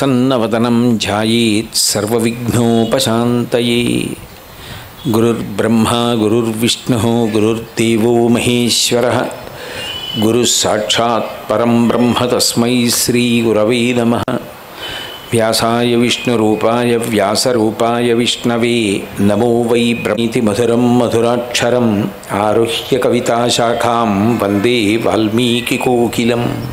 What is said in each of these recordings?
ప్రసన్నవదనం ధ్యాయేత్ సర్వవిఘ్నోపశాంతయే. గురుర్బ్రహ్మ గురుర్విష్ణు గురుర్దేవో మహేశ్వర. గురు సాక్షాత్ పరం బ్రహ్మ తస్మై శ్రీ గురవే నమ. వ్యాసాయ విష్ణురూపాయ వ్యాసరూపాయ విష్ణవే. నమో వై బ్రహ్మీతి మధురం మధురాక్షరం. ఆరుహ్య కవితాశాఖాం వందే వాల్మీకి కోకిలం.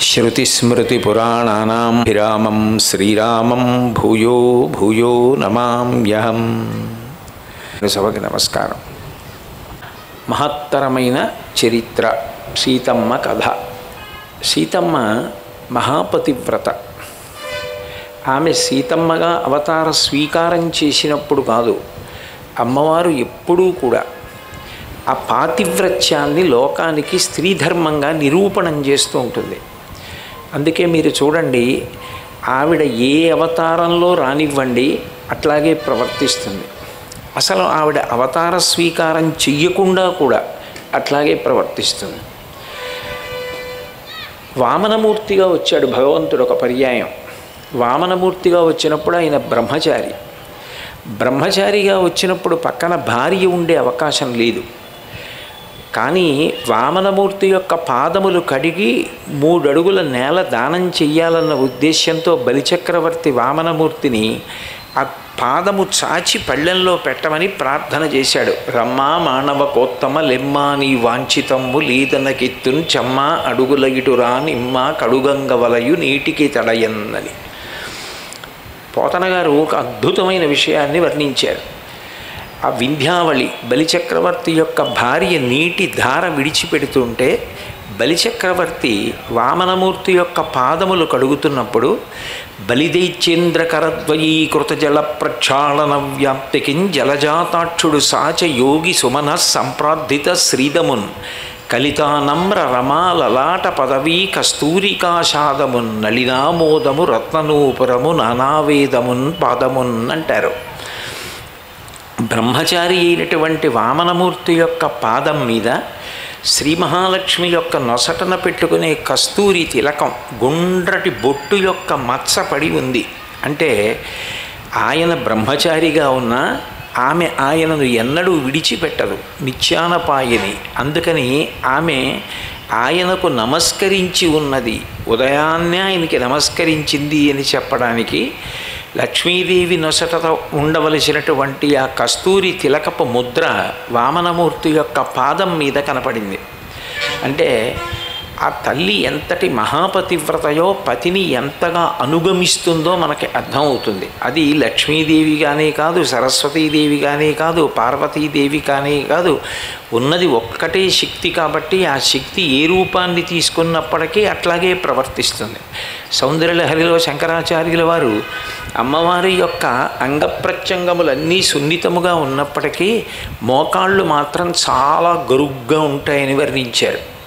శృతిస్మృతిపురాణానాం విరామం శ్రీరామం భూయో భూయో నమామ్యహం సభకి నమస్కారం మహత్తరమైన చరిత్ర సీతమ్మ కథ సీతమ్మ మహాపతివ్రత ఆమె సీతమ్మగా అవతార స్వీకారం చేసినప్పుడు కాదు అమ్మవారు ఎప్పుడూ కూడా ఆ పాతివ్రత్యాన్ని లోకానికి స్త్రీధర్మంగా నిరూపణం చేస్తూ ఉంటుంది. అందుకే మీరు చూడండి ఆవిడ ఏ అవతారంలో రానివ్వండి అట్లాగే ప్రవర్తిస్తుంది. అసలు ఆవిడ అవతార స్వీకారం చెయ్యకుండా కూడా అట్లాగే ప్రవర్తిస్తుంది. వామనమూర్తిగా వచ్చాడు భగవంతుడు ఒక పర్యాయం. వామనమూర్తిగా వచ్చినప్పుడు ఆయన బ్రహ్మచారి. బ్రహ్మచారిగా వచ్చినప్పుడు పక్కన భార్య ఉండే అవకాశం లేదు. కానీ వామనమూర్తి యొక్క పాదములు కడిగి మూడడుగుల నేల దానం చెయ్యాలన్న ఉద్దేశంతో బలిచక్రవర్తి వామనమూర్తిని ఆ పాదము చాచి పళ్ళెంలో పెట్టమని ప్రార్థన చేశాడు. రమ్మా మానవ కోత్తమ లెమ్మా నీ వాంఛితమ్ము లీదనకెత్తున్ చెమ్మ అడుగుల ఇటురా నిమ్మ కడుగంగవలయు నీటికి తడయన్నని పోతనగారు ఒక అద్భుతమైన విషయాన్ని వర్ణించారు. ఆ వింధ్యావళి బలిచక్రవర్తి యొక్క భార్య నీటి ధార విడిచిపెడుతుంటే బలిచక్రవర్తి వామనమూర్తి యొక్క పాదములు కడుగుతున్నప్పుడు బలిదైచేంద్రకరద్వయీకృత జల ప్రక్షాళన వ్యాప్తికిం జలజాతాక్షుడు సాచ యోగి సుమన సంప్రార్థిత శ్రీదమున్ కలితానమ్ర రమాలలాట పదవీ కస్తూరికాషాదమున్ నళినామోదము రత్ననూపురము నానావేదమున్ పాదమున్ అంటారు. బ్రహ్మచారి అయినటువంటి వామనమూర్తి యొక్క పాదం మీద శ్రీ మహాలక్ష్మి యొక్క నొసటన పెట్టుకునే కస్తూరి తిలకం గుండ్రటి బొట్టు యొక్క మచ్చ పడి ఉంది. అంటే ఆయన బ్రహ్మచారిగా ఉన్న ఆమె ఆయనను ఎన్నడూ విడిచిపెట్టదు నిత్యానపాయని. అందుకని ఆమె ఆయనకు నమస్కరించి ఉన్నది. ఉదయాన్నే ఆయనకి నమస్కరించింది అని చెప్పడానికి లక్ష్మీదేవి నొసట ఉండవలసినటువంటి ఆ కస్తూరి తిలకపు ముద్ర వామనమూర్తి యొక్క పాదం మీద కనపడింది. అంటే ఆ తల్లి ఎంతటి మహాపతివ్రతయో పతిని ఎంతగా అనుగమిస్తుందో మనకి అర్థమవుతుంది. అది లక్ష్మీదేవి కానీ కాదు సరస్వతీదేవి కానీ కాదు పార్వతీదేవి కానీ కాదు. ఉన్నది ఒక్కటే శక్తి కాబట్టి ఆ శక్తి ఏ రూపాన్ని తీసుకున్నప్పటికీ అట్లాగే ప్రవర్తిస్తుంది. సౌందర్యలహరిలో శంకరాచార్యుల వారు అమ్మవారి యొక్క అంగప్రత్యంగములన్నీ సున్నితముగా ఉన్నప్పటికీ మోకాళ్ళు మాత్రం చాలా గరుగ్గా ఉంటాయని వర్ణించారు.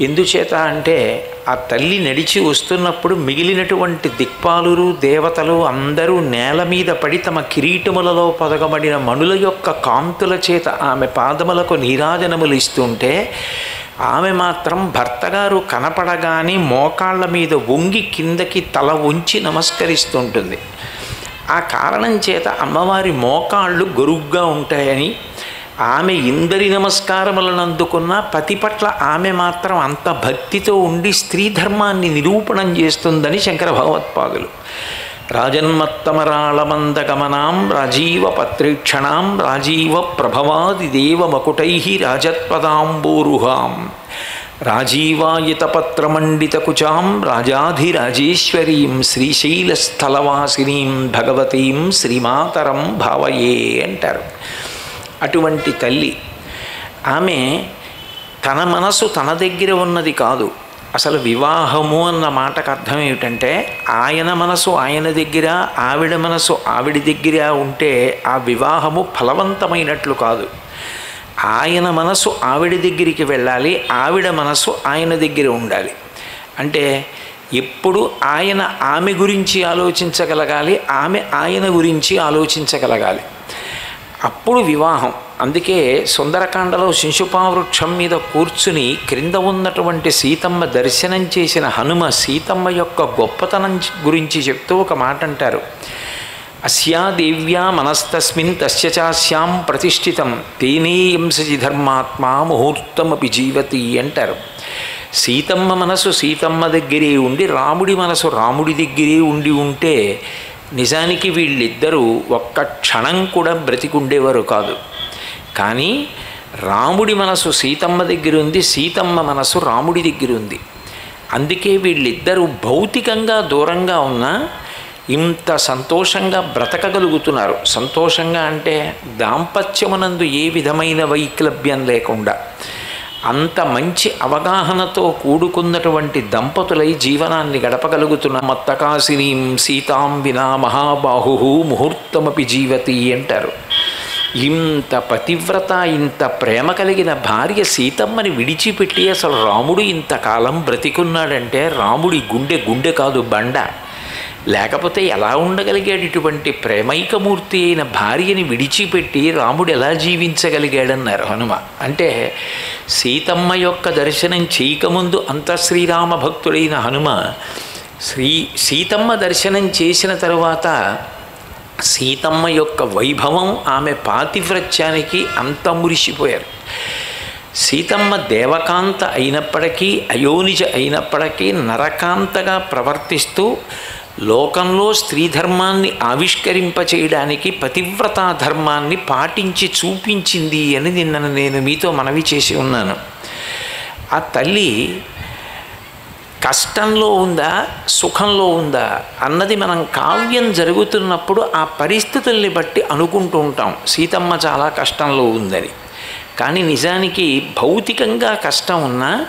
ఎందుచేత అంటే ఆ తల్లి నడిచి వస్తున్నప్పుడు మిగిలినటువంటి దిక్పాలురు దేవతలు అందరూ నేల మీద పడి తమ కిరీటములలో పదగబడిన మణుల యొక్క కాంతుల చేత ఆమె పాదములకు నీరాజనములు ఇస్తుంటే ఆమె మాత్రం భర్తగారు కనపడగానే మోకాళ్ళ మీద వంగి కిందకి తల ఉంచి నమస్కరిస్తుంటుంది. ఆ కారణం చేత అమ్మవారి మోకాళ్ళు గొరుగ్గా ఉంటాయని ఆమె ఇందరి నమస్కారములను అందుకున్న పతి పట్ల ఆమె మాత్రం అంత భక్తితో ఉండి స్త్రీ ధర్మాన్ని నిరూపణం చేస్తుందని శంకర భగవత్పాదులు. రాజన్మత్తమరాళమందగమనాం రాజీవ పత్రీక్షణాం రాజీవ ప్రభవాది దేవమకుటై రాజత్పదాంబూరుహాం రాజీవాయుతపత్రమండితకుచాం రాజాధిరాజేశ్వరీం శ్రీశైలస్థలవాసినీం భగవతీం శ్రీమాతరం భావయే అంటారు. అటువంటి తల్లి. ఆమె తన మనసు తన దగ్గర ఉన్నది కాదు. అసలు వివాహము అన్న మాటకు అర్థం ఏమిటంటే ఆయన మనసు ఆయన దగ్గర ఆవిడ మనసు ఆవిడ దగ్గర ఉంటే ఆ వివాహము ఫలవంతమైనట్లు కాదు. ఆయన మనసు ఆవిడ దగ్గరికి వెళ్ళాలి ఆవిడ మనసు ఆయన దగ్గర ఉండాలి. అంటే ఎప్పుడు ఆయన ఆమె గురించి ఆలోచించగలగాలి ఆమె ఆయన గురించి ఆలోచించగలగాలి. అప్పుడు వివాహం. అందుకే సుందరకాండలో శిశుపావృక్షం మీద కూర్చుని క్రింద ఉన్నటువంటి సీతమ్మ దర్శనం చేసిన హనుమ సీతమ్మ యొక్క గొప్పతనం గురించి చెప్తూ ఒక మాట అంటారు అస్యా దేవ్యా మనస్తస్మిన్ తస్య చాస్యాం ప్రతిష్ఠితం. తేనేయంసజి ధర్మాత్మా ముహూర్తమపి జీవతి అంటారు. సీతమ్మ మనసు సీతమ్మ దగ్గరే ఉండి రాముడి మనసు రాముడి దగ్గరే ఉండి ఉంటే నిజానికి వీళ్ళిద్దరూ ఒక్క క్షణం కూడా బ్రతికుండేవారు కాదు. కానీ రాముడి మనసు సీతమ్మ దగ్గర ఉంది సీతమ్మ మనసు రాముడి దగ్గర ఉంది అందుకే వీళ్ళిద్దరూ భౌతికంగా దూరంగా ఉన్నా ఇంత సంతోషంగా బ్రతకగలుగుతున్నారు. సంతోషంగా అంటే దాంపత్యమునందు ఏ విధమైన వైక్లభ్యం లేకుండా. అంత మంచి అవగాహనతో కూడుకున్నటువంటి దంపతులై జీవనాన్ని గడపగలుగుతున్న మత్తకాసినీం సీతాం వినా మహాబాహు ముహూర్తమపి జీవతి అంటారు. ఇంత పతివ్రత ఇంత ప్రేమ కలిగిన భార్య సీతమ్మని విడిచిపెట్టి అసలు రాముడు ఇంతకాలం బ్రతికున్నాడంటే రాముడి గుండె గుండె కాదు బండ. లేకపోతే ఎలా ఉండగలిగాడు ఇటువంటి ప్రేమైకమూర్తి అయిన భార్యని విడిచిపెట్టి రాముడు ఎలా జీవించగలిగాడన్నారు హనుమ? అంటే సీతమ్మ యొక్క దర్శనం చేయకముందు అంత శ్రీరామ భక్తుడైన హనుమ శ్రీ సీతమ్మ దర్శనం చేసిన తరువాత సీతమ్మ యొక్క వైభవం ఆమె పాతివ్రత్యానికి అంత మురిసిపోయారు. సీతమ్మ దేవకాంత అయినప్పటికీ అయోనిజ అయినప్పటికీ నరకాంతగా ప్రవర్తిస్తూ లోకంలో స్త్రీ ధర్మాన్ని ఆవిష్కరింపచేయడానికి పతివ్రతా ధర్మాన్ని పాటించి చూపించింది అని నిన్న నేను మీతో మనవి చేసి ఉన్నాను. ఆ తల్లి కష్టంలో ఉందా సుఖంలో ఉందా అన్నది మనం కావ్యం జరుగుతున్నప్పుడు ఆ పరిస్థితుల్ని బట్టి అనుకుంటూ ఉంటాం. సీతమ్మ చాలా కష్టంలో ఉందని. కానీ నిజానికి భౌతికంగా కష్టం ఉన్నా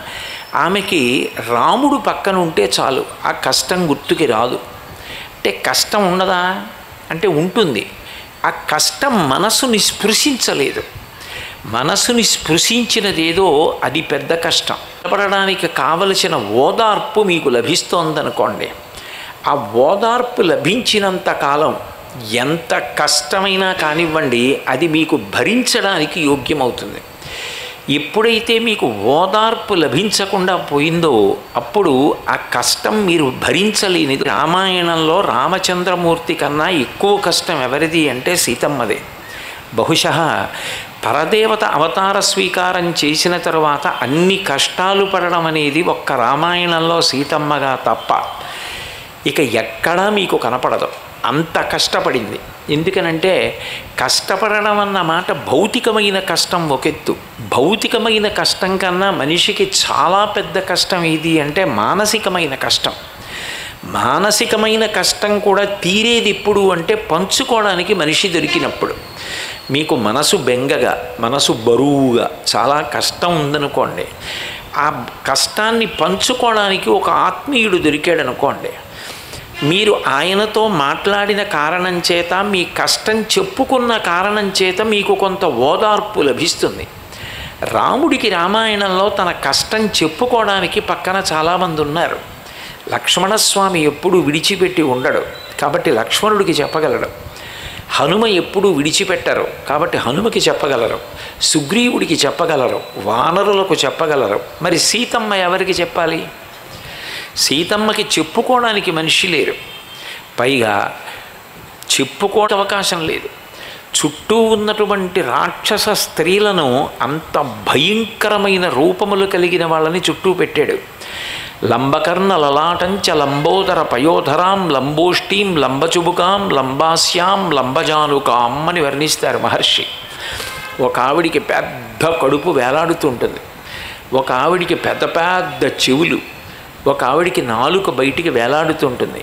ఆమెకి రాముడు పక్కన ఉంటే చాలు. ఆ కష్టం గుర్తుకి రాదు. అంటే కష్టం ఉండదా అంటే ఉంటుంది. ఆ కష్టం మనసుని స్పృశించలేదు. మనసుని స్పృశించినదేదో అది పెద్ద కష్టం. నిలబడడానికి కావలసిన ఓదార్పు మీకు లభిస్తోందనుకోండి. ఆ ఓదార్పు లభించినంత కాలం ఎంత కష్టమైనా కానివ్వండి అది మీకు భరించడానికి యోగ్యమవుతుంది. ఎప్పుడైతే మీకు ఓదార్పు లభించకుండా పోయిందో అప్పుడు ఆ కష్టం మీరు భరించలేనిది. రామాయణంలో రామచంద్రమూర్తి కన్నా ఎక్కువ కష్టం ఎవరిది అంటే సీతమ్మదే. బహుశ పరదేవత అవతార స్వీకారం చేసిన తర్వాత అన్ని కష్టాలు పడడం అనేది ఒక్క రామాయణంలో సీతమ్మగా తప్ప. ఇక ఎక్కడా మీకు కనపడదు. అంత కష్టపడింది. ఎందుకనంటే కష్టపడడం అన్న మాట భౌతికమైన కష్టం ఒకెత్తు. భౌతికమైన కష్టం కన్నా మనిషికి చాలా పెద్ద కష్టం ఏది అంటే మానసికమైన కష్టం. మానసికమైన కష్టం కూడా తీరేది ఎప్పుడు అంటే పంచుకోవడానికి మనిషి దొరికినప్పుడు. మీకు మనసు బెంగగా మనసు బరువుగా చాలా కష్టం ఉందనుకోండి. ఆ కష్టాన్ని పంచుకోవడానికి ఒక ఆత్మీయుడు దొరికాడనుకోండి. మీరు ఆయనతో మాట్లాడిన కారణం చేత మీ కష్టం చెప్పుకున్న కారణం చేత మీకు కొంత ఓదార్పు లభిస్తుంది. రాముడికి రామాయణంలో తన కష్టం చెప్పుకోవడానికి పక్కన చాలామంది ఉన్నారు. లక్ష్మణస్వామి ఎప్పుడు విడిచిపెట్టి ఉండడు. కాబట్టి లక్ష్మణుడికి చెప్పగలడు. హనుమ ఎప్పుడూ విడిచిపెట్టరు. కాబట్టి హనుమకి చెప్పగలరు. సుగ్రీవుడికి చెప్పగలరు. వానరులకు చెప్పగలరు. మరి సీతమ్మ ఎవరికి చెప్పాలి? సీతమ్మకి చెప్పుకోవడానికి మనిషి లేరు. పైగా చెప్పుకోవడం అవకాశం లేదు. చుట్టూ ఉన్నటువంటి రాక్షస స్త్రీలను అంత భయంకరమైన రూపములు కలిగిన వాళ్ళని చుట్టూ పెట్టాడు. లంబకర్ణ లలాటంచ లంబోదర పయోధరాం లంబోష్టీం లంబచుబుకాం లంబాస్యాం లంబజానుకాం అని వర్ణిస్తారు మహర్షి. ఒక ఆవిడికి పెద్ద కడుపు వేలాడుతుంటుంది ఒక ఆవిడికి పెద్ద పెద్ద చెవులు. ఒక ఆవిడికి నాలుక బయటికి వేలాడుతుంటుంది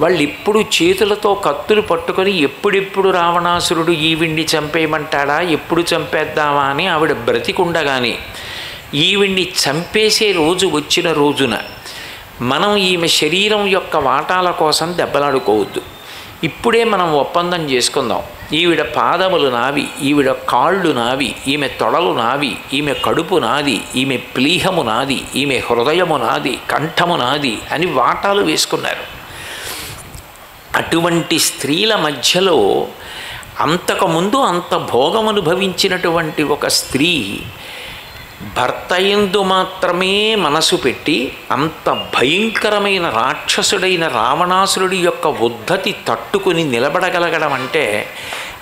వాళ్ళు ఇప్పుడు చేతులతో కత్తులు పట్టుకొని ఎప్పుడెప్పుడు రావణాసురుడు ఈవిడ్ని చంపేయమంటాడా? ఎప్పుడు చంపేద్దామా అని ఆవిడ బ్రతికుండగానే ఈవిడ్ని చంపేసే రోజు వచ్చిన రోజున మనం ఈమె శరీరం యొక్క వాటాల కోసం దెబ్బలాడుకోవద్దు. ఇప్పుడే మనం ఒప్పందం చేసుకుందాం. ఈవిడ పాదములు నావి ఈవిడ కాళ్ళు నావి ఈమె తొడలు నావి ఈమె కడుపు నాది ఈమె ప్లీహము నాది ఈమె హృదయము నాది కంఠము నాది అని వాటాలు వేసుకున్నారు. అటువంటి స్త్రీల మధ్యలో అంతకుముందు అంత భోగం అనుభవించినటువంటి ఒక స్త్రీ భర్త ఎందు మాత్రమే మనసు పెట్టి అంత భయంకరమైన రాక్షసుడైన రావణాసురుడి యొక్క ఉద్ధతి తట్టుకుని నిలబడగలగడం అంటే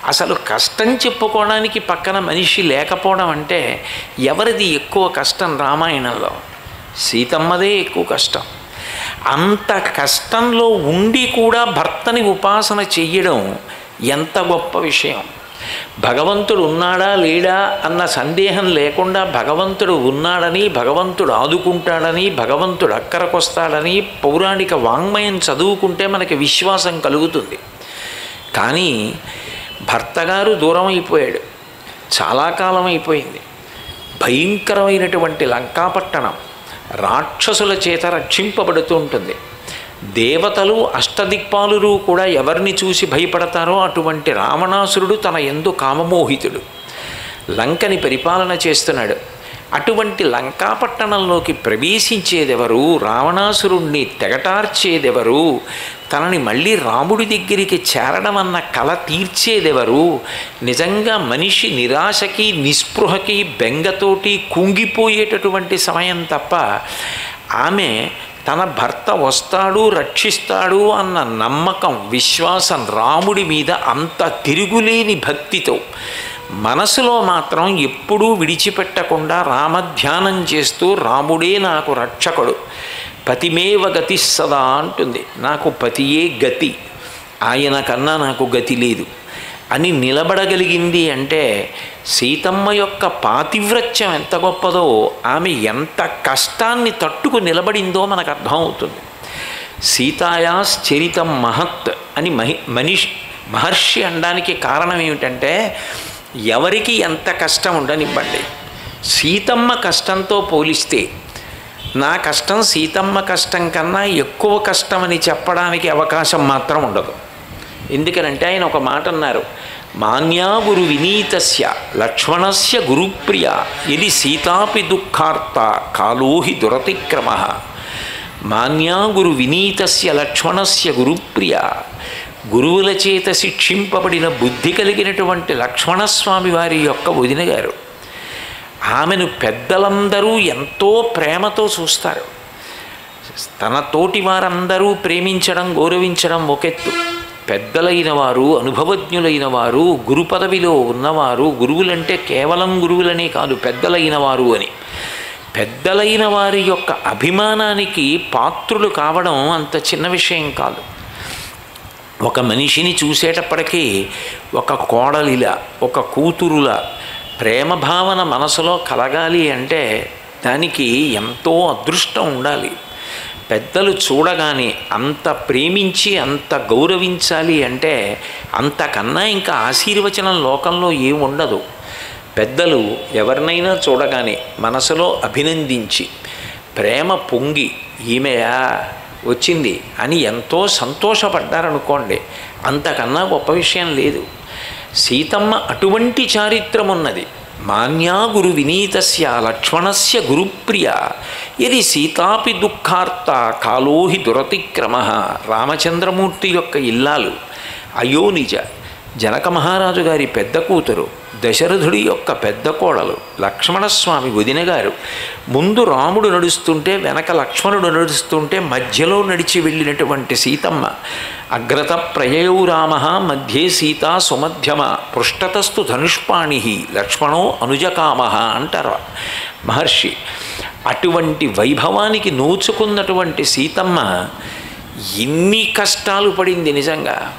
అసలు కష్టం చెప్పుకోవడానికి పక్కన మనిషి లేకపోవడం అంటే ఎవరిది ఎక్కువ కష్టం రామాయణంలో? సీతమ్మదే ఎక్కువ కష్టం. అంత కష్టంలో ఉండి కూడా భర్తని ఉపాసన చెయ్యడం ఎంత గొప్ప విషయం. భగవంతుడు ఉన్నాడా లేడా అన్న సందేహం లేకుండా భగవంతుడు ఉన్నాడని భగవంతుడు ఆదుకుంటాడని భగవంతుడు అక్కరకొస్తాడని పౌరాణిక వాంగ్మయం చదువుకుంటే మనకి విశ్వాసం కలుగుతుంది. కానీ భర్తగారు దూరం అయిపోయాడు చాలా కాలం అయిపోయింది భయంకరమైనటువంటి లంకాపట్టణం రాక్షసుల చేత రక్షింపబడుతూ ఉంటుంది. దేవతలు అష్టదిక్పాలురు కూడా ఎవరిని చూసి భయపడతారో అటువంటి రావణాసురుడు తన ఎందు కామమోహితుడు. లంకని పరిపాలన చేస్తున్నాడు. అటువంటి లంకాపట్టణంలోకి ప్రవేశించేదెవరు? రావణాసురుణ్ణి తెగటార్చేదెవరు? తనని మళ్ళీ రాముడి దగ్గరికి చేరడం అన్న కల తీర్చేదెవరు? నిజంగా మనిషి నిరాశకి నిస్పృహకి బెంగతోటి కుంగిపోయేటటువంటి సమయం తప్ప ఆమె తన భర్త వస్తాడు రక్షిస్తాడు అన్న నమ్మకం విశ్వాసం రాముడి మీద అంత తిరుగులేని భక్తితో మనసులో మాత్రం ఎప్పుడూ విడిచిపెట్టకుండా రామధ్యానం చేస్తూ రాముడే నాకు రక్షకుడు. పతిమేవ గతి సదా అంటుంది. నాకు పతియే గతి. ఆయన కన్నా నాకు గతి లేదు. అని నిలబడగలిగింది అంటే సీతమ్మ యొక్క పాతివ్రత్యం ఎంత గొప్పదో ఆమె ఎంత కష్టాన్ని తట్టుకు నిలబడిందో మనకు అర్థమవుతుంది. సీతాయాశ్చరితం మహత్ అని మహి మనిషి మహర్షి అనడానికి కారణం ఏమిటంటే ఎవరికి ఎంత కష్టం ఉండనివ్వండి. సీతమ్మ కష్టంతో పోలిస్తే నా కష్టం సీతమ్మ కష్టం కన్నా ఎక్కువ కష్టం అని చెప్పడానికి అవకాశం మాత్రం ఉండదు. ఎందుకనంటే ఆయన ఒక మాట అన్నారు మాన్యా గురు వినీతస్య లక్ష్మణస్య గురుప్రియ ఇది సీతాపి దుఃఖార్త కాలోహి దురతిక్రమ. మాన్యా గురు వినీతస్య లక్ష్మణస్య గురుప్రియ గురువుల చేత శిక్షింపబడిన బుద్ధి కలిగినటువంటి లక్ష్మణస్వామి వారి యొక్క వదిన గారు. ఆమెను పెద్దలందరూ ఎంతో ప్రేమతో చూస్తారు. తన తోటి వారందరూ ప్రేమించడం గౌరవించడం ఒకెత్తు. పెద్దలైన వారు అనుభవజ్ఞులైన వారు గురు పదవిలో ఉన్నవారు గురువులంటే కేవలం గురువులనే కాదు పెద్దలైన వారు అని. పెద్దలైన వారి యొక్క అభిమానానికి పాత్రులు కావడం అంత చిన్న విషయం కాదు. ఒక మనిషిని చూసేటప్పటికీ ఒక కోడలిలా ఒక కూతురులా ప్రేమ భావన మనసులో కలగాలి అంటే దానికి ఎంతో అదృష్టం ఉండాలి. పెద్దలు చూడగానే అంత ప్రేమించి అంత గౌరవించాలి అంటే అంతకన్నా ఇంకా ఆశీర్వచనం లోకంలో ఏముండదు ఉండదు. పెద్దలు ఎవరినైనా చూడగానే మనసులో అభినందించి ప్రేమ పొంగి ఈమెయా వచ్చింది అని ఎంతో సంతోషపడ్డారనుకోండి అంతకన్నా గొప్ప విషయం లేదు. సీతమ్మ అటువంటి చారిత్రం ఉన్నది మాన్యా గురు వినీతస్య లక్ష్మణస్య గురుప్రియ. ఇది సీతాపి దుఃఖార్త కాలోహి దురతిక్రమ. రామచంద్రమూర్తి యొక్క ఇల్లాలు అయోనిజ. జనక మహారాజు గారి పెద్ద కూతురు దశరథుడి యొక్క పెద్ద కోడలు లక్ష్మణస్వామి వదిన గారు ముందు రాముడు నడుస్తుంటే వెనక లక్ష్మణుడు నడుస్తుంటే మధ్యలో నడిచి వెళ్ళినటువంటి సీతమ్మ అగ్రత ప్రయయౌ రామ మధ్యే సీత సుమధ్యమ పృష్ఠతస్తు ధనుష్పాణి లక్ష్మణో అనుజకామ అంటారు మహర్షి. అటువంటి వైభవానికి నోచుకున్నటువంటి సీతమ్మ ఎన్ని కష్టాలు పడింది నిజంగా.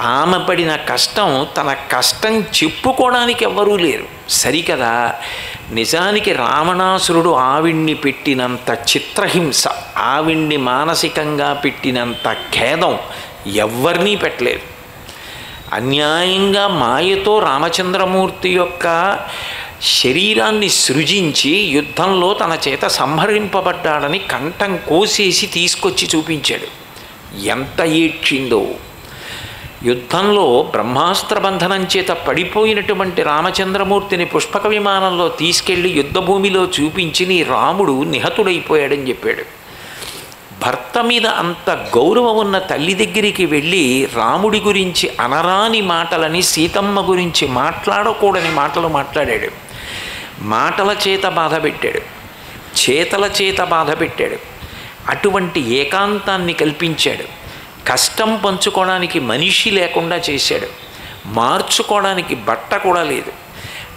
ఆమె పడిన కష్టం తన కష్టం చెప్పుకోవడానికి ఎవ్వరూ లేరు. సరికదా? నిజానికి రావణాసురుడు ఆవిణ్ణి పెట్టినంత చిత్రహింస ఆవిణ్ణి మానసికంగా పెట్టినంత ఖేదం ఎవ్వరినీ పెట్టలేదు. అన్యాయంగా మాయతో రామచంద్రమూర్తి యొక్క శరీరాన్ని సృజించి యుద్ధంలో తన చేత సంహరింపబడ్డాడని కంఠం కోసేసి తీసుకొచ్చి చూపించాడు. ఎంత ఏడ్చిందో! యుద్ధంలో బ్రహ్మాస్త్ర బంధనం చేత పడిపోయినటువంటి రామచంద్రమూర్తిని పుష్పక విమానంలో తీసుకెళ్ళి యుద్ధభూమిలో చూపించి నీ రాముడు నిహతుడైపోయాడని చెప్పాడు. భర్త మీద అంత గౌరవం ఉన్న తల్లి దగ్గరికి వెళ్ళి రాముడి గురించి అనరాని మాటలని సీతమ్మ గురించి మాట్లాడకూడని మాటలు మాట్లాడాడు. మాటల చేత బాధ పెట్టాడు. చేతల చేత బాధ పెట్టాడు. అటువంటి ఏకాంతాన్ని కల్పించాడు. కష్టం పంచుకోవడానికి మనిషి లేకుండా చేశాడు. మార్చుకోవడానికి బట్ట కూడా లేదు.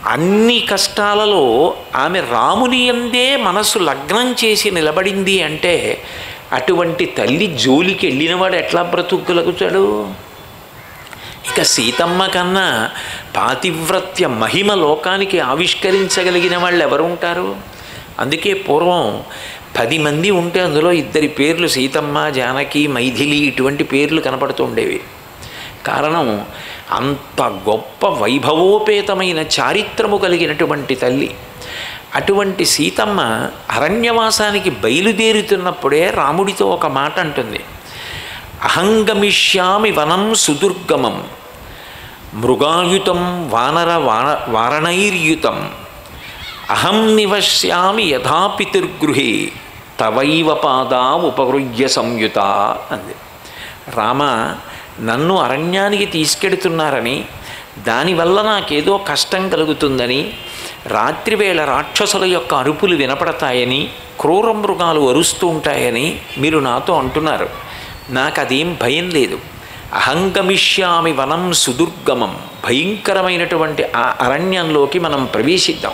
అన్ని కష్టాలలో ఆమె రాముని ఎందే మనసు లగ్నం చేసి నిలబడింది అంటే అటువంటి తల్లి జోలికి వెళ్ళినవాడు ఎట్లా బ్రతుకుగలుగుతాడు? ఇక సీతమ్మ కన్నా పాతివ్రత్య మహిమ లోకానికి ఆవిష్కరించగలిగిన వాళ్ళు ఎవరు ఉంటారు అందుకే పూర్వం పది మంది ఉంటే అందులో ఇద్దరి పేర్లు సీతమ్మ జానకి మైథిలి ఇటువంటి పేర్లు కనపడుతూ ఉండేవి. కారణం అంత గొప్ప వైభవోపేతమైన చారిత్రము కలిగినటువంటి తల్లి. అటువంటి సీతమ్మ అరణ్యవాసానికి బయలుదేరుతున్నప్పుడే రాముడితో ఒక మాట అంటుంది. అహంగమిష్యామి వనం సుదుర్గమం మృగాయుతం వానర వాన వారణైర్యుతం అహం నివశ్యామి యథాపితిర్గృహే తవైవ పాదా ఉపగృహ్య సంయుత అంది. రామ నన్ను అరణ్యానికి తీసుకెడుతున్నారని దానివల్ల నాకేదో కష్టం కలుగుతుందని రాత్రివేళ రాక్షసుల యొక్క అరుపులు వినపడతాయని క్రూర మృగాలు అరుస్తూ ఉంటాయని మీరు నాతో అంటున్నారు. నాకు అదేం భయం లేదు. అహంగమిష్యామి వనం సుదుర్గమం. భయంకరమైనటువంటి ఆ అరణ్యంలోకి మనం ప్రవేశిద్దాం.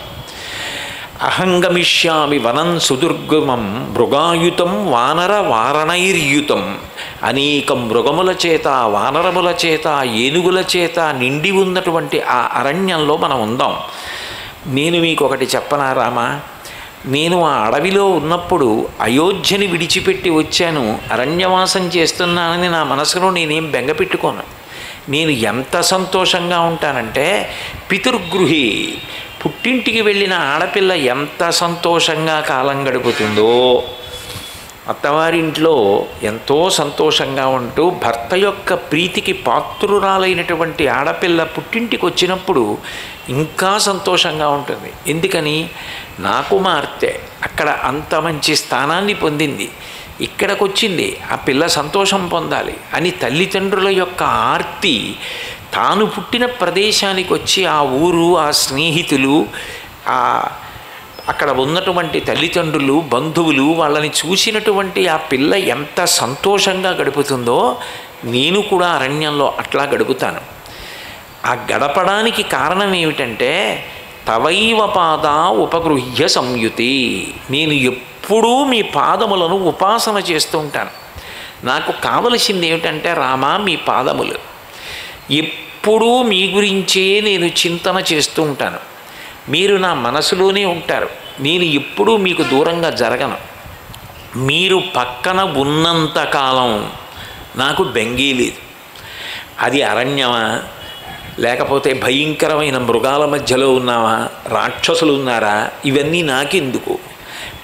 అహంగమిష్యామి వనం సుదుర్గమం మృగాయుతం వానర వారణైర్యుతం. అనేక మృగముల చేత వానరముల చేత ఏనుగుల చేత నిండి ఉన్నటువంటి ఆ అరణ్యంలో మనం ఉందాం. నేను మీకు ఒకటి చెప్పనా రామా? నేను ఆ అడవిలో ఉన్నప్పుడు అయోధ్యని విడిచిపెట్టి వచ్చాను. అరణ్యవాసం చేస్తున్నానని నా మనసులో నేనేం బెంగ పెట్టుకోను. నేను ఎంత సంతోషంగా ఉంటానంటే పితృగృహి పుట్టింటికి వెళ్ళిన ఆడపిల్ల ఎంత సంతోషంగా కాలం గడుపుతుందో అత్తవారింట్లో ఎంతో సంతోషంగా ఉంటూ భర్త యొక్క ప్రీతికి పాత్రురాలైనటువంటి ఆడపిల్ల పుట్టింటికి వచ్చినప్పుడు ఇంకా సంతోషంగా ఉంటుంది. ఎందుకని? నా కుమార్తె అక్కడ అంత మంచి స్థానాన్ని పొందింది. ఇక్కడికి వచ్చింది ఆ పిల్ల సంతోషం పొందాలి అని తల్లిదండ్రుల యొక్క ఆర్తి తాను పుట్టిన ప్రదేశానికి వచ్చి ఆ ఊరు ఆ స్నేహితులు ఆ అక్కడ ఉన్నటువంటి తల్లిదండ్రులు బంధువులు వాళ్ళని చూసినటువంటి ఆ పిల్ల ఎంత సంతోషంగా గడుపుతుందో నేను కూడా అరణ్యంలో అట్లా గడుపుతాను. ఆ గడపడానికి కారణం ఏమిటంటే తవైవ పాద ఉపగృహ్య సంయుతి. నేను ఎప్పుడూ మీ పాదములను ఉపాసన చేస్తూ ఉంటాను. నాకు కావలసింది ఏమిటంటే రామా మీ పాదములు. ఎప్పుడూ మీ గురించే నేను చింతన చేస్తూ ఉంటాను. మీరు నా మనసులోనే ఉంటారు. నేను ఎప్పుడూ మీకు దూరంగా జరగను. మీరు పక్కన ఉన్నంతకాలం నాకు బెంగీ లేదు. అది అరణ్యమా? లేకపోతే భయంకరమైన మృగాల మధ్యలో ఉన్నావా? రాక్షసులు ఉన్నారా? ఇవన్నీ నాకెందుకు?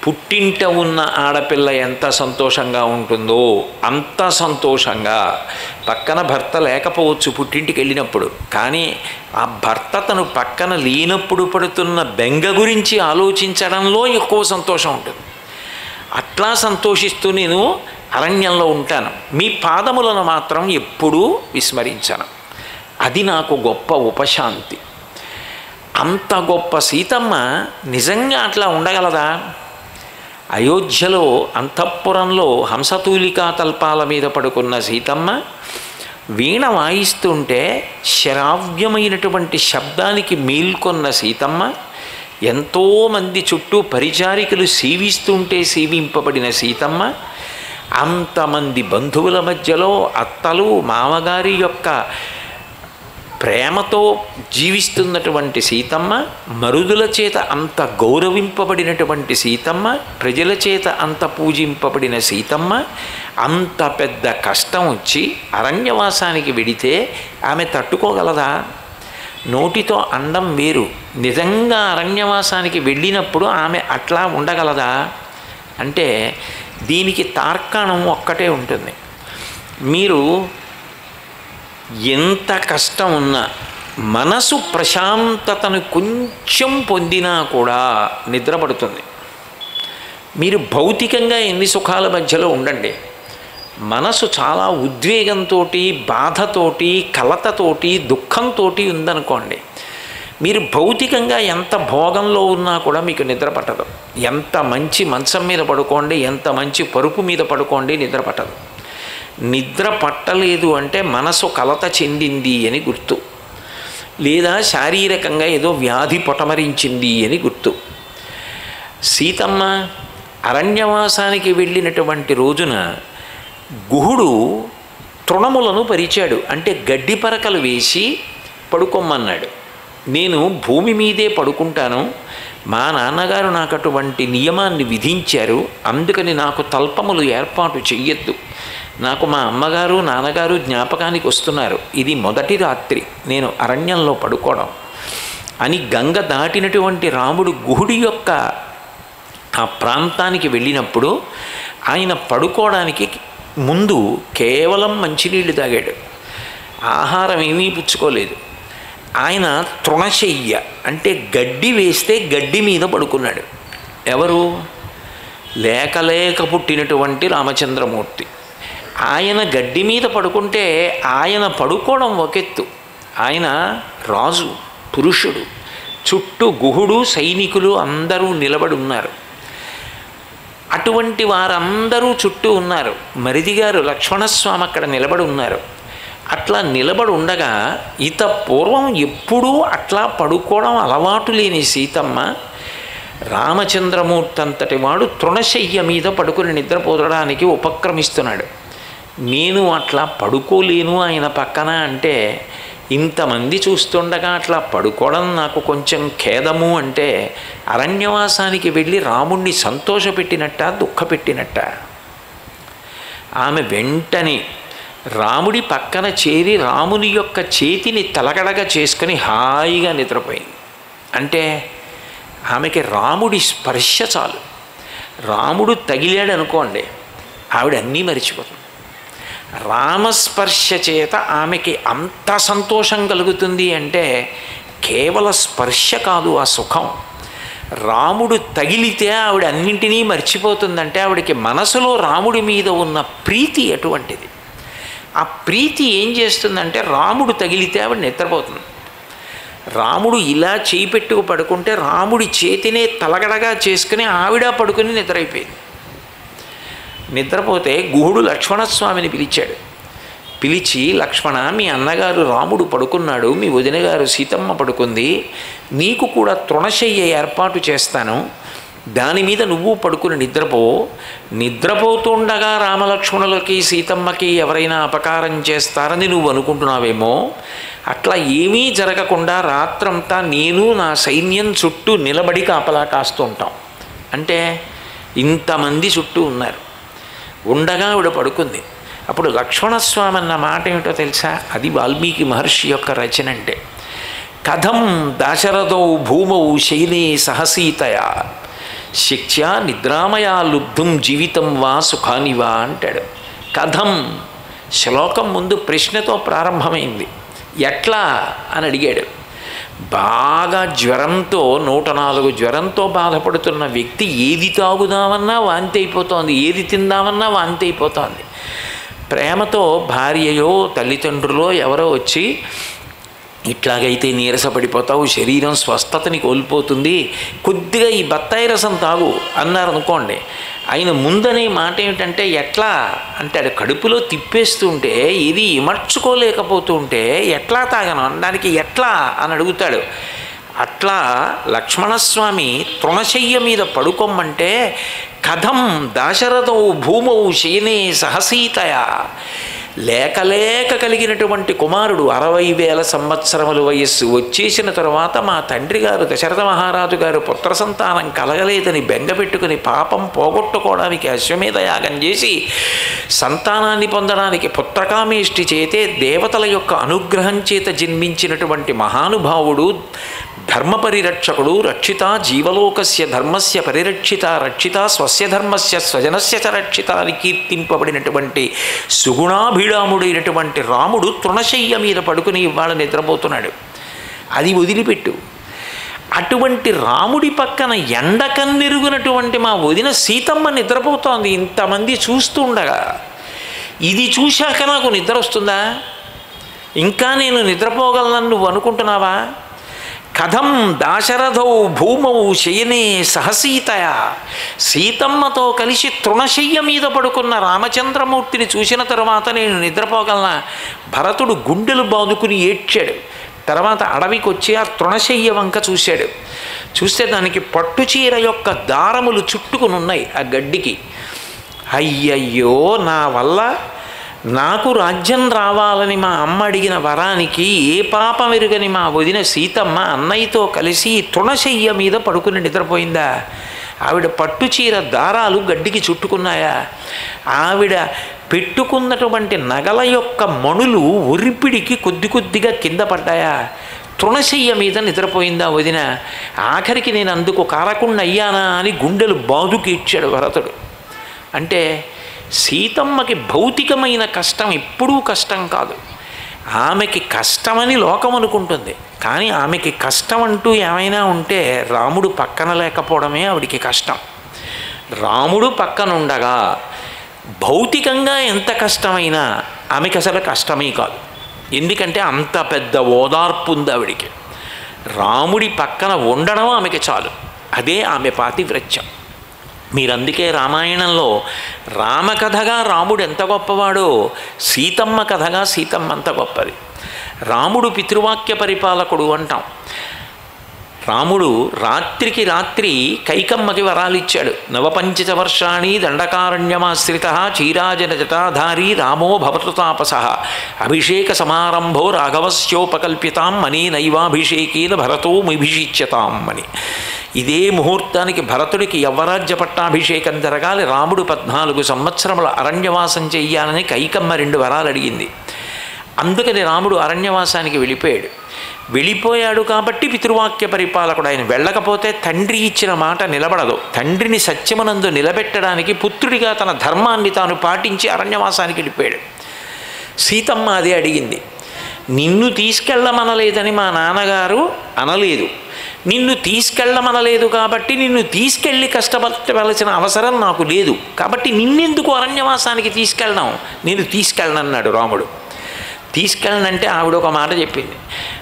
పుట్టింట ఉన్న ఆడపిల్ల ఎంత సంతోషంగా ఉంటుందో అంత సంతోషంగా. పక్కన భర్త లేకపోవచ్చు పుట్టింటికి వెళ్ళినప్పుడు. కానీ ఆ భర్త తను పక్కన లేనప్పుడు పడుతున్న బెంగ గురించి ఆలోచించడంలో ఎక్కువ సంతోషం ఉంటుంది. అట్లా సంతోషిస్తూ నేను అరణ్యంలో ఉంటాను. మీ పాదములను మాత్రం ఎప్పుడూ విస్మరించను. అది నాకు గొప్ప ఉపశాంతి. అంత గొప్ప సీతమ్మ నిజంగా అట్లా ఉండగలదా? అయోధ్యలో అంతఃపురంలో హంసతూలికా తల్పాల మీద పడుకున్న సీతమ్మ వీణ వాయిస్తుంటే శ్రావ్యమైనటువంటి శబ్దానికి మేల్కొన్న సీతమ్మ ఎంతోమంది చుట్టూ పరిచారికలు సేవిస్తుంటే సేవింపబడిన సీతమ్మ అంతమంది బంధువుల మధ్యలో అత్తలు మామగారి యొక్క ప్రేమతో జీవిస్తున్నటువంటి సీతమ్మ మరుదుల చేత అంత గౌరవింపబడినటువంటి సీతమ్మ ప్రజల చేత అంత పూజింపబడిన సీతమ్మ అంత పెద్ద కష్టం వచ్చి అరణ్యవాసానికి వెడితే ఆమె తట్టుకోగలదా? నోటితో అండం వేరు. నిజంగా అరణ్యవాసానికి వెళ్ళినప్పుడు ఆమె అట్లా ఉండగలదా? అంటే దీనికి తార్కాణం ఒక్కటే ఉంటుంది. మీరు ఎంత కష్టం ఉన్నా మనసు ప్రశాంతతను కొంచెం పొందినా కూడా నిద్రపడుతుంది. మీరు భౌతికంగా ఎన్ని సుఖాల మధ్యలో ఉండండి. మనసు చాలా ఉద్వేగంతో బాధతోటి కలతతోటి దుఃఖంతో ఉందనుకోండి. మీరు భౌతికంగా ఎంత భోగంలో ఉన్నా కూడా మీకు నిద్ర పట్టదు. ఎంత మంచి మంచం మీద పడుకోండి ఎంత మంచి పరుపు మీద పడుకోండి నిద్ర పట్టదు. నిద్ర పట్టలేదు అంటే మనసు కలత చెందింది అని గుర్తు. లేదా శారీరకంగా ఏదో వ్యాధి పొటమరించింది అని గుర్తు. సీతమ్మ అరణ్యవాసానికి వెళ్ళినటువంటి రోజున గుహుడు తృణములను పరిచాడు. అంటే గడ్డి పరకలు వేసి పడుకోమన్నాడు. నేను భూమి మీదే పడుకుంటాను. మా నాన్నగారు నాకు అటువంటి నియమాన్ని విధించారు. అందుకని నాకు తల్పములు ఏర్పాటు చెయ్యొద్దు. నాకు మా అమ్మగారు నాన్నగారు జ్ఞాపకానికి వస్తున్నారు. ఇది మొదటి రాత్రి. నేను అరణ్యంలో పడుకోవడం. అని గంగ దాటినటువంటి రాముడు గుహుడి యొక్క ఆ ప్రాంతానికి వెళ్ళినప్పుడు ఆయన పడుకోవడానికి ముందు కేవలం మంచినీళ్ళు తాగాడు. ఆహారం ఏమీ పుచ్చుకోలేదు. ఆయన తృణశయ్య అంటే గడ్డి వేస్తే గడ్డి మీద పడుకున్నాడు. ఎవరు? లేకలేక పుట్టినటువంటి రామచంద్రమూర్తి. ఆయన గడ్డి మీద పడుకుంటే ఆయన పడుకోవడం ఒకెత్తు. ఆయన రాజు పురుషుడు చుట్టూ గుహుడు సైనికులు అందరూ నిలబడి ఉన్నారు. అటువంటి వారందరూ చుట్టూ ఉన్నారు. మరిదిగారు లక్ష్మణస్వామి అక్కడ నిలబడి ఉన్నారు. అట్లా నిలబడి ఉండగా ఇత పూర్వం ఎప్పుడూ అట్లా పడుకోవడం అలవాటు లేని సీతమ్మ రామచంద్రమూర్తి అంతటి వాడు తృణశయ్య మీద పడుకుని నిద్రపోదడానికి ఉపక్రమిస్తున్నాడు. నేను అట్లా పడుకోలేను ఆయన పక్కన అంటే ఇంతమంది చూస్తుండగా అట్లా పడుకోవడం నాకు కొంచెం ఖేదము అంటే అరణ్యవాసానికి వెళ్ళి రాముణ్ణి సంతోషపెట్టినట్ట దుఃఖపెట్టినట్ట. ఆమె వెంటనే రాముడి పక్కన చేరి రాముని యొక్క చేతిని తలగడగా చేసుకుని హాయిగా నిద్రపోయింది. అంటే ఆమెకి రాముడి స్పర్శ చాలు. రాముడు తగిలాడు అనుకోండి ఆవిడ అన్నీ మరిచిపోతుంది. రామస్పర్శ చేత ఆమెకి అంత సంతోషం కలుగుతుంది అంటే కేవల స్పర్శ కాదు ఆ సుఖం. రాముడు తగిలితే ఆవిడ అన్నింటినీ మర్చిపోతుందంటే ఆవిడకి మనసులో రాముడి మీద ఉన్న ప్రీతి అటువంటిది ఆ ప్రీతి ఏం చేస్తుందంటే రాముడు తగిలితే ఆవిడ నిద్రపోతుంది. రాముడు ఇలా చేయి పెట్టుకు పడుకుంటే రాముడి చేతినే తలగడగా చేసుకుని ఆవిడ పడుకుని నిద్రైపోయింది. నిద్రపోతే గుహుడు లక్ష్మణస్వామిని పిలిచాడు. పిలిచి లక్ష్మణ మీ అన్నగారు రాముడు పడుకున్నాడు మీ వదినగారు సీతమ్మ పడుకుంది నీకు కూడా తృణశయ్య ఏర్పాటు చేస్తాను. దాని మీద నువ్వు పడుకుని నిద్రపో. నిద్రపోతుండగా రామలక్ష్మణులకి సీతమ్మకి ఎవరైనా అపకారం చేస్తారని నువ్వు అనుకుంటున్నావేమో. అట్లా ఏమీ జరగకుండా రాత్రంతా నేను నా సైన్యం చుట్టూ నిలబడి కాపలా కాస్తూ ఉంటాం. అంటే ఇంతమంది చుట్టూ ఉన్నారు. ఉండగా ఆవిడ పడుకుంది. అప్పుడు లక్ష్మణస్వామి అన్న మాట ఏమిటో తెలుసా? అది వాల్మీకి మహర్షి యొక్క రచన అంటే కథం దాశరథౌ భూమౌ శైలే సహసీతయా శిక్ష్యా నిద్రామయా లుబ్ధుం జీవితం వా సుఖానివా అంటాడు. కథం శ్లోకం ముందు ప్రశ్నతో ప్రారంభమైంది. ఎట్లా? అని అడిగాడు. బాగా జ్వరంతో నూట నాలుగు జ్వరంతో బాధపడుతున్న వ్యక్తి ఏది తాగుదామన్నా వాంతి అయిపోతోంది ఏది తిందామన్నా వాంతి అయిపోతోంది. ప్రేమతో భార్యయో తల్లిదండ్రులో ఎవరో వచ్చి ఇట్లాగైతే నీరసపడిపోతావు శరీరం స్వస్థతని కోల్పోతుంది కొద్దిగా ఈ బత్తాయి రసం తాగు అన్నారు అనుకోండి ఆయన ముందనే మాట ఏమిటంటే ఎట్లా అంటాడు కడుపులో తిప్పేస్తుంటే ఇది ఇమర్చుకోలేకపోతుంటే ఎట్లా తాగను? అనడానికి ఎట్లా? అని అడుగుతాడు. అట్లా లక్ష్మణస్వామి తృణశయ్య మీద పడుకోమంటే కథం దాశరథౌ భూమౌ శయనే సహసీతయా? లేక లేక కలిగినటువంటి కుమారుడు అరవై వేల సంవత్సరముల వయస్సు వచ్చేసిన తరువాత మా తండ్రి గారు దశరథ మహారాజు గారు పుత్ర సంతానం కలగలేదని బెంగపెట్టుకుని పాపం పోగొట్టుకోవడానికి అశ్వమేధ యాగం చేసి సంతానాన్ని పొందడానికి పుత్రకామేష్టి చేతే దేవతల యొక్క అనుగ్రహం చేత జన్మించినటువంటి మహానుభావుడు ధర్మ పరిరక్షకుడు రక్షిత జీవలోకస్య ధర్మస్య పరిరక్షిత రక్షిత స్వస్య ధర్మస్య స్వజనస్య చ రక్షిత అని కీర్తింపబడినటువంటి సుగుణాభిడాముడైనటువంటి రాముడు తృణశయ్య మీద పడుకుని ఇవాళ నిద్రపోతున్నాడు. అది వదిలిపెట్టు. అటువంటి రాముడి పక్కన ఎండకన్నెరుగునటువంటి మా వదిన సీతమ్మ నిద్రపోతోంది. ఇంతమంది చూస్తూ ఉండగా ఇది చూశాక నాకు నిద్ర వస్తుందా? ఇంకా నేను నిద్రపోగలను నువ్వు అనుకుంటున్నావా? కథం దాశరథౌ భూమౌ శయనే సహసీతయ సీతమ్మతో కలిసి తృణశయ్య మీద పడుకున్న రామచంద్రమూర్తిని చూసిన తరువాత నేను నిద్రపోగలనా? భరతుడు గుండెలు బాదుకుని ఏడ్చాడు. తర్వాత అడవికి వచ్చి ఆ తృణశయ్య వంక చూశాడు. చూస్తే దానికి పట్టుచీర యొక్క దారములు చుట్టుకుని ఉన్నాయి ఆ గడ్డికి. అయ్యయ్యో నా వల్ల నాకు రాజ్యం రావాలని మా అమ్మ అడిగిన వరానికి ఏ పాపం ఎరుగని మా వదిన సీతమ్మ అన్నయ్యతో కలిసి తృణశయ్య మీద పడుకుని నిద్రపోయిందా? ఆవిడ పట్టుచీర దారాలు గడ్డికి చుట్టుకున్నాయా? ఆవిడ పెట్టుకున్నటువంటి నగల యొక్క మణులు ఒరిపిడికి కొద్ది కొద్దిగా కింద పడ్డాయా? తృణశయ్య మీద నిద్రపోయిందా వదిన? ఆఖరికి నేను అందుకు కారకుండా అయ్యానా అని గుండెలు బాదుకి ఇచ్చాడు భరతుడు అంటే సీతమ్మకి భౌతికమైన కష్టం ఎప్పుడూ కష్టం కాదు. ఆమెకి కష్టమని లోకం అనుకుంటుంది. కానీ ఆమెకి కష్టం అంటూ ఏమైనా ఉంటే రాముడు పక్కన లేకపోవడమే ఆవిడికి కష్టం. రాముడు పక్కన ఉండగా భౌతికంగా ఎంత కష్టమైనా ఆమెకి అసలు కష్టమే కాదు. ఎందుకంటే అంత పెద్ద ఓదార్పు ఉంది ఆవిడికి. రాముడి పక్కన ఉండడం ఆమెకి చాలు. అదే ఆమె పాతివ్రత్యం. మీరందుకే రామాయణంలో రామకథగా రాముడు ఎంత గొప్పవాడో సీతమ్మ కథగా సీతమ్మ అంత గొప్పది. రాముడు పితృవాక్య పరిపాలకుడు అంటాం. రాముడు రాత్రికి రాత్రి కైకమ్మకి వరాలిచ్చాడు. నవపంచ వర్షాణి దండకారణ్యమాశ్రిత చీరాజన జటాధారి రామో భవతు తాపస. అభిషేక సమారంభో రాఘవస్యోపకల్పితాం మనీ నైవాభిషేకేన భరతో మిభిషిచ్యతాం అని ఇదే ముహూర్తానికి భరతుడికి యవ్వరాజ్య పట్టాభిషేకం జరగాలి. రాముడు పద్నాలుగు సంవత్సరముల అరణ్యవాసం చెయ్యాలని కైకమ్మ రెండు వరాలు అడిగింది అందుకని రాముడు అరణ్యవాసానికి వెళ్ళిపోయాడు. వెళ్ళిపోయాడు కాబట్టి పితృవాక్య పరిపాలకుడు ఆయన. వెళ్ళకపోతే తండ్రి ఇచ్చిన మాట నిలబడదు. తండ్రిని సత్యమనందు నిలబెట్టడానికి పుత్రుడిగా తన ధర్మాన్ని తాను పాటించి అరణ్యవాసానికి వెళ్ళిపోయాడు. సీతమ్మ అదే అడిగింది. నిన్ను తీసుకెళ్ళమనలేదని మా నాన్నగారు అనలేదు. నిన్ను తీసుకెళ్ళమనలేదు కాబట్టి నిన్ను తీసుకెళ్ళి కష్టపడవలసిన అవసరం నాకు లేదు. కాబట్టి నిన్నెందుకు అరణ్యవాసానికి తీసుకెళ్ళడం నేను తీసుకెళ్ళనన్నాడు రాముడు. తీసుకెళ్ళనంటే ఆవిడ ఒక మాట చెప్పింది.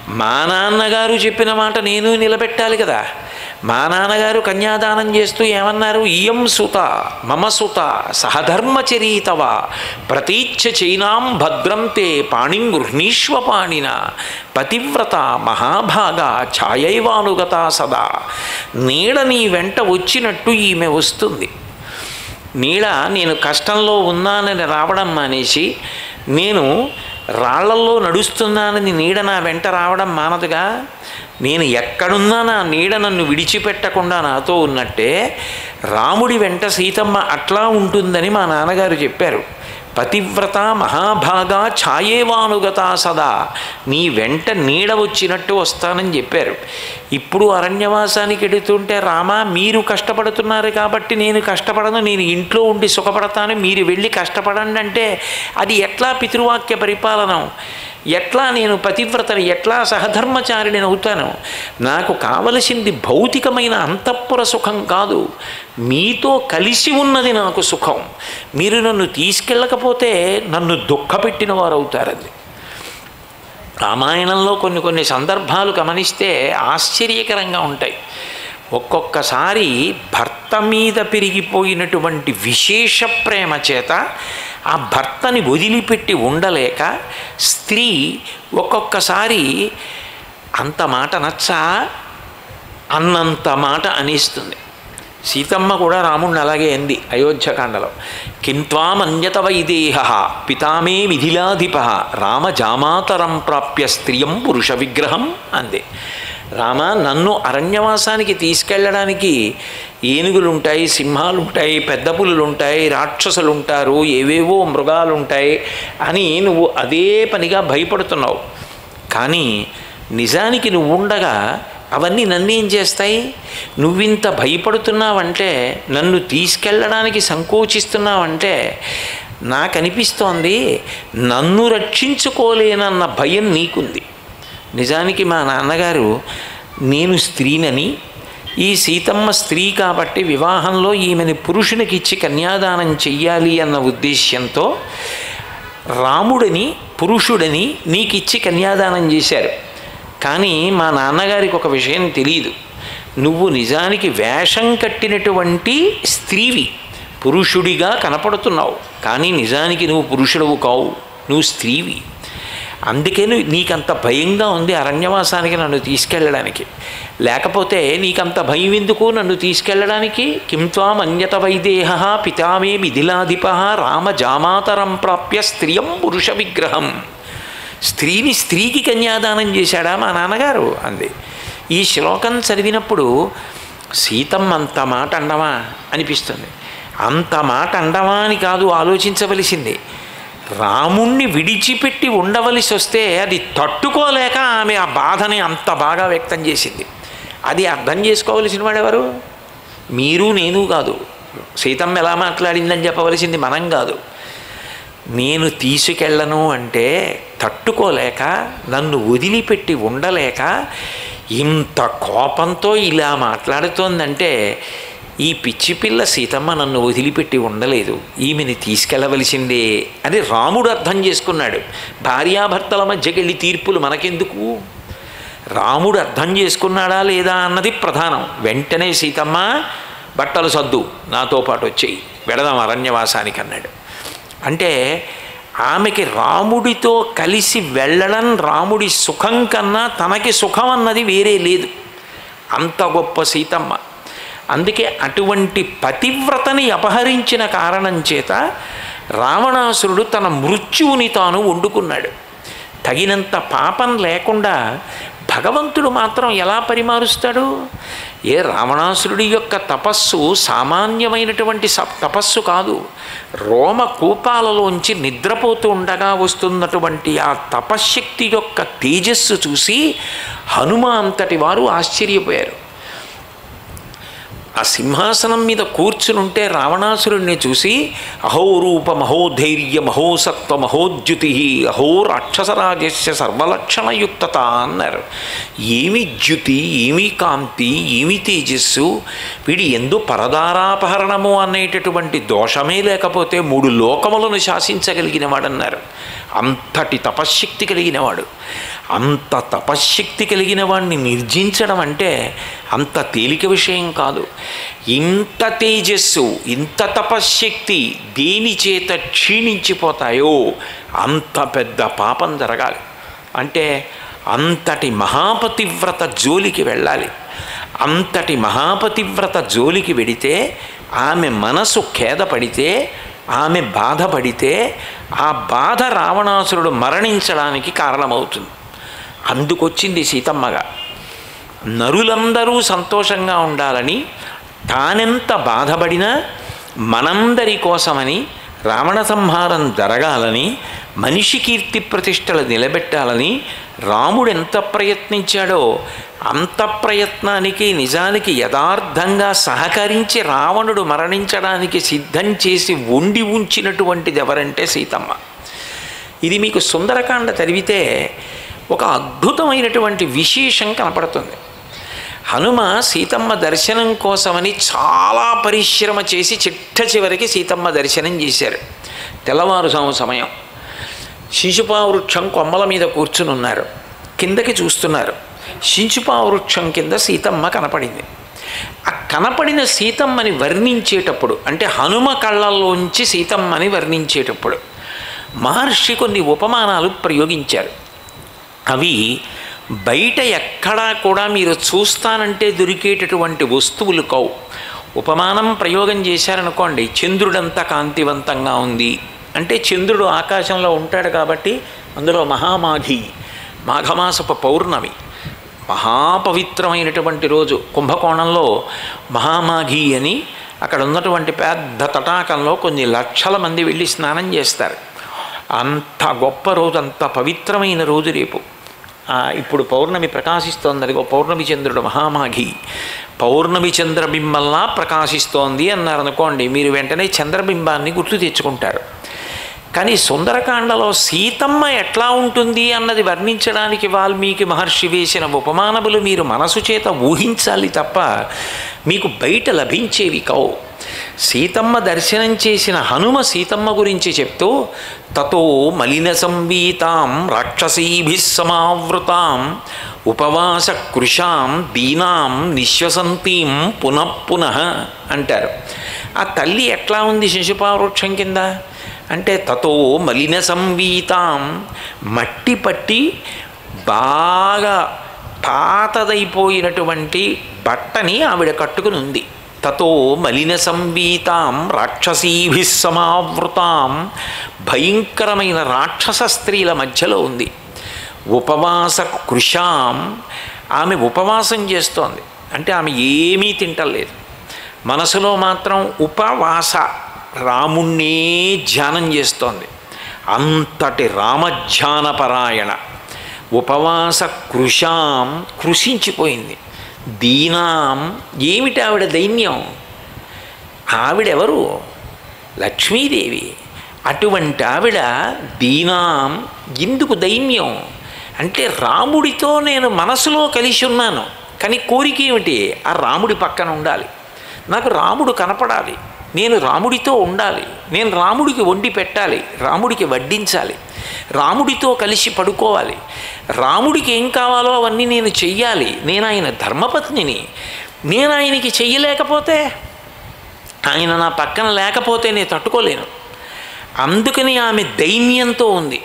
మా నాన్నగారు చెప్పిన మాట నేను నిలబెట్టాలి కదా. మా నాన్నగారు కన్యాదానం చేస్తూ ఏమన్నారు? ఇయం సుత మమ సుత సహధర్మచరీతవ ప్రతీచ్ఛ చైనాం భద్రం తే పాణిం గృహ్ణీష్వ పాణిన పతివ్రత మహాభాగ ఛాయైవానుగత సదా. నీడ నీ వెంట వచ్చినట్టు ఈమె వస్తుంది. నీడ నేను కష్టంలో ఉన్నానని రావడం మానేసి నేను రాళ్ళల్లో నడుస్తున్నానని నీడ నా వెంట రావడం మానదుగా? నేను ఎక్కడున్నా నా నీడ నన్ను విడిచిపెట్టకుండా నాతో ఉన్నట్టే రాముడి వెంట సీతమ్మ అట్లా ఉంటుందని మా నాన్నగారు చెప్పారు. పతివ్రత మహాభాగా ఛాయేవానుగత సదా. నీ వెంట నీడ వచ్చినట్టు వస్తానని చెప్పారు. ఇప్పుడు అరణ్యవాసానికి ఎడుతుంటే రామా మీరు కష్టపడుతున్నారు కాబట్టి నేను కష్టపడను నేను ఇంట్లో ఉండి సుఖపడతాను మీరు వెళ్ళి కష్టపడండి అంటే అది ఎట్లా పితృవాక్య పరిపాలనం? ఎట్లా నేను పతివ్రతని ఎట్లా సహధర్మచారిని అవుతాను నాకు కావలసింది భౌతికమైన అంతఃపుర సుఖం కాదు. మీతో కలిసి ఉన్నది నాకు సుఖం. మీరు నన్ను తీసుకెళ్ళకపోతే నన్ను దుఃఖపెట్టిన వారు అవుతారండి రామాయణంలో కొన్ని కొన్ని సందర్భాలు గమనిస్తే ఆశ్చర్యకరంగా ఉంటాయి. ఒక్కొక్కసారి భర్త మీద పెరిగిపోయినటువంటి విశేష ప్రేమ చేత ఆ భర్తని వదిలిపెట్టి ఉండలేక స్త్రీ ఒక్కొక్కసారి అంత మాట నచ్చా? అన్నంత మాట అనిస్తుంది. సీతమ్మ కూడా రాముణ్ణి అలాగే అంది అయోధ్యకాండలో కింత్వామన్యత వైదేహ పితామే మిథిలాధిప రామ జామాతరం ప్రాప్య స్త్రియం పురుష విగ్రహం అంది. రామ నన్ను అరణ్యవాసానికి తీసుకెళ్ళడానికి ఏనుగులు ఉంటాయి సింహాలు ఉంటాయి పెద్ద పులులు ఉంటాయి రాక్షసులు ఉంటారు ఏవేవో మృగాలు ఉంటాయి అని నువ్వు అదే పనిగా భయపడుతున్నావు. కానీ నిజానికి నువ్వు ఉండగా అవన్నీ నన్నేం చేస్తాయి? నువ్వింత భయపడుతున్నావంటే నన్ను తీసుకెళ్ళడానికి సంకోచిస్తున్నావంటే నాకు అనిపిస్తోంది నన్ను రక్షించుకోలేనన్న భయం నీకుంది. నిజానికి మా నాన్నగారు నేను స్త్రీనని ఈ సీతమ్మ స్త్రీ కాబట్టి వివాహంలో ఈమెని పురుషునికి ఇచ్చి కన్యాదానం చెయ్యాలి అన్న ఉద్దేశ్యంతో రాముడిని పురుషుడని నీకిచ్చి కన్యాదానం చేశారు. కానీ మా నాన్నగారికి ఒక విషయం తెలియదు నువ్వు నిజానికి వేషం కట్టినటువంటి స్త్రీవి పురుషుడిగా కనపడుతున్నావు. కానీ నిజానికి నువ్వు పురుషుడవు కావు. నువ్వు స్త్రీవి. అందుకే నీకంత భయంగా ఉంది అరణ్యవాసానికి నన్ను తీసుకెళ్ళడానికి. లేకపోతే నీకంత భయం ఎందుకు నన్ను తీసుకెళ్ళడానికి? కిం త్వాం అన్యత వైదేహ పితామే మిథిలాధిప రామ జామాతరం ప్రాప్య స్త్రియం పురుష విగ్రహం. స్త్రీని స్త్రీకి కన్యాదానం చేశాడా మా నాన్నగారు? అంది. ఈ శ్లోకం చదివినప్పుడు సీతమ్మ అంత మాట అండమా? అనిపిస్తుంది. అంత మాట అండమా అని కాదు ఆలోచించవలసింది. రాముణ్ణి విడిచిపెట్టి ఉండవలసి వస్తే అది తట్టుకోలేక ఆమె ఆ బాధని అంత బాగా వ్యక్తం చేసింది. అది అర్థం చేసుకోవలసిన వాడెవరు మీరు నేను కాదు. సీతమ్మ ఎలా మాట్లాడిందని చెప్పవలసింది మనం కాదు. నేను తీసుకెళ్ళను అంటే తట్టుకోలేక నన్ను వదిలిపెట్టి ఉండలేక ఇంత కోపంతో ఇలా మాట్లాడుతోందంటే ఈ పిచ్చి పిల్ల సీతమ్మ నన్ను వదిలిపెట్టి ఉండలేదు. ఈమెని తీసుకెళ్ళవలసిందే అని రాముడు అర్థం చేసుకున్నాడు. భార్యాభర్తల మధ్యకెళ్ళి తీర్పులు మనకెందుకు? రాముడు అర్థం చేసుకున్నాడా లేదా అన్నది ప్రధానం. వెంటనే సీతమ్మ బట్టలు సద్దు నాతో పాటు వచ్చేయి. వెడదాం అరణ్యవాసానికి అన్నాడు. అంటే ఆమెకి రాముడితో కలిసి వెళ్ళడం రాముడి సుఖం కన్నా తనకి సుఖం అన్నది వేరే లేదు. అంత గొప్ప సీతమ్మ. అందుకే అటువంటి పతివ్రతని అపహరించిన కారణం చేత రావణాసురుడు తన మృత్యువుని తాను వండుకున్నాడు. తగినంత పాపం లేకుండా భగవంతుడు మాత్రం ఎలా పరిమారుస్తాడు? ఏ రావణాసురుడి యొక్క తపస్సు సామాన్యమైనటువంటి తపస్సు కాదు. రోమ కూపాలలోంచి నిద్రపోతూ ఉండగా వస్తున్నటువంటి ఆ తపశ్శక్తి యొక్క తేజస్సు చూసి హనుమ అంతటి వారు ఆశ్చర్యపోయారు. ఆ సింహాసనం మీద కూర్చునుంటే రావణాసురుణ్ణి చూసి అహోరూప మహోధైర్య మహోసత్వ మహోద్యుతి అహో రాక్షసరాజస్య సర్వలక్షణయుక్తత అన్నారు. ఏమి ద్యుతి ఏమి కాంతి ఏమి తేజస్సు వీడి ఎందు పరదారాపహరణము అనేటటువంటి దోషమే లేకపోతే మూడు లోకములను శాసించగలిగిన వాడన్నారు అంతటి తపశ్శక్తి కలిగినవాడు. అంత తపశ్శక్తి కలిగిన వాడిని నిర్జించడం అంటే అంత తేలిక విషయం కాదు. ఇంత తేజస్సు ఇంత తపశ్శక్తి దేని చేత క్షీణించిపోతాయో అంత పెద్ద పాపం జరగాలి. అంటే అంతటి మహాపతివ్రత జోలికి వెళ్ళాలి. అంతటి మహాపతివ్రత జోలికి వెడితే ఆమె మనసు ఖేదపడితే ఆమె బాధపడితే ఆ బాధ రావణాసురుడు మరణించడానికి కారణమవుతుంది. అందుకొచ్చింది సీతమ్మగా నరులందరూ సంతోషంగా ఉండాలని తానెంత బాధపడినా మనందరి కోసమని రావణ సంహారం జరగాలని మనిషి కీర్తి ప్రతిష్టలు నిలబెట్టాలని రాముడు ఎంత ప్రయత్నించాడో అంత ప్రయత్నానికి నిజానికి యథార్థంగా సహకరించి రావణుడు మరణించడానికి సిద్ధం చేసి ఉండి ఉంచినటువంటిది ఎవరంటే సీతమ్మ. ఇది మీకు సుందరకాండ చదివితే ఒక అద్భుతమైనటువంటి విశేషం కనపడుతుంది. హనుమ సీతమ్మ దర్శనం కోసమని చాలా పరిశ్రమ చేసి చిట్ట చివరికి సీతమ్మ దర్శనం చేశారు. తెల్లవారుజాము సమయం. శిశుపావృక్షం కొమ్మల మీద కూర్చుని ఉన్నారు. కిందకి చూస్తున్నారు. శిశుపావృక్షం కింద సీతమ్మ కనపడింది. ఆ కనపడిన సీతమ్మని వర్ణించేటప్పుడు అంటే హనుమ కళ్ళల్లోంచి సీతమ్మని వర్ణించేటప్పుడు మహర్షి కొన్ని ఉపమానాలు ప్రయోగించారు. అవి బయట ఎక్కడా కూడా మీరు చూస్తానంటే దొరికేటటువంటి వస్తువులు కావు. ఉపమానం ప్రయోగం చేశారనుకోండి చంద్రుడంత కాంతివంతంగా ఉంది. అంటే చంద్రుడు ఆకాశంలో ఉంటాడు కాబట్టి అందులో మహామాఘి మాఘమాసపు పౌర్ణమి మహాపవిత్రమైనటువంటి రోజు కుంభకోణంలో మహామాఘి అని అక్కడ ఉన్నటువంటి పెద్ద తటాకంలో కొన్ని లక్షల మంది వెళ్ళి స్నానం చేస్తారు. అంత గొప్ప రోజు అంత పవిత్రమైన రోజు రేపు. ఇప్పుడు పౌర్ణమి ప్రకాశిస్తోంది అదిగో పౌర్ణమి చంద్రుడు మహామాఘి. పౌర్ణమి చంద్రబింబంలా ప్రకాశిస్తోంది అన్నారనుకోండి మీరు వెంటనే చంద్రబింబాన్ని గుర్తు తెచ్చుకుంటారు. కానీ సుందరకాండలో సీతమ్మ ఎట్లా ఉంటుంది అన్నది వర్ణించడానికి వాల్మీకి మహర్షి వేసిన ఉపమానములు మీరు మనసు చేత ఊహించాలి తప్ప మీకు బయట లభించేవి కావు. సీతమ్మ దర్శనం చేసిన హనుమ సీతమ్మ గురించి చెప్తూ తతో మలిన సంవీతాం రాక్షసీభిస్సమావృతాం ఉపవాస కృషాం దీనాం నిశ్వసంతీం పునఃపున అంటారు. ఆ తల్లి ఎట్లా ఉంది శిశుపావృక్షం కింద? అంటే తతో మలిన సంవీతాం మట్టి పట్టి బాగా పాతదైపోయినటువంటి బట్టని ఆవిడ కట్టుకుని ఉంది తతో మలిన సంవీతాం రాక్షసీభి సమావృతాం. భయంకరమైన రాక్షస స్త్రీల మధ్యలో ఉంది. ఉపవాస కృషాం. ఆమె ఉపవాసం చేస్తోంది. అంటే ఆమె ఏమీ తింటలేదు. మనసులో మాత్రం ఉపవాస రాముణ్ణే ధ్యానం చేస్తోంది. అంతటి రామధ్యానపరాయణ. ఉపవాస కృషాం కృషించిపోయింది. దీనాం. ఏమిటి ఆవిడ దైన్యం? ఆవిడెవరు? లక్ష్మీదేవి. అటువంటి ఆవిడ దీనాం ఎందుకు దైన్యం. అంటే రాముడితో నేను మనసులో కలిసి ఉన్నాను. కానీ కోరిక ఏమిటి? ఆ రాముడి పక్కన ఉండాలి. నాకు రాముడు కనపడాలి. నేను రాముడితో ఉండాలి. నేను రాముడికి వండి పెట్టాలి. రాముడికి వడ్డించాలి. రాముడితో కలిసి పడుకోవాలి. రాముడికి ఏం కావాలో అవన్నీ నేను చెయ్యాలి. నేను ఆయన ధర్మపత్నిని. నేను ఆయనకి చెయ్యలేకపోతే ఆయన నా పక్కన లేకపోతే నేను తట్టుకోలేను. అందుకని ఆమె దైన్యంతో ఉంది.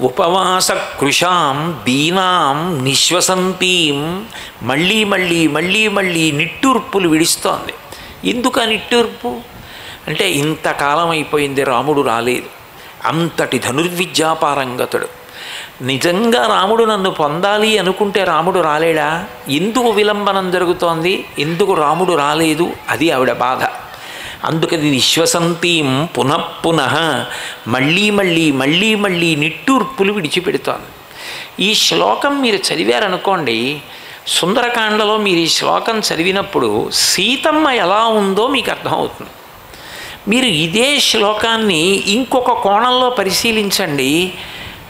ఉపవాస కృషాం దీనాం నిశ్వసంతీం. మళ్ళీ మళ్ళీ మళ్ళీ మళ్ళీ నిట్టూర్పులు విడిస్తోంది. ఎందుకు ఆ నిట్టూర్పు? అంటే ఇంతకాలం అయిపోయింది రాముడు రాలేదు. అంతటి ధనుర్విద్యాపారంగతుడు. నిజంగా రాముడు నన్ను పొందాలి అనుకుంటే రాముడు రాలేడా? ఎందుకు విలంబనం జరుగుతోంది? ఎందుకు రాముడు రాలేదు? అది ఆవిడ బాధ. అందుకని విశ్వసంతీం పునఃపున మళ్ళీ మళ్ళీ మళ్ళీ మళ్ళీ నిట్టూర్పులు విడిచిపెడుతోంది. ఈ శ్లోకం మీరు చదివారనుకోండి సుందరకాండలో మీరు ఈ శ్లోకం చదివినప్పుడు సీతమ్మ ఎలా ఉందో మీకు అర్థమవుతుంది. మీరు ఇదే శ్లోకాన్ని ఇంకొక కోణంలో పరిశీలించండి.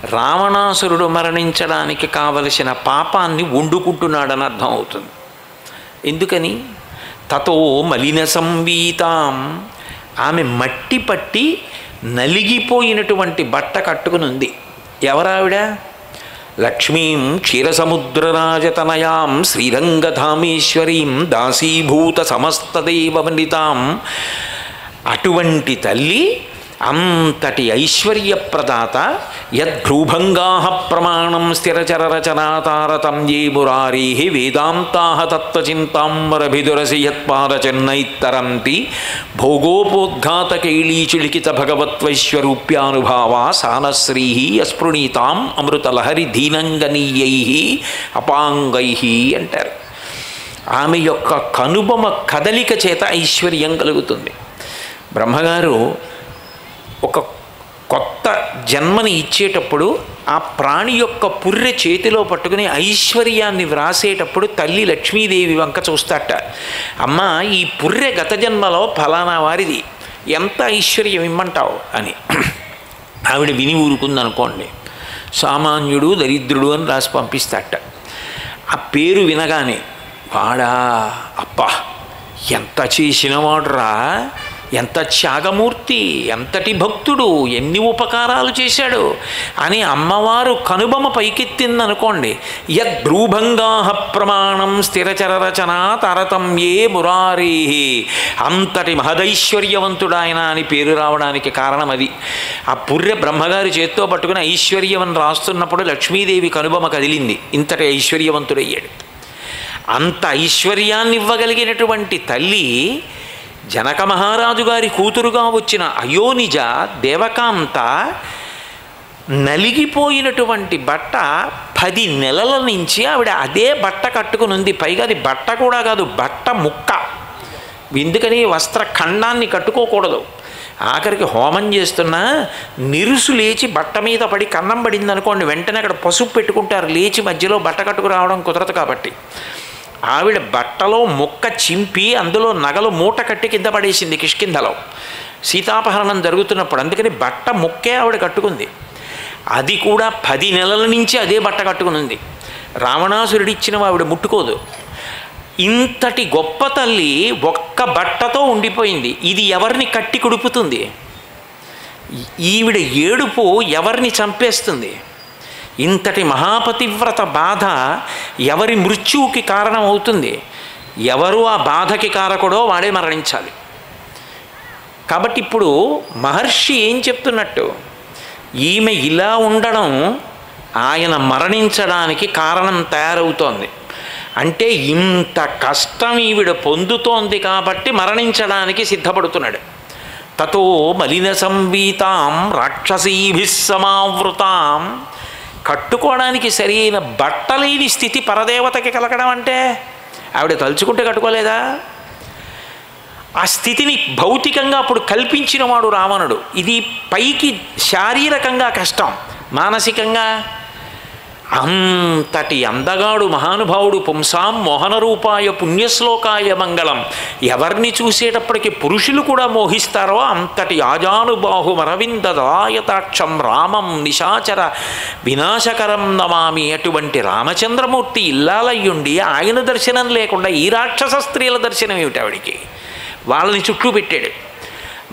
రావణాసురుడు మరణించడానికి కావలసిన పాపాన్ని వండుకుంటున్నాడని అర్థం అవుతుంది ఎందుకని? తతో మలిన సంవీతాం. ఆమె మట్టి పట్టి నలిగిపోయినటువంటి బట్ట కట్టుకుని ఉంది. ఎవరావిడ? లక్ష్మీం క్షీరసముద్రరాజతనయాం శ్రీరంగధామేశ్వరీం దాసీభూత సమస్తదేవవనితాం అటువంటి తల్లి అంతటి ఐశ్వర్యప్రదాత యద్భ్రూభంగా ప్రమాణం స్థిరచరరచనాతారతమ్యే మురారీ వేదాంతా తత్వచింతాంబరభిదురసి యత్పాదచెన్నైత్తరంతి భోగోపోద్ఘాతకైళీచిలికిత భగవత్వైశ్వరూప్యానుభావా సానశ్రీ అస్పృణీతాం అమృతలహరి ధీనంగనీయై అపాంగై అంటారు. ఆమె యొక్క కనుబొమ కదలిక చేత ఐశ్వర్యం కలుగుతుంది. బ్రహ్మగారు ఒక కొత్త జన్మని ఇచ్చేటప్పుడు ఆ ప్రాణి యొక్క పుర్రె చేతిలో పట్టుకుని ఐశ్వర్యాన్ని వ్రాసేటప్పుడు తల్లి లక్ష్మీదేవి వంక చూస్తాట. అమ్మ ఈ పుర్రె గత జన్మలో ఫలానా వారిది. ఎంత ఐశ్వర్యం ఇమ్మంటావు? అని. ఆవిడ విని ఊరుకుందనుకోండి. సామాన్యుడు దరిద్రుడు అని రాసి పంపిస్తాట. ఆ పేరు వినగానే వాడా అప్ప ఎంత చేసినవాడురా? ఎంత త్యాగమూర్తి ఎంతటి భక్తుడు ఎన్ని ఉపకారాలు చేశాడు అని అమ్మవారు కనుబొమ పైకెత్తిందనుకోండి యద్భ్రూభంగా ప్రమాణం స్థిరచరరచన తరతమ్యే మురారీ అంతటి మహదైశ్వర్యవంతుడాయన అని పేరు రావడానికి కారణం అది. ఆ పుర్రె బ్రహ్మగారి చేత్తో పట్టుకుని ఐశ్వర్యం అని రాస్తున్నప్పుడు లక్ష్మీదేవి కనుబమ కదిలింది ఇంతటి ఐశ్వర్యవంతుడయ్యాడు. అంత ఐశ్వర్యాన్ని ఇవ్వగలిగినటువంటి తల్లి జనక మహారాజు గారి కూతురుగా వచ్చిన అయోనిజ దేవకాంత నలిగిపోయినటువంటి బట్ట పది నెలల నుంచి ఆవిడ అదే బట్ట కట్టుకుని ఉంది పైగా అది బట్ట కూడా కాదు బట్ట ముక్క. ఎందుకని? వస్త్ర ఖండాన్ని కట్టుకోకూడదు. ఆఖరికి హోమం చేస్తున్నా నిరుసు లేచి బట్ట మీద పడి కన్నం పడింది అనుకోండి వెంటనే అక్కడ పసుపు పెట్టుకుంటారు. లేచి మధ్యలో బట్ట కట్టుకు రావడం కుదరదు కాబట్టి. ఆవిడ బట్టలో ముక్క చింపి అందులో నగలు మూట కట్టి కింద పడేసింది కిష్కిందలో సీతాపహరణం జరుగుతున్నప్పుడు అందుకని బట్ట ముక్కే ఆవిడ కట్టుకుంది. అది కూడా పది నెలల నుంచి అదే బట్ట కట్టుకుని ఉంది రావణాసురుడిచ్చిన ఆవిడ ముట్టుకోదు. ఇంతటి గొప్ప తల్లి ఒక్క బట్టతో ఉండిపోయింది. ఇది ఎవరిని కట్టి కుడుపుతుంది? ఈవిడ ఏడుపు ఎవరిని చంపేస్తుంది? ఇంతటి మహాపతివ్రత బాధ ఎవరి మృత్యువుకి కారణం అవుతుంది ఎవరు ఆ బాధకి కారకుడో వాడే మరణించాలి. కాబట్టి ఇప్పుడు మహర్షి ఏం చెప్తున్నట్టు? ఈమె ఇలా ఉండడం ఆయన మరణించడానికి కారణం తయారవుతోంది. అంటే ఇంత కష్టం ఈవిడ పొందుతోంది కాబట్టి మరణించడానికి సిద్ధపడుతున్నాడు. తతో మలిన సంవీతాం రాక్షసీభిస్సమావృతాం కట్టుకోవడానికి సరైన బట్టలేని స్థితి పరదేవతకి కలగడం అంటే ఆవిడ తలుచుకుంటే కట్టుకోలేదా? ఆ స్థితిని భౌతికంగా అప్పుడు కల్పించినవాడు రావణుడు. ఇది పైకి శారీరకంగా కష్టం. మానసికంగా అంతటి అందగాడు మహానుభావుడు పుంసాం మోహనరూపాయ పుణ్యశ్లోకాయ మంగళం. ఎవరిని చూసేటప్పటికి పురుషులు కూడా మోహిస్తారో అంతటి ఆజానుబాహు అరవింద దాయతాక్షం రామం నిశాచర వినాశకరం నమామి. అటువంటి రామచంద్రమూర్తి ఇల్లాలయ్యుండి ఆయన దర్శనం లేకుండా ఈ రాక్షస స్త్రీల దర్శనం ఏమిటి ఆవిడికి? వాళ్ళని చుట్టూ పెట్టాడు.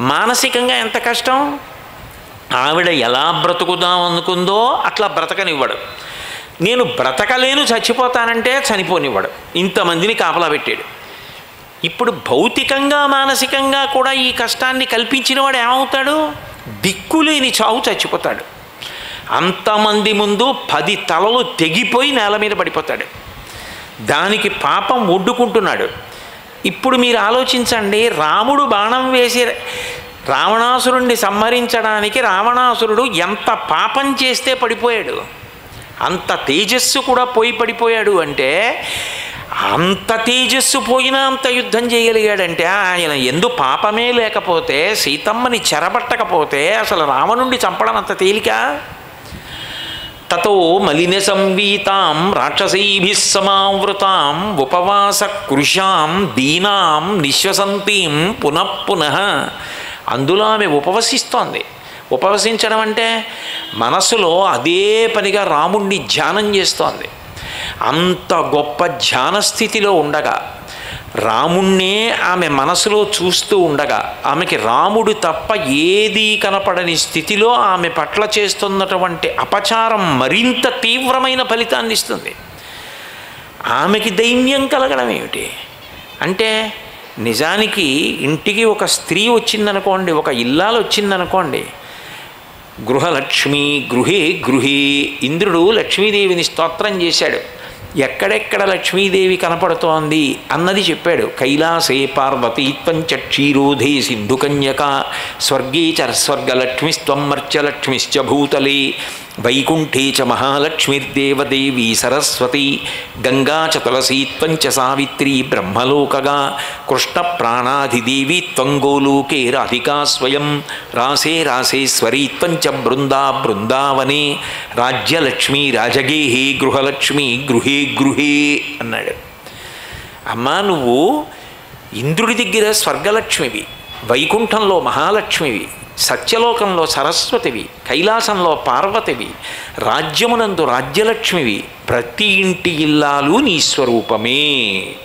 మానసికంగా ఎంత కష్టం? ఆవిడ ఎలా బ్రతుకుదాం అనుకుందో అట్లా బ్రతకనివ్వడు. నేను బ్రతకలేను చచ్చిపోతానంటే చనిపోనివ్వడు. ఇంతమందిని కాపలా పెట్టాడు. ఇప్పుడు భౌతికంగా మానసికంగా కూడా ఈ కష్టాన్ని కల్పించిన వాడు ఏమవుతాడు? దిక్కులేని చావు చచ్చిపోతాడు. అంతమంది ముందు పది తలలు తెగిపోయి నేల మీద పడిపోతాడు. దానికి పాపం ఒడ్డుకుంటున్నాడు. ఇప్పుడు మీరు ఆలోచించండి రాముడు బాణం వేసి రావణాసురుణ్ణి సంహరించడానికి రావణాసురుడు ఎంత పాపం చేస్తే పడిపోయాడు? అంత తేజస్సు కూడా పోయి పడిపోయాడు అంటే అంత తేజస్సు పోయినా అంత యుద్ధం చేయగలిగాడంటే ఆయన ఎందు పాపమే లేకపోతే సీతమ్మని చెరబట్టకపోతే అసలు రావణుండి చంపడం అంత తేలిక? తతో మలిన సంవీతాం రాక్షసీభిः సమావృతాం ఉపవాస కృషాం దీనాం నిశ్వసంతీం పునఃపున అందులో ఆమె ఉపవసిస్తోంది. ఉపవసించడం అంటే మనసులో అదే పనిగా రాముణ్ణి ధ్యానం చేస్తోంది. అంత గొప్ప ధ్యాన స్థితిలో ఉండగా రాముణ్ణే ఆమె మనసులో చూస్తూ ఉండగా ఆమెకి రాముడు తప్ప ఏదీ కనపడని స్థితిలో ఆమె పట్ల చేస్తున్నటువంటి అపచారం మరింత తీవ్రమైన ఫలితాన్ని ఇస్తుంది. ఆమెకి దైన్యం కలగడం ఏమిటి? అంటే నిజానికి ఇంటికి ఒక స్త్రీ వచ్చిందనుకోండి ఒక ఇల్లాలు వచ్చిందనుకోండి గృహలక్ష్మి గృహే గృహే. ఇంద్రుడు లక్ష్మీదేవిని స్తోత్రం చేశాడు. ఎక్కడెక్కడ లక్ష్మీదేవి కనపడుతోంది అన్నది చెప్పాడు. కైలాసే పార్వతీ క్షీరోధే సింధుకన్యక స్వర్గే చ స్వర్గలక్ష్మిస్త్వం మర్చలక్ష్మిశ్చ భూతలే. వైకుంఠే చ మహాలక్ష్మిర్దేవదేవీ సరస్వతి గంగా చ తులసీ త్వంచ సావిత్రి బ్రహ్మలోకగా కృష్ణ ప్రాణాధిదేవి త్వం రాధికా స్వయం రాసే రాసేశ్వరీ త్వంచ బృందా బృందావనే రాజ్యలక్ష్మి రాజగేహే గృహలక్ష్మి గృహే గృహే అన్నాడు. అమ్మా నువ్వు ఇంద్రుడి దగ్గర స్వర్గలక్ష్మివి వైకుంఠంలో మహాలక్ష్మివి సత్యలోకంలో సరస్వతివి కైలాసంలో పార్వతివి రాజ్యమునందు రాజ్యలక్ష్మివి ప్రతి ఇంటి ఇల్లాలు నీ స్వరూపమే.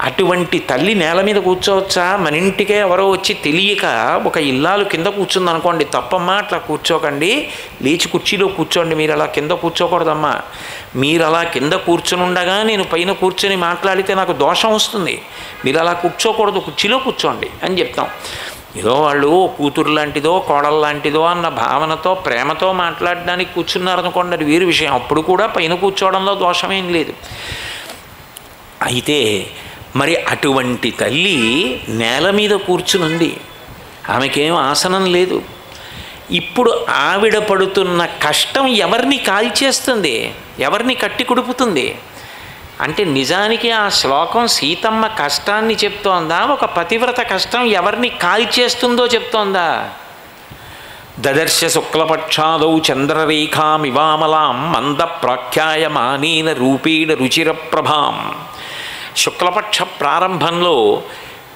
అటువంటి తల్లి నేల మీద కూర్చోవచ్చా? మన ఇంటికే ఎవరో వచ్చి తెలియక ఒక ఇల్లాలు కింద కూర్చుందనుకోండి తప్పమ్మా అట్లా కూర్చోకండి. లేచి కుర్చీలో కూర్చోండి మీరు అలా కింద కూర్చోకూడదమ్మా. మీరు అలా కింద కూర్చునుండగా నేను పైన కూర్చొని మాట్లాడితే నాకు దోషం వస్తుంది. మీరు అలా కూర్చోకూడదు కుర్చీలో కూర్చోండి అని చెప్తాం. ఏదో వాళ్ళు కూతురు లాంటిదో కోడలు లాంటిదో అన్న భావనతో ప్రేమతో మాట్లాడడానికి కూర్చున్నారనుకోండి అది వీరి విషయం. అప్పుడు కూడా పైన కూర్చోవడంలో దోషమేం లేదు. అయితే మరి అటువంటి తల్లి నేల మీద కూర్చునుంది. ఆమెకేం ఆసనం లేదు. ఇప్పుడు ఆవిడ పడుతున్న కష్టం ఎవరిని కాల్చేస్తుంది? ఎవరిని కట్టి కుడుపుతుంది? అంటే నిజానికి ఆ శ్లోకం సీతమ్మ కష్టాన్ని చెప్తోందా? ఒక పతివ్రత కష్టం ఎవరిని కాల్చేస్తుందో చెప్తోందా? దదర్శ శుక్లపక్షాదౌ చంద్రరేఖామివామలాం మంద ప్రాఖ్యాయమానీన రూపేణ రుచిరప్రభాం. శుక్లపక్ష ప్రారంభంలో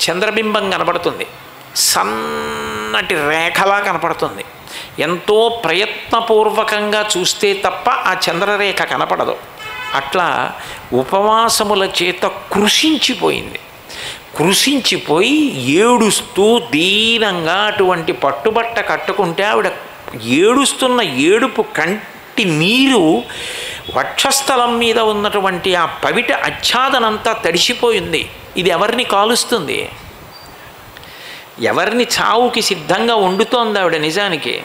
చంద్రబింబం కనబడుతుంది సన్నటి రేఖలా కనపడుతుంది. ఎంతో ప్రయత్నపూర్వకంగా చూస్తే తప్ప ఆ చంద్రరేఖ కనపడదు. అట్లా ఉపవాసముల చేత కృషించిపోయింది. కృషించిపోయి ఏడుస్తూ దీనంగా అటువంటి పట్టుబట్ట కట్టుకుంటే ఆవిడ ఏడుస్తున్న ఏడుపు కంటి నీరు వక్షస్థలం మీద ఉన్నటువంటి ఆ పవిట ఆచ్ఛాదనంతా తడిసిపోయింది. ఇది ఎవరిని కాలుస్తుంది? ఎవరిని చావుకి సిద్ధంగా వండుతోంది ఆవిడ నిజానికి?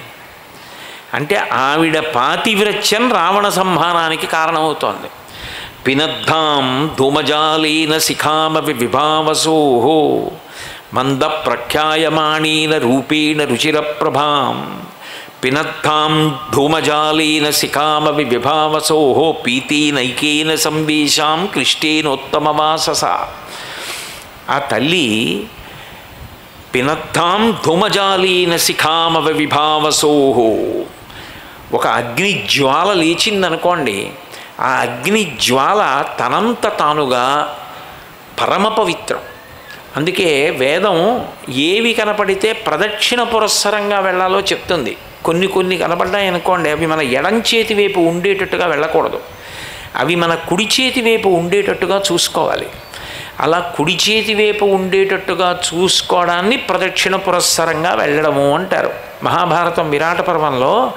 అంటే ఆవిడ పాతివ్రత్యం రావణ సంహారానికి కారణమవుతోంది. పినద్ధాం ధూమజాలీన శిఖామవి విభావసోహో మంద ప్రఖ్యాయమాణీన రూపేణ రుచిరప్రభాం పినద్ధాం ధూమజాలీన శిఖామవి విభావసోహో పీతీనైకేన సంవేశాం క్లిష్టేనోత్తమవాసస. ఆ తల్లి పినద్ధాం ధూమజాలీన శిఖామవ విభావసోహో ఒక అగ్ని జ్వాల లేచిందనుకోండి ఆ అగ్ని జ్వాల తనంత తానుగా పరమ పవిత్రం. అందుకే వేదం ఏవి కనపడితే ప్రదక్షిణ పురస్సరంగా వెళ్ళాలో చెప్తుంది. కొన్ని కొన్ని కనపడ్డాయి అనుకోండి అవి మన ఎడం చేతి వైపు ఉండేటట్టుగా వెళ్ళకూడదు. అవి మన కుడి చేతి వైపు ఉండేటట్టుగా చూసుకోవాలి. అలా కుడి చేతి వైపు ఉండేటట్టుగా చూసుకోవడాన్ని ప్రదక్షిణ పురస్సరంగా వెళ్ళడము అంటారు. మహాభారతం విరాట పర్వంలో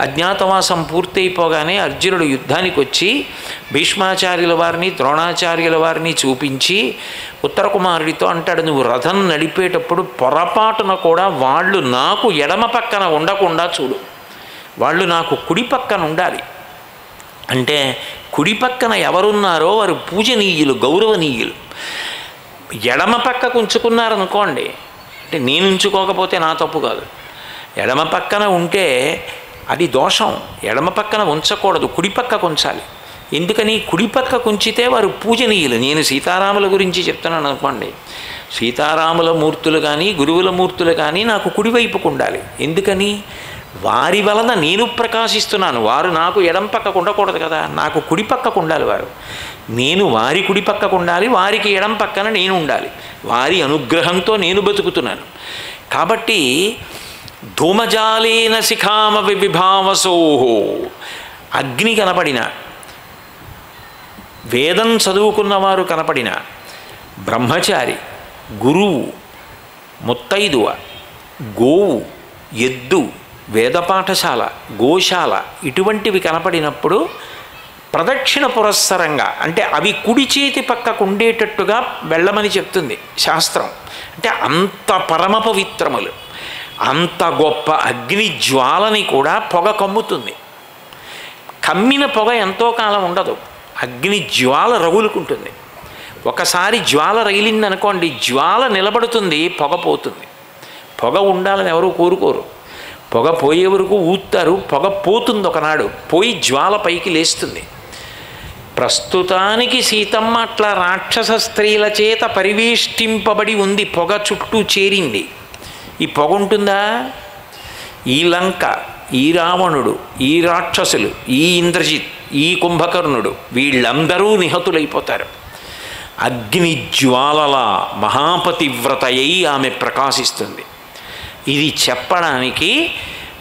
అజ్ఞాతవాసం పూర్తయిపోగానే అర్జునుడు యుద్ధానికి వచ్చి భీష్మాచార్యుల వారిని ద్రోణాచార్యుల వారిని చూపించి ఉత్తర కుమారుడితో అంటాడు నువ్వు రథం నడిపేటప్పుడు పొరపాటున కూడా వాళ్ళు నాకు ఎడమ పక్కన ఉండకుండా చూడు. వాళ్ళు నాకు కుడి పక్కన ఉండాలి. అంటే కుడి పక్కన ఎవరున్నారో వారు పూజనీయులు గౌరవనీయులు. ఎడమ పక్కకు ఉంచుకున్నారనుకోండి అంటే నేను ఉంచుకోకపోతే నా తప్పు కాదు. ఎడమ పక్కన ఉంటే అది దోషం. ఎడమ పక్కన ఉంచకూడదు కుడి పక్కకు ఉంచాలి. ఎందుకని? కుడి పక్కకు ఉంచితే వారు పూజనీయులు. నేను సీతారాముల గురించి చెప్తున్నాను అనుకోండి సీతారాముల మూర్తులు కానీ గురువుల మూర్తులు కానీ నాకు కుడివైపుకు ఉండాలి. ఎందుకని? వారి వలన నేను ప్రకాశిస్తున్నాను. వారు నాకు ఎడం పక్కకు ఉండకూడదు కదా. నాకు కుడి పక్కకు ఉండాలి వారు. నేను వారి కుడి పక్కకు ఉండాలి వారికి ఎడం పక్కన నేను ఉండాలి. వారి అనుగ్రహంతో నేను బతుకుతున్నాను. కాబట్టి ధూమజాలేన శిఖామ విభావసోహో అగ్ని కనపడిన వేదం చదువుకున్నవారు కనపడిన బ్రహ్మచారి గురువు ముత్తైదువ గోవు ఎద్దు వేద పాఠశాల గోశాల ఇటువంటివి కనపడినప్పుడు ప్రదక్షిణ పురస్సరంగా అంటే అవి కుడి చేతి పక్కకు ఉండేటట్టుగా వెళ్ళమని చెప్తుంది శాస్త్రం. అంటే అంత పరమ పవిత్రములు అంత గొప్ప అగ్ని జ్వాలని కూడా పొగ కమ్ముతుంది. కమ్మిన పొగ ఎంతో కాలం ఉండదు అగ్ని జ్వాల రగులుకుంటుంది. ఒకసారి జ్వాల రగిలిందనుకోండి జ్వాల నిలబడుతుంది పొగ పోతుంది. పొగ ఉండాలని ఎవరు కోరుకోరు. పొగ పోయే వరకు ఊతారు పొగ పోతుంది ఒకనాడు పోయి జ్వాల పైకి లేస్తుంది. ప్రస్తుతానికి సీతమ్మ అట్లా రాక్షస స్త్రీల చేత పరివేష్టింపబడి ఉంది పొగ చుట్టూ చేరింది. ఈ పొగ ఉంటుందా? ఈ లంక ఈ రావణుడు ఈ రాక్షసులు ఈ ఇంద్రజిత్ ఈ కుంభకర్ణుడు వీళ్ళందరూ నిహతులైపోతారు. అగ్ని జ్వాలల మహాపతివ్రతయ్యి ఆమె ప్రకాశిస్తుంది. ఇది చెప్పడానికి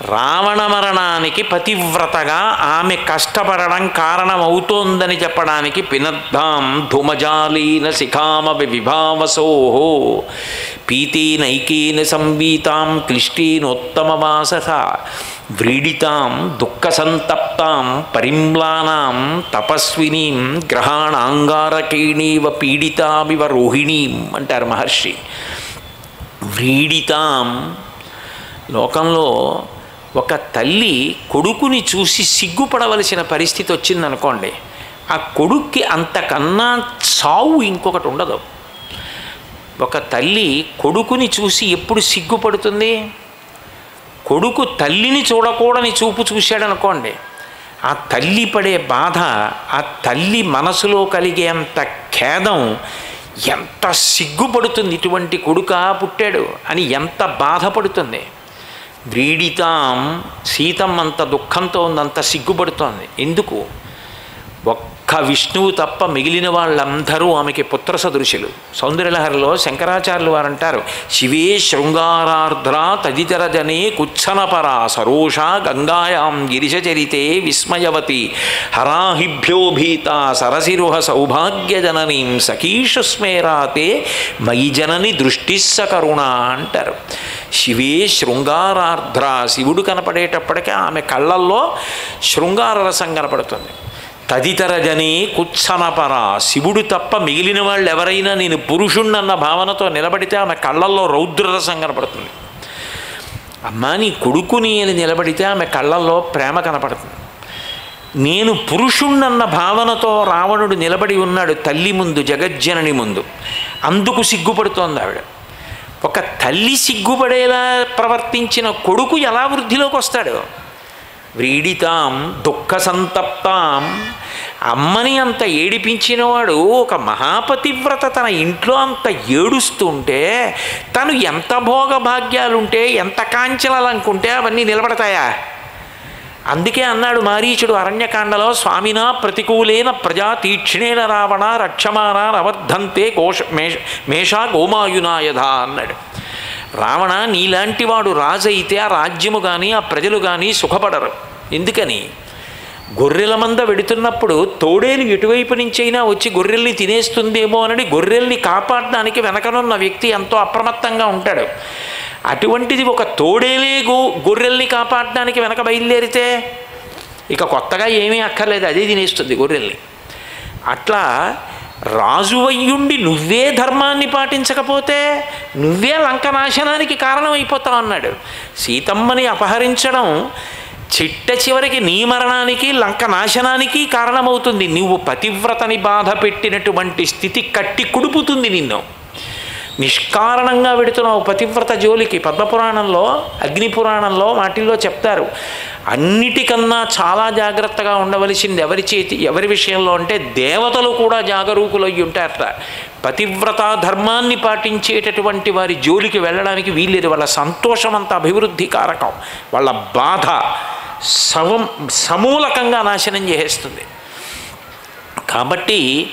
రావణ మరణానికి పతివ్రతగా ఆమె కష్టపడడం కారణమవుతోందని చెప్పడానికి పినద్దాం ధుమజాలీన శిఖామ విభావసోహో పీతీనైకీన సంవీతాం క్లిష్టీనోత్తమవాసస వ్రీడితాం దుఃఖసంతప్తాం పరిమ్లానాం తపస్వినీం గ్రహాణాంగారకీణీవ పీడితామివ రోహిణీం అంటారు మహర్షి. వ్రీడితాం. లోకంలో ఒక తల్లి కొడుకుని చూసి సిగ్గుపడవలసిన పరిస్థితి వచ్చిందనుకోండి ఆ కొడుక్కి అంతకన్నా చావు ఇంకొకటి ఉండదు. ఒక తల్లి కొడుకుని చూసి ఎప్పుడు సిగ్గుపడుతుంది? కొడుకు తల్లిని చూడకూడని చూపు చూశాడనుకోండి ఆ తల్లి పడే బాధ ఆ తల్లి మనసులో కలిగే అంత ఖేదం ఎంత సిగ్గుపడుతుంది ఇటువంటి కొడుక పుట్టాడు అని ఎంత బాధపడుతుంది? వ్రీడితాం సీతమ్మంత దుఃఖంతో ఉందంత సిగ్గుపడుతోంది. ఎందుకు? ఒక్క విష్ణువు తప్ప మిగిలిన వాళ్ళందరూ ఆమెకి పుత్ర సదృశులు. సౌందర్యలహరిలో శంకరాచార్యులు వారు అంటారు శివే శృంగారార్ద్ర తదితరజనే కుచ్చనపరా సరోష గంగాయాం గిరిశచరితే విస్మయవతి. హరాహిభ్యోభీత సరసిరుహ సౌభాగ్యజననీం సఖీషు స్మేరాతే మయి జనని దృష్టిస్స కరుణ అంటారు. శివే శృంగారార్ధ్ర శివుడు కనపడేటప్పటికీ ఆమె కళ్ళల్లో శృంగార రసం కనపడుతుంది. తదితర జని కుత్సనపర శివుడు తప్ప మిగిలిన వాళ్ళు ఎవరైనా నేను పురుషుణ్ణన్న భావనతో నిలబడితే ఆమె కళ్ళల్లో రౌద్రరసం కనపడుతుంది. అమ్మా నీ కొడుకుని అని నిలబడితే ఆమె కళ్ళల్లో ప్రేమ కనపడుతుంది. నేను పురుషుణ్ణన్న భావనతో రావణుడు నిలబడి ఉన్నాడు తల్లి ముందు జగజ్జనని ముందు. అందుకు సిగ్గుపడుతోంది ఆవిడ ఒక తల్లి సిగ్గుపడేలా ప్రవర్తించిన కొడుకు ఎలా వృద్ధిలోకి వస్తాడు? వ్రీడితాం దుఃఖ సంతప్తాం అమ్మని అంత ఏడిపించినవాడు ఒక మహాపతివ్రత తన ఇంట్లో అంత ఏడుస్తుంటే తను ఎంత భోగభాగ్యాలుంటే ఎంత కాంచనాలనుకుంటే అవన్నీ నిలబడతాయా? అందుకే అన్నాడు మారీచుడు అరణ్యకాండలో స్వామినా ప్రతికూలేన ప్రజా తీక్ష్ణేన రావణ రక్షమానా నవర్ధంతే కోశ మేష మేషా గోమాయునాయధ అన్నాడు. రావణ నీలాంటి వాడు రాజు అయితే ఆ రాజ్యము కానీ ఆ ప్రజలు కానీ సుఖపడరు. ఎందుకని? గొర్రెల మంద వెడుతున్నప్పుడు తోడేలు ఎటువైపు నుంచైనా వచ్చి గొర్రెల్ని తినేస్తుందేమో అని గొర్రెల్ని కాపాడడానికి వెనకనున్న వ్యక్తి ఎంతో అప్రమత్తంగా ఉంటాడు. అటువంటిది ఒక తోడేలే గో గొర్రెల్ని కాపాడడానికి వెనక బయలుదేరితే ఇక కొత్తగా ఏమీ అక్కర్లేదు అదే తినేస్తుంది గొర్రెల్ని. అట్లా రాజువయ్యుండి నువ్వే ధర్మాన్ని పాటించకపోతే నువ్వే లంకనాశనానికి కారణమైపోతావు అన్నాడు. సీతమ్మని అపహరించడం చిట్ట చివరికి నీ మరణానికి లంక నాశనానికి కారణమవుతుంది. నువ్వు పతివ్రతని బాధ పెట్టినటువంటి స్థితి కట్టి కుడుపుతుంది నిన్ను. నిష్కారణంగా పెడుతున్నావు పతివ్రత జోలికి పద్మపురాణంలో అగ్నిపురాణంలో వాటిల్లో చెప్తారు. అన్నిటికన్నా చాలా జాగ్రత్తగా ఉండవలసింది ఎవరి చేతి ఎవరి విషయంలో అంటే దేవతలు కూడా జాగరూకులయ్యి ఉంటారట. పతివ్రత ధర్మాన్ని పాటించేటటువంటి వారి జోలికి వెళ్ళడానికి వీల్లేదు. వాళ్ళ సంతోషం అంత అభివృద్ధి కారకం. వాళ్ళ బాధ సవం సమూలకంగా నాశనం చేసేస్తుంది. కాబట్టి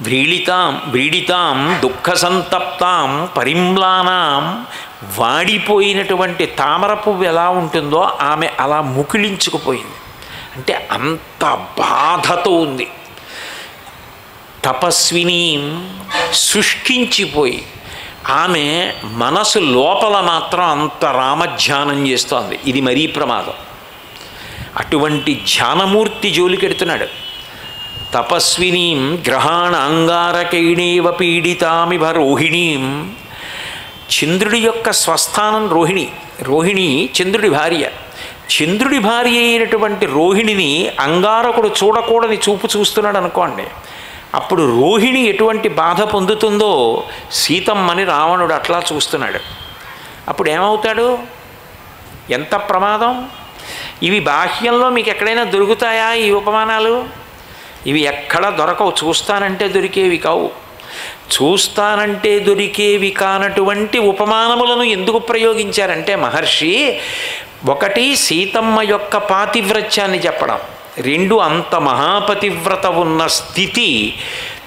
వ్రీళితాం వ్రీడితాం దుఃఖసంతప్తాం పరిమ్లానాం. వాడిపోయినటువంటి తామర పువ్వు ఎలా ఉంటుందో ఆమె అలా ముకిలించుకుపోయింది అంటే అంత బాధతో ఉంది. తపస్విని శుష్కించిపోయి ఆమె మనసు లోపల మాత్రం అంత రామధ్యానం చేస్తోంది. ఇది మరీ ప్రమాదం. అటువంటి ధ్యానమూర్తి జోలికెడుతున్నాడు. తపస్వినీం గ్రహాణ అంగారకైణేవ పీడితామివ రోహిణీం. చంద్రుడి యొక్క స్వస్థానం రోహిణి. రోహిణి చంద్రుడి భార్య. చంద్రుడి భార్య అయినటువంటి రోహిణిని అంగారకుడు చూడకూడని చూపు చూస్తున్నాడు అనుకోండి. అప్పుడు రోహిణి ఎటువంటి బాధ పొందుతుందో సీతమ్మని రావణుడు అట్లా చూస్తున్నాడు. అప్పుడు ఏమవుతాడు? ఎంత ప్రమాదం? ఇవి బాహ్యంలో మీకు ఎక్కడైనా దొరుకుతాయా ఈ ఉపమానాలు? ఇవి ఎక్కడ దొరకవు. చూస్తానంటే దొరికేవి కావు. చూస్తానంటే దొరికేవి కానటువంటి ఉపమానములను ఎందుకు ప్రయోగించారంటే మహర్షి ఒకటి సీతమ్మ యొక్క పాతివ్రత్యాన్ని చెప్పడం. రెండు అంత మహాపతివ్రత ఉన్న స్థితి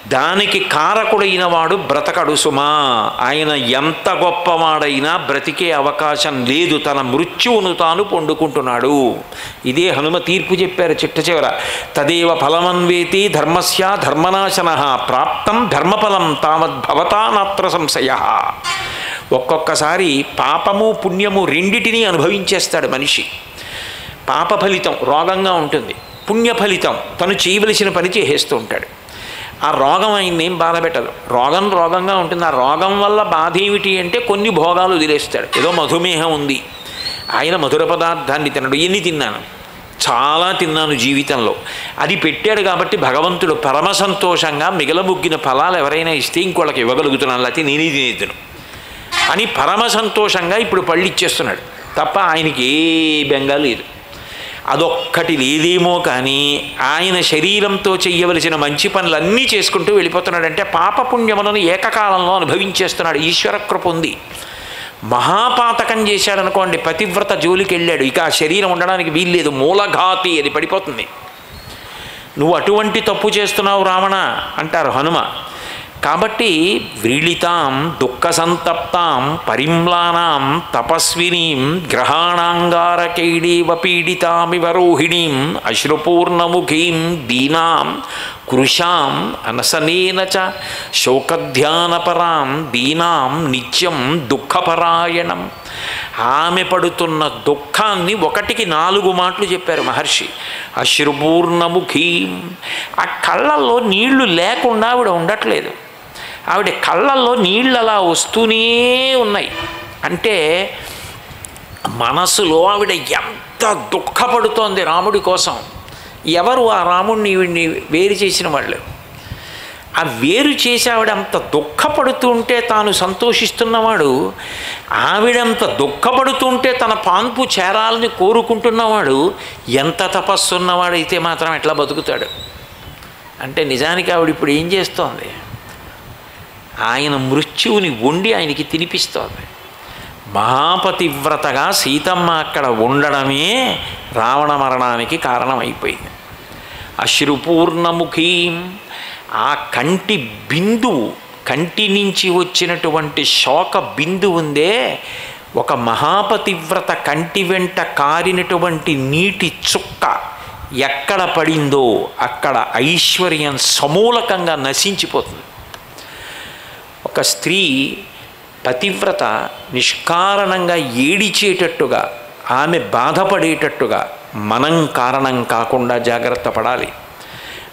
దానికి కారకుడైన వాడు బ్రతకడు సుమా. ఆయన ఎంత గొప్పవాడైనా బ్రతికే అవకాశం లేదు. తన మృత్యువును తాను పొందుకుంటున్నాడు. ఇదే హనుమ తీర్పు చెప్పారు చిట్ట చివర. తదేవ ఫలమన్వేతి ధర్మస్య ధర్మనాశన ప్రాప్తం ధర్మఫలం తామద్భవతానాత్ర సంశయ. ఒక్కొక్కసారి పాపము పుణ్యము రెండిటినీ అనుభవించేస్తాడు మనిషి. పాప ఫలితం రోగంగా ఉంటుంది. పుణ్య ఫలితం తను చేయవలసిన పని చేసేస్తూ ఉంటాడు. ఆ రోగం ఆయన్ని ఏం బాధ పెట్టదు. రోగం రోగంగా ఉంటుంది. ఆ రోగం వల్ల బాధ ఏమిటి అంటే కొన్ని భోగాలు వదిలేస్తాడు. ఏదో మధుమేహం ఉంది. ఆయన మధుర పదార్థాన్ని తినడు. ఎన్ని తిన్నాను? చాలా తిన్నాను జీవితంలో. అది పెట్టాడు కాబట్టి భగవంతుడు పరమ సంతోషంగా మిగలబుగ్గిన ఫలాలు ఎవరైనా ఇస్తే ఇంకోళ్ళకి ఇవ్వగలుగుతున్నాను. లేకపోతే నేనే తినేద్దును. అని పరమ సంతోషంగా ఇప్పుడు పళ్ళు ఇచ్చేస్తున్నాడు. తప్ప ఆయనకి ఏ బెంగా లేదు. అదొక్కటి లేదేమో కానీ ఆయన శరీరంతో చెయ్యవలసిన మంచి పనులన్నీ చేసుకుంటూ వెళ్ళిపోతున్నాడంటే పాపపుణ్యములను ఏకకాలంలో అనుభవించేస్తున్నాడు. ఈశ్వర కృప ఉంది. మహాపాతకం చేశాడనుకోండి పతివ్రత జోలికి వెళ్ళాడు ఇక ఆ శరీరం ఉండడానికి వీల్లేదు. మూలఘాతి అది పడిపోతుంది. నువ్వు అటువంటి తప్పు చేస్తున్నావు రావణ అంటారు హనుమ. కాబట్టి వ్రీళితాం దుఃఖ సంతప్తాం పరిమ్లానాం తపస్వినీం గ్రహాణాంగారకైడీవ పీడితామివ రోహిణీం అశ్రుపూర్ణముఖీం దీనాం కృషాం అనసనేన చ శోకధ్యానపరాం దీనాం నిత్యం దుఃఖపరాయణం. ఆమె పడుతున్న దుఃఖాన్ని ఒకటికి నాలుగు మాటలు చెప్పారు మహర్షి. అశ్రుపూర్ణముఖీం. ఆ కళ్ళల్లో నీళ్ళు లేకుండా ఆవిడ ఉండట్లేదు. ఆవిడ కళ్ళల్లో నీళ్ళు అలా వస్తూనే ఉన్నాయి. అంటే మనసులో ఆవిడ ఎంత దుఃఖపడుతోంది రాముడి కోసం. ఎవరు ఆ రాముడిని ఈవిడ్ని వేరు చేసిన వాళ్ళు? ఆ వేరు చేసి ఆవిడంత దుఃఖపడుతుంటే తాను సంతోషిస్తున్నవాడు ఆవిడంత దుఃఖపడుతుంటే తన పాన్పు చేరాలని కోరుకుంటున్నవాడు ఎంత తపస్సు ఉన్నవాడైతే మాత్రం ఎట్లా బతుకుతాడు? అంటే నిజానికి ఆవిడ ఇప్పుడు ఏం చేస్తోంది? ఆయన మృత్యువుని వండి ఆయనకి తినిపిస్తోంది. మహాపతివ్రతగా సీతమ్మ అక్కడ ఉండడమే రావణ మరణానికి కారణమైపోయింది. అశ్రుపూర్ణముఖీం ఆ కంటి బిందువు కంటి నుంచి వచ్చినటువంటి శోక బిందు ఉందే ఒక మహాపతివ్రత కంటి వెంట కారినటువంటి నీటి చుక్క ఎక్కడ పడిందో అక్కడ ఐశ్వర్యం సమూలకంగా నశించిపోతుంది. ఒక స్త్రీ పతివ్రత నిష్కారణంగా ఏడిచేటట్టుగా ఆమె బాధపడేటట్టుగా మనం కారణం కాకుండా జాగ్రత్త పడాలి.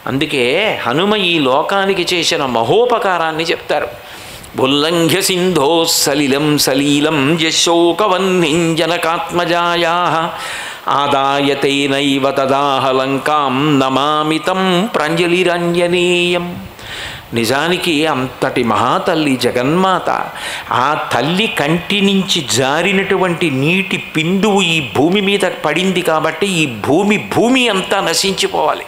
అందుకే హనుమ ఈ లోకానికి చేసిన మహోపకారాన్ని చెప్తారు. ఉల్లంఘ్య సింధో సలిలం సలీలం యశోకవన్నింజనకాత్మజాయా ఆదాయతేనైవ తదాహలంకాం నమామితం ప్రాంజలిరంజనీయం. నిజానికి అంతటి మహాతల్లి జగన్మాత ఆ తల్లి కంటి నుంచి జారినటువంటి నీటి బిందువు ఈ భూమి మీద పడింది కాబట్టి ఈ భూమి భూమి అంతా నశించిపోవాలి.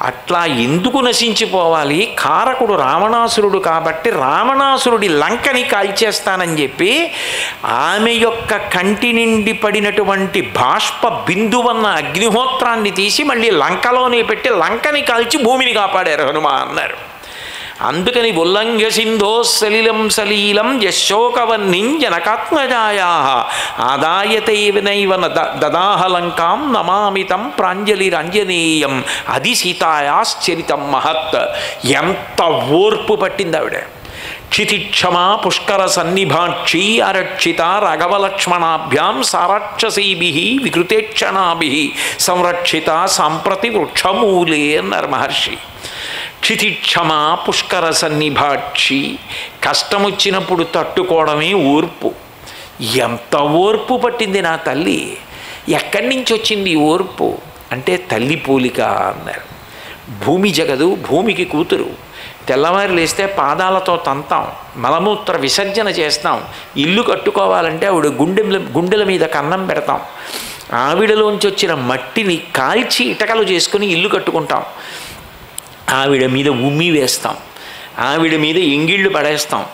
అట్లా ఎందుకు నశించిపోవాలి? కారకుడు రావణాసురుడు కాబట్టి రావణాసురుడి లంకని కాల్చేస్తానని చెప్పి ఆమె యొక్క కంటి నిండి పడినటువంటి బాష్ప బిందువన్న అగ్నిహోత్రాన్ని తీసి మళ్ళీ లంకలోనే పెట్టి లంకని కాల్చి భూమిని కాపాడారు హనుమ అన్నారు. అందుకని ఉల్లంఘ్య సింధో సలిలం సలీలం యశోకవన్నిం జనకాత్మజాయా. ఆదాయతైవనైవ దదాహలంకాం నమామితం ప్రాంజలిరంజనీయం అది సీతాయాశ్చరితం మహత్. ఎంత ఓర్పు పట్టింది ఆవిడ. క్షితిక్షమా పుష్కర సన్నిభాక్షి అరక్షిత రఘవలక్ష్మణాభ్యాం సారాక్షసీభి వికృతేక్షణాభి సంరక్షిత సాంప్రతి వృక్షమూలే అన్నారు మహర్షి క్షితిక్షమా పుష్కర సన్నిభాక్షి. కష్టం వచ్చినప్పుడు తట్టుకోవడమే ఓర్పు. ఎంత ఓర్పు పట్టింది నా తల్లి? ఎక్కడి నుంచి వచ్చింది ఈ ఓర్పు? అంటే తల్లి పోలిక అన్నారు. భూమి జగదు భూమికి కూతురు. తెల్లవారు లేస్తే పాదాలతో తంతాం. మలమూత్ర విసర్జన చేస్తాం. ఇల్లు కట్టుకోవాలంటే ఆవిడ గుండెల గుండెల మీద కన్నం పెడతాం. ఆవిడలోంచి వచ్చిన మట్టిని కాల్చి ఇటకలు చేసుకుని ఇల్లు కట్టుకుంటాం. ఆవిడ మీద ఉమ్మి వేస్తాం. ఆవిడ మీద ఎంగిళ్ళు పడేస్తాం.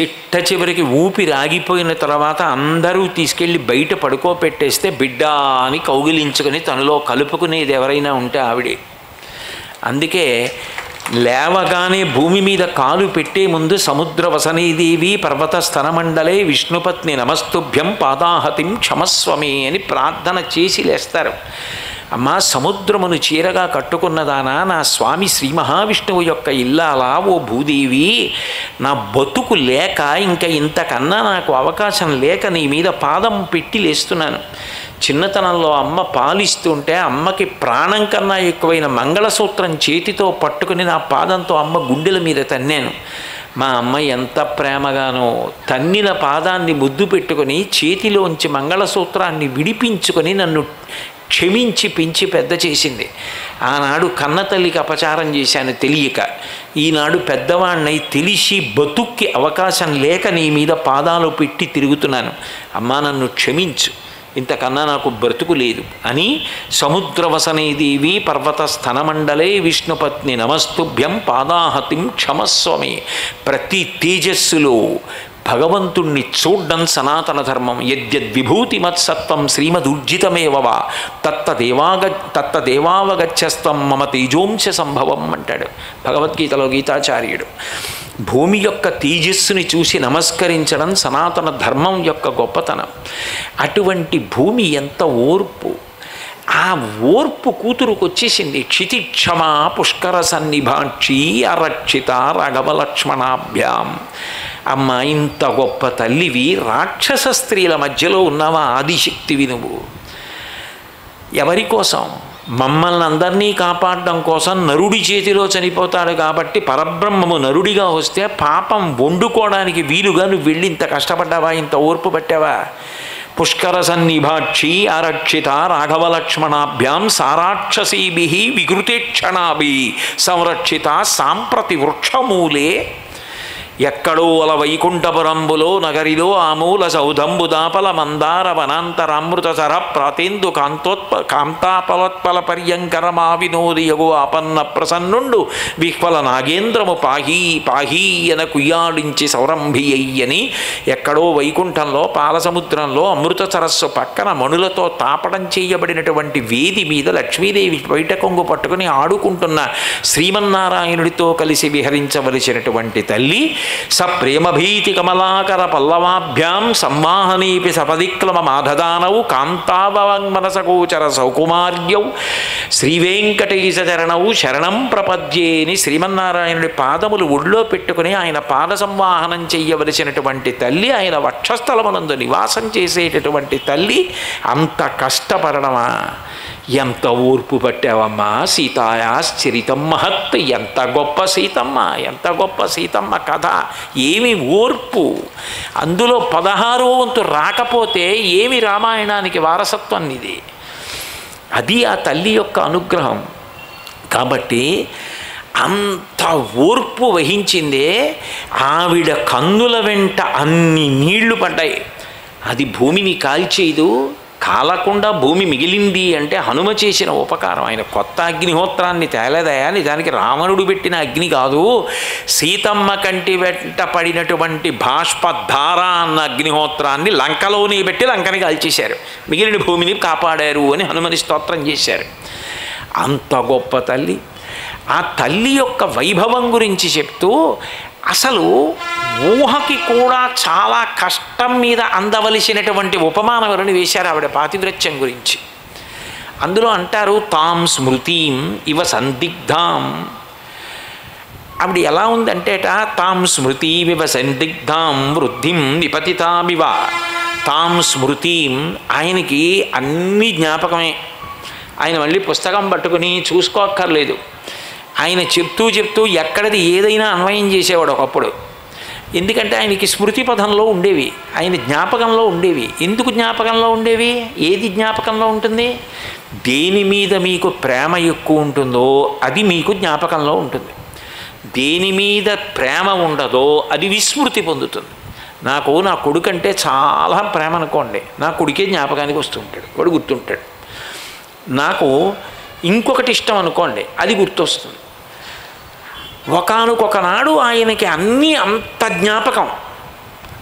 చిట్ట చివరికి ఊపిరి ఆగిపోయిన తర్వాత అందరూ తీసుకెళ్ళి బయట పడుకోపెట్టేస్తే బిడ్డ అని కౌగిలించుకొని తనలో కలుపుకునేది ఎవరైనా ఉంటే ఆవిడే. అందుకే లేవగానే భూమి మీద కాలు పెట్టే ముందు సముద్ర వసనీదేవి పర్వత స్తనమండలే విష్ణుపత్ని నమస్తుభ్యం పాదాహతిం క్షమస్వమి అని ప్రార్థన చేసి లేస్తారు. అమ్మా సముద్రమును చీరగా కట్టుకున్నదానా? నా స్వామి శ్రీ మహావిష్ణువు యొక్క ఇల్లాలా ఓ భూదేవి? నా బతుకు లేక ఇంకా ఇంతకన్నా నాకు అవకాశం లేక నీ మీద పాదం పెట్టి లేస్తున్నాను. చిన్నతనంలో అమ్మ పాలిస్తుంటే అమ్మకి ప్రాణం కన్నా ఎక్కువైన మంగళసూత్రం చేతితో పట్టుకుని నా పాదంతో అమ్మ గుండెల మీద తన్నాను. మా అమ్మ ఎంత ప్రేమగానో తన్నిన పాదాన్ని ముద్దు పెట్టుకొని చేతిలోంచి మంగళసూత్రాన్ని విడిపించుకొని నన్ను క్షమించి పెంచి పెద్ద చేసింది. ఆనాడు కన్నతల్లికి అపచారం చేశాను తెలియక. ఈనాడు పెద్దవాణ్ణై తెలిసి బతుక్కి అవకాశం లేక నీ మీద పాదాలు పెట్టి తిరుగుతున్నాను. అమ్మా నన్ను క్షమించు. ఇంతకన్నా నాకు బ్రతుకు లేదు అని సముద్రవసనేదేవి పర్వత స్థనమండలే విష్ణుపత్ని నమస్తుభ్యం పాదాహతిం క్షమస్వామి. ప్రతి తేజస్సులో భగవంతుణ్ణి చూడ్డం సనాతన ధర్మం. యద్యద్విభూతి మత్సత్వం శ్రీమదుర్జితమేవవా? తత్తదేవాగ తత్తదేవావగచ్చస్తం మమ తేజోంశ సంభవం అంటాడు భగవద్గీతలో గీతాచార్యుడు. భూమి యొక్క తేజస్సుని చూసి నమస్కరించడం సనాతన ధర్మం యొక్క గొప్పతనం. అటువంటి భూమి ఎంత ఓర్పు ఆ ఓర్పు కూతురుకు వచ్చేసింది క్షితిక్షమా పుష్కర సన్నిభాక్షి అరక్షిత రాఘవలక్ష్మణాభ్యాం. అమ్మ ఇంత గొప్ప తల్లివి రాక్షస స్త్రీల మధ్యలో ఉన్నవా ఆదిశక్తివి నువ్వు? ఎవరి కోసం మమ్మల్ని అందరినీ కాపాడడం కోసం నరుడి చేతిలో చనిపోతాడు కాబట్టి పరబ్రహ్మము నరుడిగా వస్తే పాపం వండుకోవడానికి వీలుగా నువ్వు వెళ్ళి ఇంత కష్టపడ్డావా? ఇంత ఓర్పు పట్టావా? पुष्करसन्निभाक्षी आरक्षिता राघवलक्ष्मणाभ्याम साराक्षसीभिः विकृतेक्षणाभिः संरक्षिता सांप्रति वृक्षमूले ఎక్కడో అల వైకుంఠపురంబులో నగరిలో ఆమూల సౌధంబుదాపల మందార వనాంతరామృతసర ప్రాతేందు కాంతోత్ప కాంతాపలోత్పల పర్యంకర మా వినోదియగు ఆపన్న ప్రసన్నుండు విహ్వల నాగేంద్రము పాహీ పాహీ అన కుయ్యాడించి సౌరంభి అయ్యని ఎక్కడో వైకుంఠంలో పాలసముద్రంలో అమృత సరస్సు పక్కన మణులతో తాపడం చేయబడినటువంటి వేది మీద లక్ష్మీదేవి బయట కొంగు పట్టుకుని ఆడుకుంటున్న శ్రీమన్నారాయణుడితో కలిసి విహరించవలసినటువంటి తల్లి స ప్రేమభీతి కమలాకర పల్లవాభ్యాం సంవాహనీపి సపదిక్లమ మాధదానవు కాంతావమనసగోచర సౌకుమార్యౌ శ్రీవేంకటేశరణౌ శరణం ప్రపద్యేని శ్రీమన్నారాయణుడి పాదములు ఒళ్ళో పెట్టుకుని ఆయన పాద సంవాహనం చెయ్యవలసినటువంటి తల్లి ఆయన వక్షస్థలమునందు నివాసం చేసేటటువంటి తల్లి అంత కష్టపడడమా ఎంత ఓర్పు పట్టావమ్మా? సీతాయాశ్చరితం మహత్. ఎంత గొప్ప సీతమ్మ? ఎంత గొప్ప సీతమ్మ కథ. ఏమి ఓర్పు అందులో పదహారో వంతు రాకపోతే ఏమి రామాయణానికి వారసత్వం ఇది అది ఆ తల్లి యొక్క అనుగ్రహం. కాబట్టి అంత ఓర్పు వహించిందే ఆవిడ కన్నుల వెంట అన్ని నీళ్ళు పడ్డాయి. అది భూమిని కాల్చేదు. కాలకుండా భూమి మిగిలింది అంటే హనుమ చేసిన ఉపకారం. ఆయన కొత్త అగ్నిహోత్రాన్ని తేలేదయా నిజానికి రావణుడు పెట్టిన అగ్ని కాదు సీతమ్మ కంటి వెంట పడినటువంటి బాష్పధార అన్న అగ్నిహోత్రాన్ని లంకలోనే పెట్టి లంకని కాల్చేశారు. మిగిలిన భూమిని కాపాడారు అని హనుమని స్తోత్రం చేశారు. అంత గొప్ప తల్లి. ఆ తల్లి యొక్క వైభవం గురించి చెప్తూ అసలు ఊహకి కూడా చాలా కష్టం మీద అందవలసినటువంటి ఉపమానవరుని వేశారు ఆవిడ పాతివ్రత్యం గురించి. అందులో అంటారు తాం స్మృతిం ఇవ సందిగ్ధాం. ఆవిడ ఎలా ఉందంటేట తాం స్మృతిమివ సందిగ్ధాం వృద్ధిం విపతితామివ తాం స్మృతిం ఆయనకి అన్ని జ్ఞాపకమే. ఆయన మళ్ళీ పుస్తకం పట్టుకుని చూసుకోక్కర్లేదు. ఆయన చెప్తూ చెప్తూ ఎక్కడిది ఏదైనా అన్వయం చేసేవాడు ఒకప్పుడు. ఎందుకంటే ఆయనకి స్మృతి పథంలో ఉండేవి ఆయన జ్ఞాపకంలో ఉండేవి. ఎందుకు జ్ఞాపకంలో ఉండేవి? ఏది జ్ఞాపకంలో ఉంటుంది? దేని మీద మీకు ప్రేమ ఎక్కువ ఉంటుందో అది మీకు జ్ఞాపకంలో ఉంటుంది. దేని మీద ప్రేమ ఉండదో అది విస్మృతి పొందుతుంది. నాకు నా కొడుకు అంటే చాలా ప్రేమ అనుకోండి నా కొడుకే జ్ఞాపకానికి వస్తుంటాడు వాడు గుర్తుంటాడు. నాకు ఇంకొకటి ఇష్టం అనుకోండి అది గుర్తొస్తుంది. ఒకనకొకనాడు ఆయనకి అన్నీ అంత జ్ఞాపకం.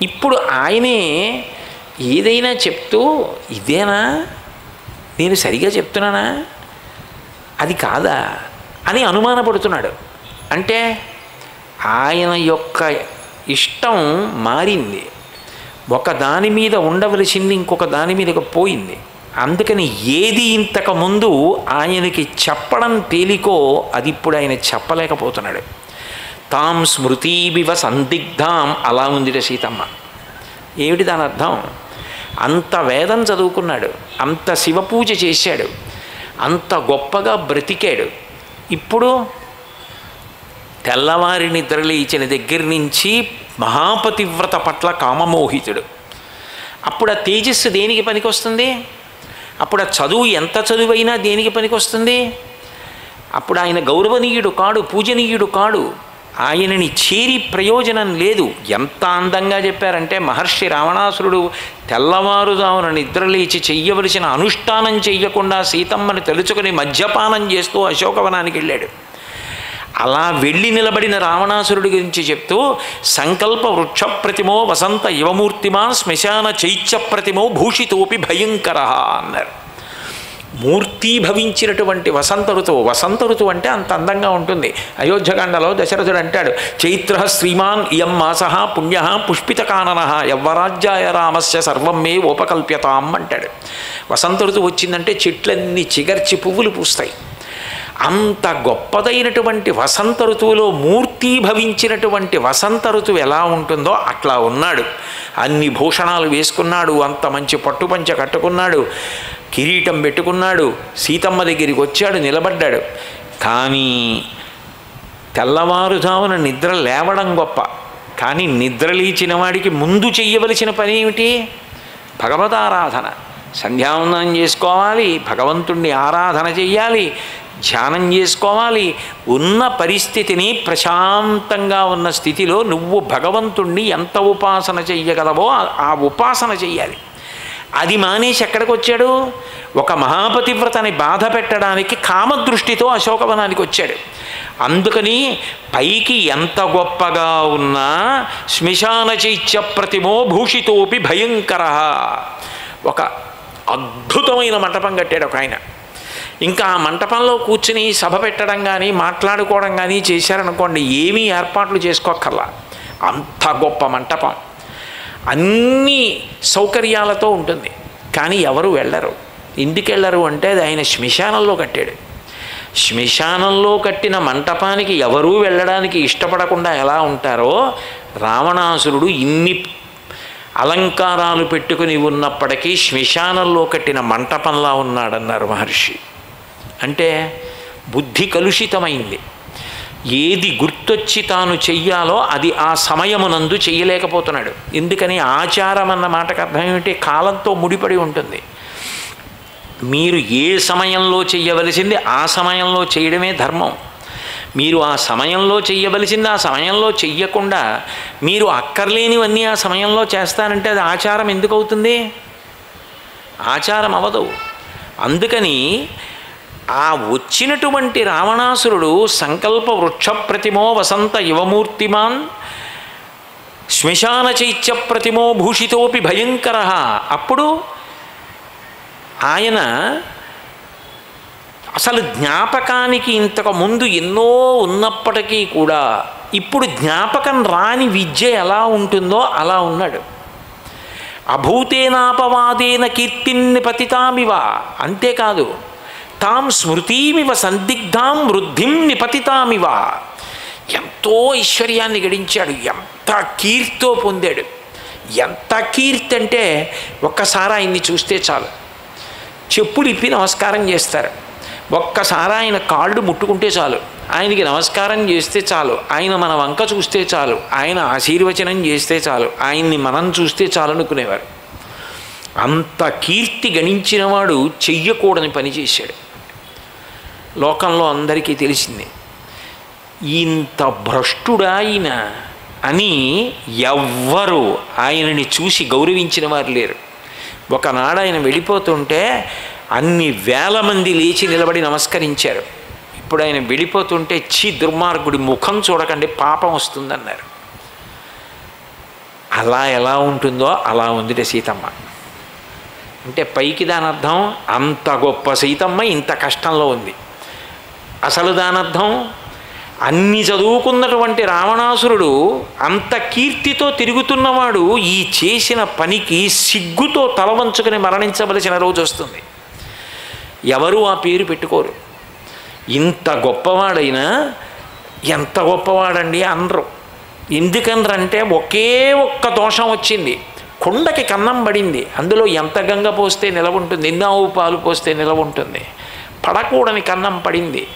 ఇప్పుడు ఆయనే ఏదైనా చెప్తూ ఇదేనా? నేను సరిగా చెప్తున్నానా? అది కాదా? అని అనుమానపడుతున్నాడు. అంటే ఆయన యొక్క ఇష్టం మారింది. ఒక దాని మీద ఉండవలసింది ఇంకొక దాని మీదకి పోయింది. అందుకని ఏది ఇంతకుముందు ఆయనకి చెప్పడం తేలికో అది ఇప్పుడు ఆయన చెప్పలేకపోతున్నాడు. తాం స్మృతివివ సందిగ్ధాం అలా ఉంది సీతమ్మ. ఏమిటి దాని అర్థం? అంత వేదం చదువుకున్నాడు అంత శివపూజ చేశాడు అంత గొప్పగా బ్రతికాడు. ఇప్పుడు తెల్లవారి నిద్రలేచిన దగ్గర నుంచి మహాపతివ్రత పట్ల కామమోహితుడు. అప్పుడు ఆ తేజస్సు దేనికి పనికొస్తుంది? అప్పుడు ఆ చదువు ఎంత చదువైనా దేనికి పనికొస్తుంది? అప్పుడు ఆయన గౌరవనీయుడు కాడు పూజనీయుడు కాడు. ఆయనని చేరి ప్రయోజనం లేదు. ఎంత అందంగా చెప్పారంటే మహర్షి రావణాసురుడు తెల్లవారుజామున నిద్రలేచి చెయ్యవలసిన అనుష్ఠానం చెయ్యకుండా సీతమ్మని తలుచుకుని మద్యపానం చేస్తూ అశోకవనానికి వెళ్ళాడు. అలా వెళ్ళి నిలబడిన రావణాసురుడి గురించి చెప్తూ సంకల్ప వృక్ష ప్రతిమో వసంత యువమూర్తిమాన్ శ్మశాన చైత్య ప్రతిమో భూషితోపి భయంకర అన్నారు. మూర్తీభవించినటువంటి వసంత ఋతువు వసంత ఋతువు అంటే అంత అందంగా ఉంటుంది. అయోధ్యకాండలో దశరథుడు అంటాడు చైత్ర శ్రీమాన్ ఇయం మాస పుణ్య పుష్పిత కానన యవ్వరాజ్యాయ రామస్య సర్వం మే ఉపకల్ప్యతాం అంటాడు. వసంత ఋతువు వచ్చిందంటే చెట్లన్నీ చిగర్చి పువ్వులు పూస్తాయి. అంత గొప్పదైనటువంటి వసంత ఋతువులో మూర్తీభవించినటువంటి వసంత ఋతువు ఎలా ఉంటుందో అట్లా ఉన్నాడు. అన్ని భూషణాలు వేసుకున్నాడు అంత మంచి పట్టుపంచ కట్టుకున్నాడు కిరీటం పెట్టుకున్నాడు సీతమ్మ దగ్గరికి వచ్చాడు నిలబడ్డాడు. కానీ తెల్లవారుజామున నిద్ర లేవడం గొప్ప. కానీ నిద్ర లేచిన వాడికి ముందు చెయ్యవలసిన పని ఏమిటి? భగవతారాధన సంధ్యావందనం చేసుకోవాలి భగవంతుణ్ణి ఆరాధన చెయ్యాలి ధ్యానం చేసుకోవాలి. ఉన్న పరిస్థితిని ప్రశాంతంగా ఉన్న స్థితిలో నువ్వు భగవంతుణ్ణి ఎంత ఉపాసన చెయ్యగలవో ఆ- ఉపాసన చెయ్యాలి. అది మానేసి ఎక్కడికి వచ్చాడు ఒక మహాపతివ్రతని బాధ పెట్టడానికి కామదృష్టితో అశోకవనానికి వచ్చాడు. అందుకని పైకి ఎంత గొప్పగా ఉన్నా శ్మశాన చైత్య ప్రతిమో భూషితోపి భయంకర. ఒక అద్భుతమైన మంటపం కట్టాడు ఒక ఆయన. ఇంకా ఆ మంటపంలో కూర్చుని సభ పెట్టడం కానీ మాట్లాడుకోవడం కానీ చేశారనుకోండి ఏమీ ఏర్పాట్లు చేసుకోక్కర్లా. అంత గొప్ప మంటపం. అన్ని సౌకర్యాలతో ఉంటుంది. కానీ ఎవరు వెళ్ళరు. ఎందుకు వెళ్ళరు అంటే అది ఆయన శ్మశానంలో కట్టాడు. శ్మశానంలో కట్టిన మంటపానికి ఎవరూ వెళ్ళడానికి ఇష్టపడకుండా ఎలా ఉంటారో రావణాసురుడు ఇన్ని అలంకారాలు పెట్టుకుని ఉన్నప్పటికీ శ్మశానంలో కట్టిన మంటపంలా ఉన్నాడన్నారు మహర్షి. అంటే బుద్ధి కలుషితమైంది. ఏది గుర్తొచ్చి తాను చెయ్యాలో అది ఆ సమయమునందు చెయ్యలేకపోతున్నాడు. ఎందుకని ఆచారం అన్న మాటకు అర్థం ఏమిటి? కాలంతో ముడిపడి ఉంటుంది. మీరు ఏ సమయంలో చెయ్యవలసింది ఆ సమయంలో చేయడమే ధర్మం. మీరు ఆ సమయంలో చెయ్యవలసింది ఆ సమయంలో చెయ్యకుండా మీరు అక్కర్లేనివన్నీ ఆ సమయంలో చేస్తానంటే అది ఆచారం ఎందుకు అవుతుంది ఆచారం అవదు. అందుకని ఆ వచ్చినటువంటి రావణాసురుడు సంకల్ప వృక్ష ప్రతిమో వసంత యువమూర్తిమాన్ శ్మశాన చైత్య ప్రతిమో భూషితోపి భయంకర. అప్పుడు ఆయన అసలు జ్ఞాపకానికి ఇంతకు ముందు ఎన్నో ఉన్నప్పటికీ కూడా ఇప్పుడు జ్ఞాపకం రాని విద్య ఎలా ఉంటుందో అలా ఉన్నాడు. అభూతేనాపవాదేన కీర్తిన్ని పతితామివ. అంతేకాదు తాం స్మృతిమివ సందిగ్ధాం వృద్ధిం నిపతితామివ. ఎంతో ఐశ్వర్యాన్ని గడించాడు ఎంత కీర్తో పొందాడు. ఎంత కీర్తి అంటే ఒక్కసారి ఆయన్ని చూస్తే చాలు. చెప్పులు ఇప్పి నమస్కారం చేస్తారు. ఒక్కసారి ఆయన కాళ్ళు ముట్టుకుంటే చాలు. ఆయనకి నమస్కారం చేస్తే చాలు. ఆయన మన వంక చూస్తే చాలు. ఆయన ఆశీర్వచనం చేస్తే చాలు. ఆయన్ని మనం చూస్తే చాలు అనుకునేవారు. అంత కీర్తి గణించినవాడు చెయ్యకూడని పని చేశాడు. లోకంలో అందరికీ తెలిసింది. ఇంత భ్రష్టుడాయన అని ఎవ్వరు ఆయనని చూసి గౌరవించిన వారు లేరు. ఒకనాడు ఆయన వెళ్ళిపోతుంటే అన్ని వేల మంది లేచి నిలబడి నమస్కరించారు. ఇప్పుడు ఆయన వెళ్ళిపోతుంటే చి దుర్మార్గుడి ముఖం చూడకండి పాపం వస్తుందన్నారు. అలా ఎలా ఉంటుందో అలా ఉందిట సీతమ్మ. అంటే పైకి దాని అర్థం అంత గొప్ప సీతమ్మ ఇంత కష్టంలో ఉంది. అసలు దానర్థం? అన్ని చదువుకున్నటువంటి రావణాసురుడు అంత కీర్తితో తిరుగుతున్నవాడు ఈ చేసిన పనికి సిగ్గుతో తల వంచుకొని మరణించవలసిన రోజు వస్తుంది. ఎవరు ఆ పేరు పెట్టుకోరు. ఇంత గొప్పవాడైనా ఎంత గొప్పవాడండి అనరు ఎందుకనరంటే ఒకే ఒక్క దోషం వచ్చింది. కొండకి కన్నం పడింది. అందులో ఎంత గంగ పోస్తే నిలవుంటుంది? ఎన్ని ఆవు పాలు పోస్తే నిలవుంటుంది? పడకూడని కన్నం పడింది.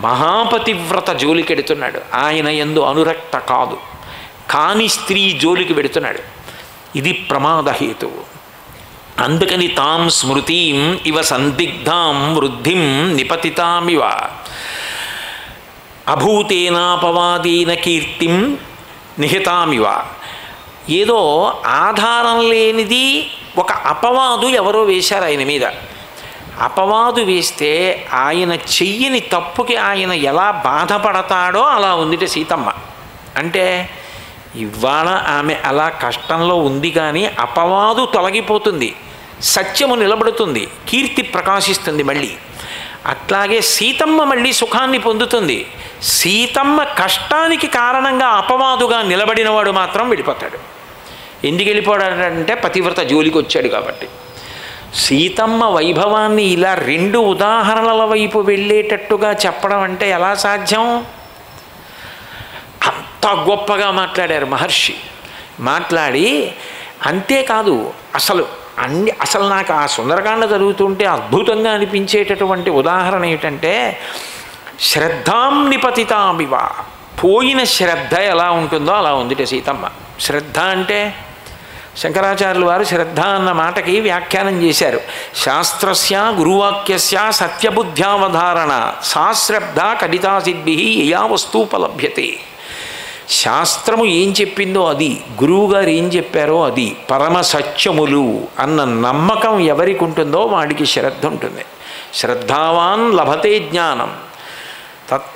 మహాపతివ్రత జోలికి ఎడుతున్నాడు. ఆయన ఎందు అనురక్త కాదు. కాని స్త్రీ జోలికి పెడుతున్నాడు ఇది ప్రమాదహేతువు అందుకని తాం స్మృతిం ఇవ సందిగ్ధాం వృద్ధిం నిపతితామివ. అభూతేనాపవాదీన కీర్తిం నిహితామివ. ఏదో ఆధారం లేనిది ఒక అపవాదు ఎవరో వేశారు ఆయన మీద. అపవాదు వేస్తే ఆయన చెయ్యని తప్పుకి ఆయన ఎలా బాధపడతాడో అలా ఉందిట సీతమ్మ. అంటే ఇవాళ ఆమె అలా కష్టంలో ఉంది కానీ అపవాదు తొలగిపోతుంది సత్యము నిలబడుతుంది కీర్తి ప్రకాశిస్తుంది మళ్ళీ. అట్లాగే సీతమ్మ మళ్ళీ సుఖాన్ని పొందుతుంది. సీతమ్మ కష్టానికి కారణంగా అపవాదుగా నిలబడినవాడు మాత్రం వెళ్ళిపోతాడు ఎందుకు వెళ్ళిపోయాడంటే పతివ్రత జోలికి వచ్చాడు కాబట్టి. సీతమ్మ వైభవాన్ని ఇలా రెండు ఉదాహరణల వైపు వెళ్ళేటట్టుగా చెప్పడం అంటే ఎలా సాధ్యం? అంత గొప్పగా మాట్లాడారు మహర్షి. మాట్లాడి అంతేకాదు అసలు అన్ని అసలు నాకు ఆ సుందరకాండ జరుగుతుంటే అద్భుతంగా అనిపించేటటువంటి ఉదాహరణ ఏమిటంటే శ్రద్ధాం నిపతితామివ. పోయిన శ్రద్ధ ఎలా ఉంటుందో అలా ఉందిట సీతమ్మ. శ్రద్ధ అంటే శంకరాచార్యులు వారు శ్రద్ధ అన్న మాటకి వ్యాఖ్యానం చేశారు. శాస్త్రస్య గురువాక్యస్య సత్యబుద్ధ్యావధారణ సా శ్రద్ధ కడితాసిద్భి యయా వస్తూపలభ్యతే శాస్త్రము ఏం చెప్పిందో అది గురువుగారు ఏం చెప్పారో అది పరమ సత్యములు అన్న నమ్మకం ఎవరికి ఉంటుందో వాడికి శ్రద్ధ ఉంటుంది. శ్రద్ధావాన్ లభతే జ్ఞానం. తత్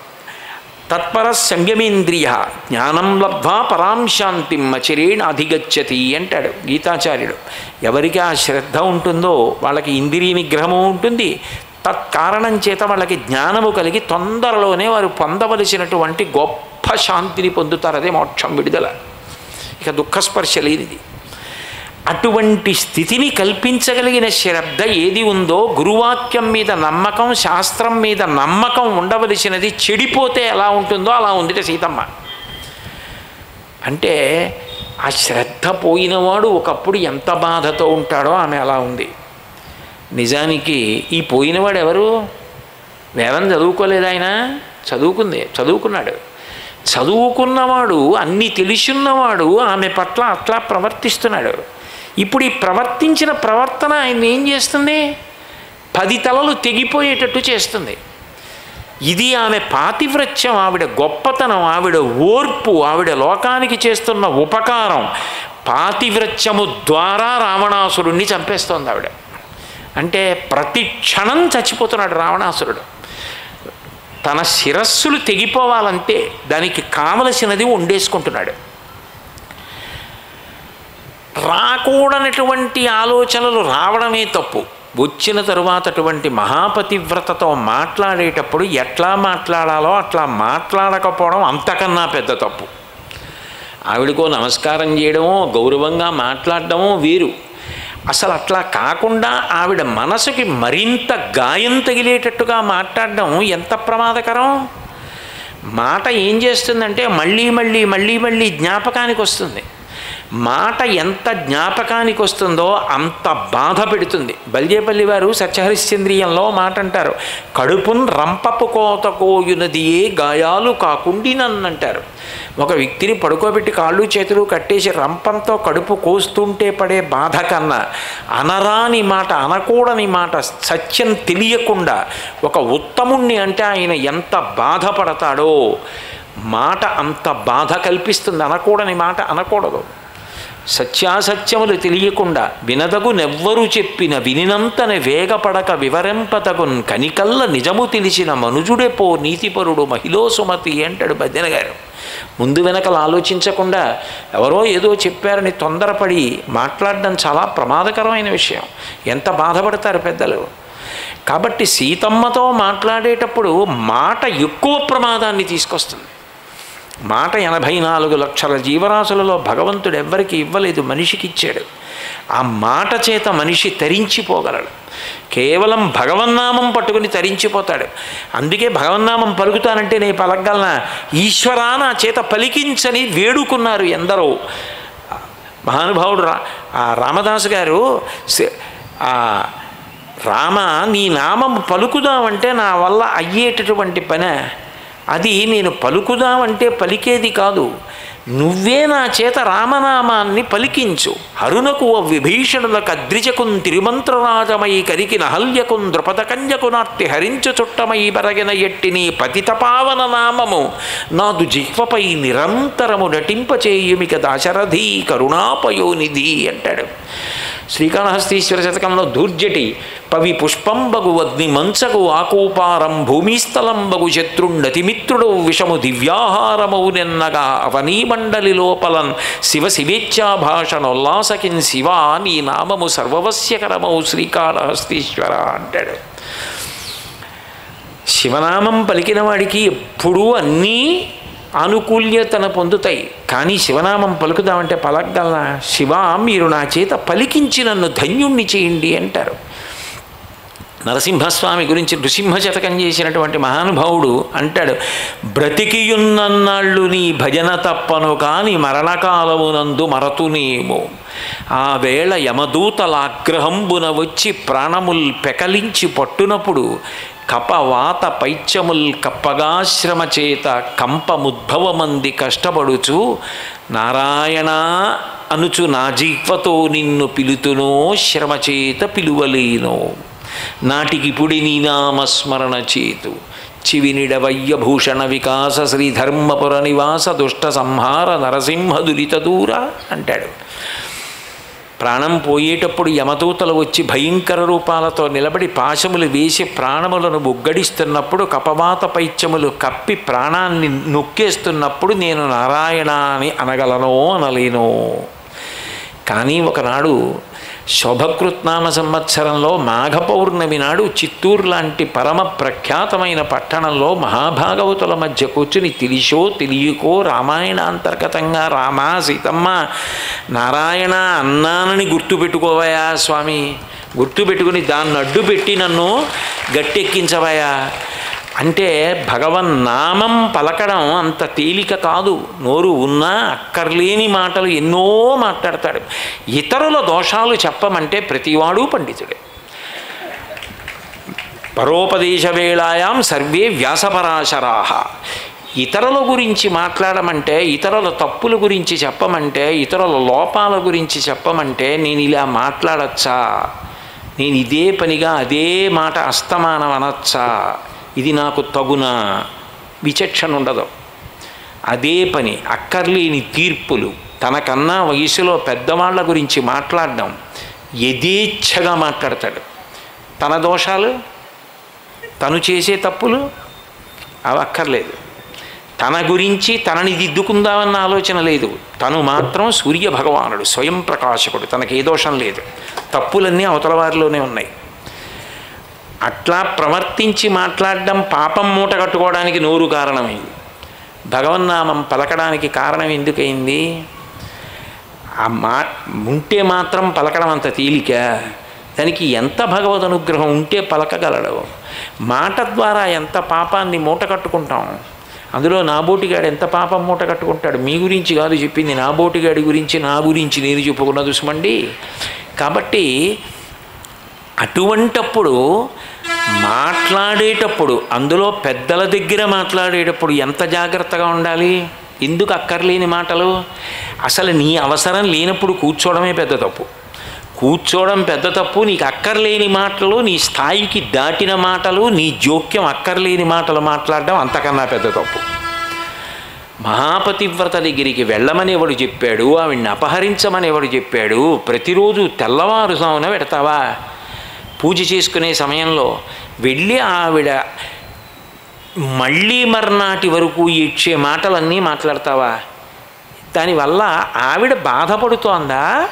తత్పర సంయమేంద్రియ జ్ఞానం లబ్ధ్వా పరాం శాంతిం మచిరేణ అధిగచ్చతి అంటాడు గీతాచార్యుడు. ఎవరికి ఆ శ్రద్ధ ఉంటుందో వాళ్ళకి ఇంద్రియ నిగ్రహము ఉంటుంది. తత్కారణం చేత వాళ్ళకి జ్ఞానము కలిగి తొందరలోనే వారు పొందవలసినటువంటి గొప్ప శాంతిని పొందుతారు. అదే మోక్షం విడుదల. ఇక దుఃఖస్పర్శ లేనిది. అటువంటి స్థితిని కల్పించగలిగిన శ్రద్ధ ఏది ఉందో గురువాక్యం మీద నమ్మకం శాస్త్రం మీద నమ్మకం ఉండవలసినది చెడిపోతే ఎలా ఉంటుందో అలా ఉందిట సీతమ్మ. అంటే ఆ శ్రద్ధ పోయినవాడు ఒకప్పుడు ఎంత బాధతో ఉంటాడో ఆమె అలా ఉంది. నిజానికి ఈ పోయినవాడు ఎవరు? వేదం చదువుకోలేదు ఆయన? చదువుకుంది చదువుకున్నాడు. చదువుకున్నవాడు అన్నీ తెలుసున్నవాడు ఆమె పట్ల అట్లా ప్రవర్తిస్తున్నాడు. ఇప్పుడు ఈ ప్రవర్తించిన ప్రవర్తన ఆయన ఏం చేస్తుంది? పది తలలు తెగిపోయేటట్టు చేస్తుంది. ఇది ఆమె పాతివ్రత్యం ఆవిడ గొప్పతనం ఆవిడ ఓర్పు ఆవిడ లోకానికి చేస్తున్న ఉపకారం. పాతివ్రత్యము ద్వారా రావణాసురుణ్ణి చంపేస్తోంది ఆవిడ. అంటే ప్రతి క్షణం చచ్చిపోతున్నాడు రావణాసురుడు. తన శిరస్సులు తెగిపోవాలంటే దానికి కావలసినది వండేసుకుంటున్నాడు రాకూడనటువంటి ఆలోచనలు రావడమే తప్పు. వచ్చిన తరువాత అటువంటి మహాపతివ్రతతో మాట్లాడేటప్పుడు ఎట్లా మాట్లాడాలో అట్లా మాట్లాడకపోవడం అంతకన్నా పెద్ద తప్పు. ఆవిడకో నమస్కారం చేయడమో గౌరవంగా మాట్లాడడమో వీరు. అసలు అట్లా కాకుండా ఆవిడ మనసుకి మరింత గాయం తగిలేటట్టుగా మాట్లాడడం ఎంత ప్రమాదకరం? మాట ఏం చేస్తుందంటే మళ్ళీ మళ్ళీ మళ్ళీ మళ్ళీ జ్ఞాపకానికి వస్తుంది మాట ఎంత జ్ఞాపకానికి వస్తుందో అంత బాధ పెడుతుంది. బల్జేపల్లి వారు సత్యహరిశ్చంద్రియంలో మాట అంటారు కడుపున్ రంపపు కోత కోయునదియే గాయాలు కాకుండినన్నంటారు ఒక వ్యక్తిని పడుకోబెట్టి కాళ్ళు చేతులు కట్టేసి రంపంతో కడుపు కోస్తుంటే పడే బాధ కన్నా అనరాని మాట అనకూడని మాట సత్యం తెలియకుండా ఒక ఉత్తముణ్ణి అంటే ఆయన ఎంత బాధపడతాడో మాట అంత బాధ కల్పిస్తుంది. అనకూడని మాట అనకూడదు. సత్యాసత్యములు తెలియకుండా వినదగు నెవ్వరు చెప్పిన వినినంతనే వేగపడక వివరింపతగున్ కనికల్ల నిజము తెలిసిన మనుజుడే పో నీతిపరుడు మహిళో సుమతి అంటాడు భజన గారు. ముందు వెనకలు ఆలోచించకుండా ఎవరో ఏదో చెప్పారని తొందరపడి మాట్లాడడం చాలా ప్రమాదకరమైన విషయం. ఎంత బాధపడతారు పెద్దలు? కాబట్టి సీతమ్మతో మాట్లాడేటప్పుడు మాట ఎక్కువ ప్రమాదాన్ని తీసుకొస్తుంది. మాట ఎనభై నాలుగు లక్షల జీవరాశులలో భగవంతుడు ఎవ్వరికి ఇవ్వలేదు మనిషికి ఇచ్చాడు. ఆ మాట చేత మనిషి తరించిపోగలడు. కేవలం భగవన్నామం పట్టుకుని తరించిపోతాడు. అందుకే భగవన్నామం పలుకుతానంటే నేను పలకగలనా? ఈశ్వరా నా చేత పలికించని వేడుకున్నారు ఎందరో. మహానుభావుడు రా ఆ రామదాసు గారు ఆ రామ నీ నామం పలుకుదామంటే నా వల్ల అయ్యేటటువంటి పని అది నేను పలుకుదామంటే పలికేది కాదు. నువ్వే నా చేత రామనామాన్ని పలికించు. హరునకు విభీషణులకు అద్రిజకున్ తిరుమంత్రరాజమై కరికి నహల్యకున్ ద్రుపదకంజకు నార్తి హరించు చుట్టమై బరగిన ఎట్టి నీ పతితపావన నామము. నాదు జిహ్వపై నిరంతరము నటింపచేయుమిక దాశరథీ కరుణాపయోనిధి అంటాడు. శ్రీకాళహస్తీశ్వర శతకంలో దూర్జటి పవి పుష్పంబగు అగ్ని మంచగు ఆకూపారం భూమిస్థలంబగు శత్రుండతిమిత్రుడు విషము దివ్యాహారమౌ నిన్నగా అవనీమండలి లోపలన్ శివ శివేచ్ఛాభాషణోల్లాసకిన్ శివ నీ నామము సర్వవస్యకరమౌ శ్రీకాళహస్తీశ్వర అంటాడు. శివనామం పలికిన వాడికి ఎప్పుడూ అన్నీ ఆనుకూల్యతను పొందుతాయి కానీ శివనామం పలుకుదామంటే పలకగలనా? శివ మీరు నా చేత పలికించి నన్ను ధన్యుణ్ణి చేయండి అంటారు. నరసింహస్వామి గురించి నృసింహ శతకం చేసినటువంటి మహానుభావుడు అంటాడు బ్రతికియున్నన్నాళ్ళు నీ భజన తప్పను కాని మరణకాలమునందు మరతునేమో ఆ వేళ యమదూతల ఆగ్రహంబున వచ్చి ప్రాణముల్ పెకలించి పట్టునప్పుడు కపవాత పైత్యముల్ కప్పగాశ్రమ చేత కంపముద్భవమంది కష్టపడుచు నారాయణ అనుచు నా జీహ్వతో నిన్ను పిలుతునో శ్రమ చేత పిలువలేనో. నాటికిపుడి నీ నామస్మరణ చేతు. చివినిడవయ్యభూషణ వికాస శ్రీధర్మపుర నివాస దుష్ట సంహార నరసింహ దురిత దూర అంటాడు. ప్రాణం పోయేటప్పుడు యమదూతలు వచ్చి భయంకర రూపాలతో నిలబడి పాశములు వేసి ప్రాణములను బుగ్గడిస్తున్నప్పుడు కపవాత పైత్యములు కప్పి ప్రాణాన్ని నొక్కేస్తున్నప్పుడు నేను నారాయణ అని అనగలనో అనలేనో. కానీ ఒకనాడు శోభకృత్నామ సంవత్సరంలో మాఘ పౌర్ణమి నాడు చిత్తూరు లాంటి పరమ ప్రఖ్యాతమైన పట్టణంలో మహాభాగవతుల మధ్య కూర్చుని తెలిసో తెలియకో రామాయణాంతర్గతంగా రామ సీతమ్మ నారాయణ అన్నానని గుర్తుపెట్టుకోవయా స్వామి? గుర్తుపెట్టుకుని దాన్ని అడ్డు పెట్టి నన్ను గట్టెక్కించవయా? అంటే భగవన్ నామం పలకడం అంత తేలిక కాదు. నోరు ఉన్నా అక్కర్లేని మాటలు ఎన్నో మాట్లాడతాడు. ఇతరుల దోషాలు చెప్పమంటే ప్రతివాడు పండితుడే. పరోపదేశ వేళాయాం సర్వే వ్యాసపరాశరాహ ఇతరుల గురించి మాట్లాడమంటే ఇతరుల తప్పుల గురించి చెప్పమంటే ఇతరుల లోపాల గురించి చెప్పమంటే నేను ఇలా మాట్లాడచ్చా? నేను ఇదే పనిగా అదే మాట అస్తమానం అనొచ్చా ఇది నాకు తగున విచక్షణ ఉండదు. అదే పని అక్కర్లేని తీర్పులు తనకన్నా వయసులో పెద్దవాళ్ళ గురించి మాట్లాడడం యథేచ్ఛగా మాట్లాడతాడు. తన దోషాలు తను చేసే తప్పులు అవి అక్కర్లేదు. తన గురించి తనని దిద్దుకుందామన్న ఆలోచన లేదు. తను మాత్రం సూర్య భగవానుడు స్వయం ప్రకాశకుడు తనకి ఏ దోషం లేదు. తప్పులన్నీ అవతల వారిలోనే ఉన్నాయి. అట్లా ప్రవర్తించి మాట్లాడడం పాపం మూట కట్టుకోవడానికి నోరు కారణమైంది భగవన్నామం పలకడానికి కారణం ఎందుకైంది ఆ మా ఉంటే మాత్రం పలకడం అంత తేలిక దానికి ఎంత భగవద్ అనుగ్రహం ఉంటే పలకగలడు? మాట ద్వారా ఎంత పాపాన్ని మూట కట్టుకుంటాం? అందులో నాబోటిగాడు ఎంత పాపం మూట కట్టుకుంటాడు? మీ గురించి కాదు చెప్పింది. నాబోటిగాడి గురించి నా గురించి నేను చెప్పుకున్న దుష్మండి. కాబట్టి అటువంటప్పుడు మాట్లాడేటప్పుడు అందులో పెద్దల దగ్గర మాట్లాడేటప్పుడు ఎంత జాగ్రత్తగా ఉండాలి? ఎందుకు అక్కర్లేని మాటలు? అసలు నీ అవసరం లేనప్పుడు కూర్చోవడమే పెద్ద తప్పు. కూర్చోవడం పెద్ద తప్పు నీకు అక్కర్లేని మాటలు నీ స్థాయికి దాటిన మాటలు నీ జోక్యం అక్కర్లేని మాటలు మాట్లాడడం అంతకన్నా పెద్ద తప్పు. మహాపతివ్రత దగ్గరికి వెళ్ళమని ఎవడు చెప్పాడు? ఆవిడ్ని అపహరించమని ఎవడు చెప్పాడు? ప్రతిరోజు తెల్లవారుజామున పెడతావా? పూజ చేసుకునే సమయంలో వెళ్ళి ఆవిడ మళ్ళీ మర్నాటి వరకు ఇచ్చే మాటలన్నీ మాట్లాడతావా? దానివల్ల ఆవిడ బాధపడుతోందా?